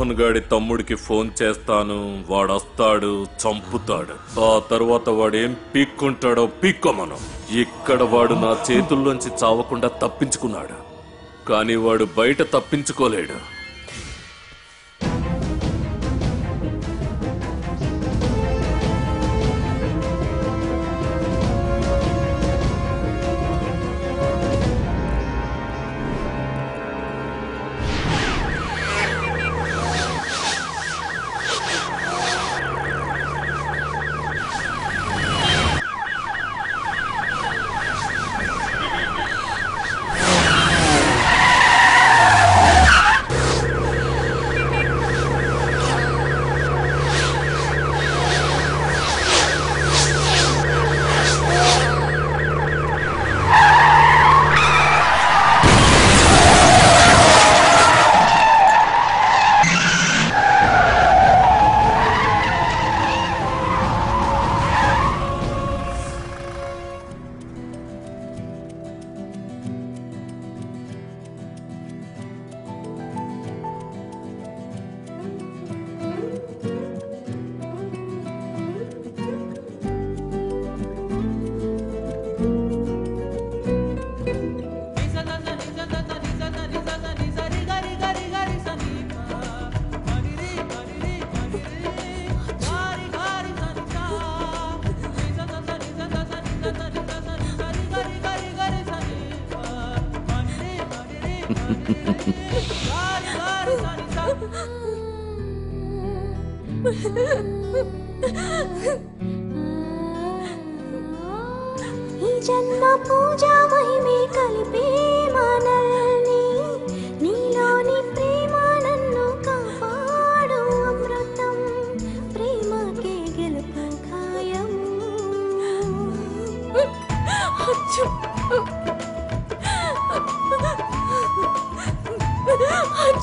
మోహన్ గాడి తమ్ముడికి ఫోన్ చేస్తాను. వాడు వస్తాడు చంపుతాడు. ఆ తర్వాత వాడేం పీక్కుంటాడో పీక్కోమను. ఇక్కడ వాడు నా చేతుల్లోంచి చావకుండా తప్పించుకున్నాడు. కానీ వాడు బయట తప్పించుకోలేడు.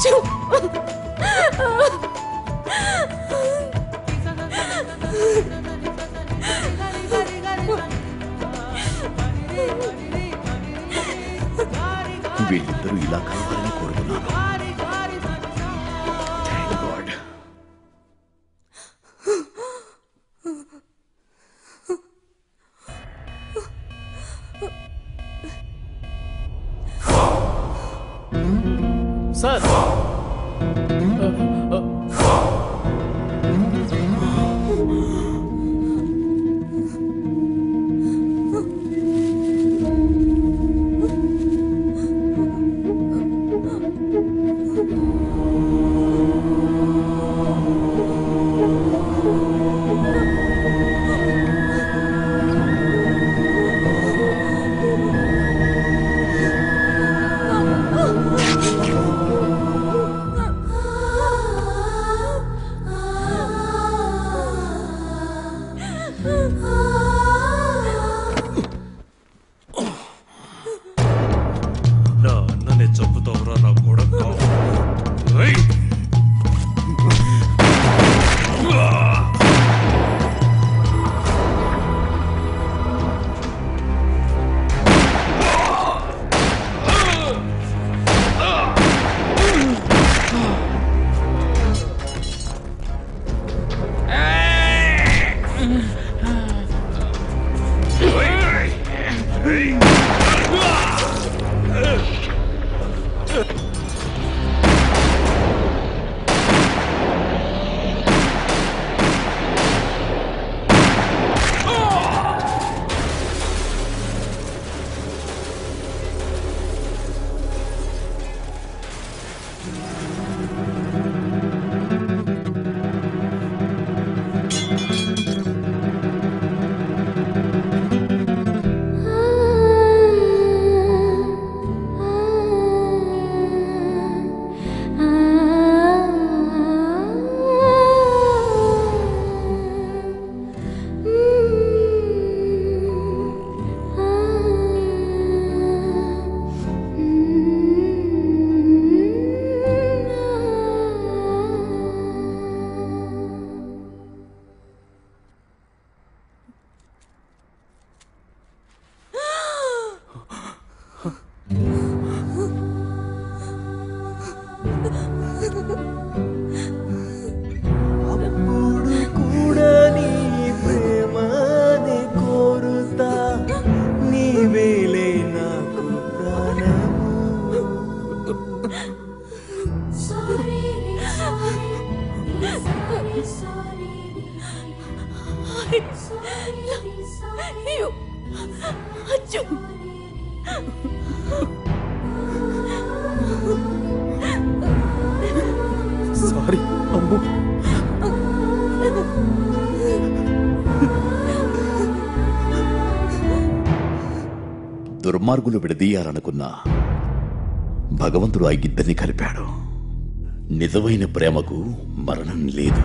좀. వీళ్ళిద్దరూ ఇలా కాదు దుర్మార్గులు విడదీయాలనుకున్నా భగవంతుడు ఆ ఇద్దరిని కలిపాడు. నిజమైన ప్రేమకు మరణం లేదు.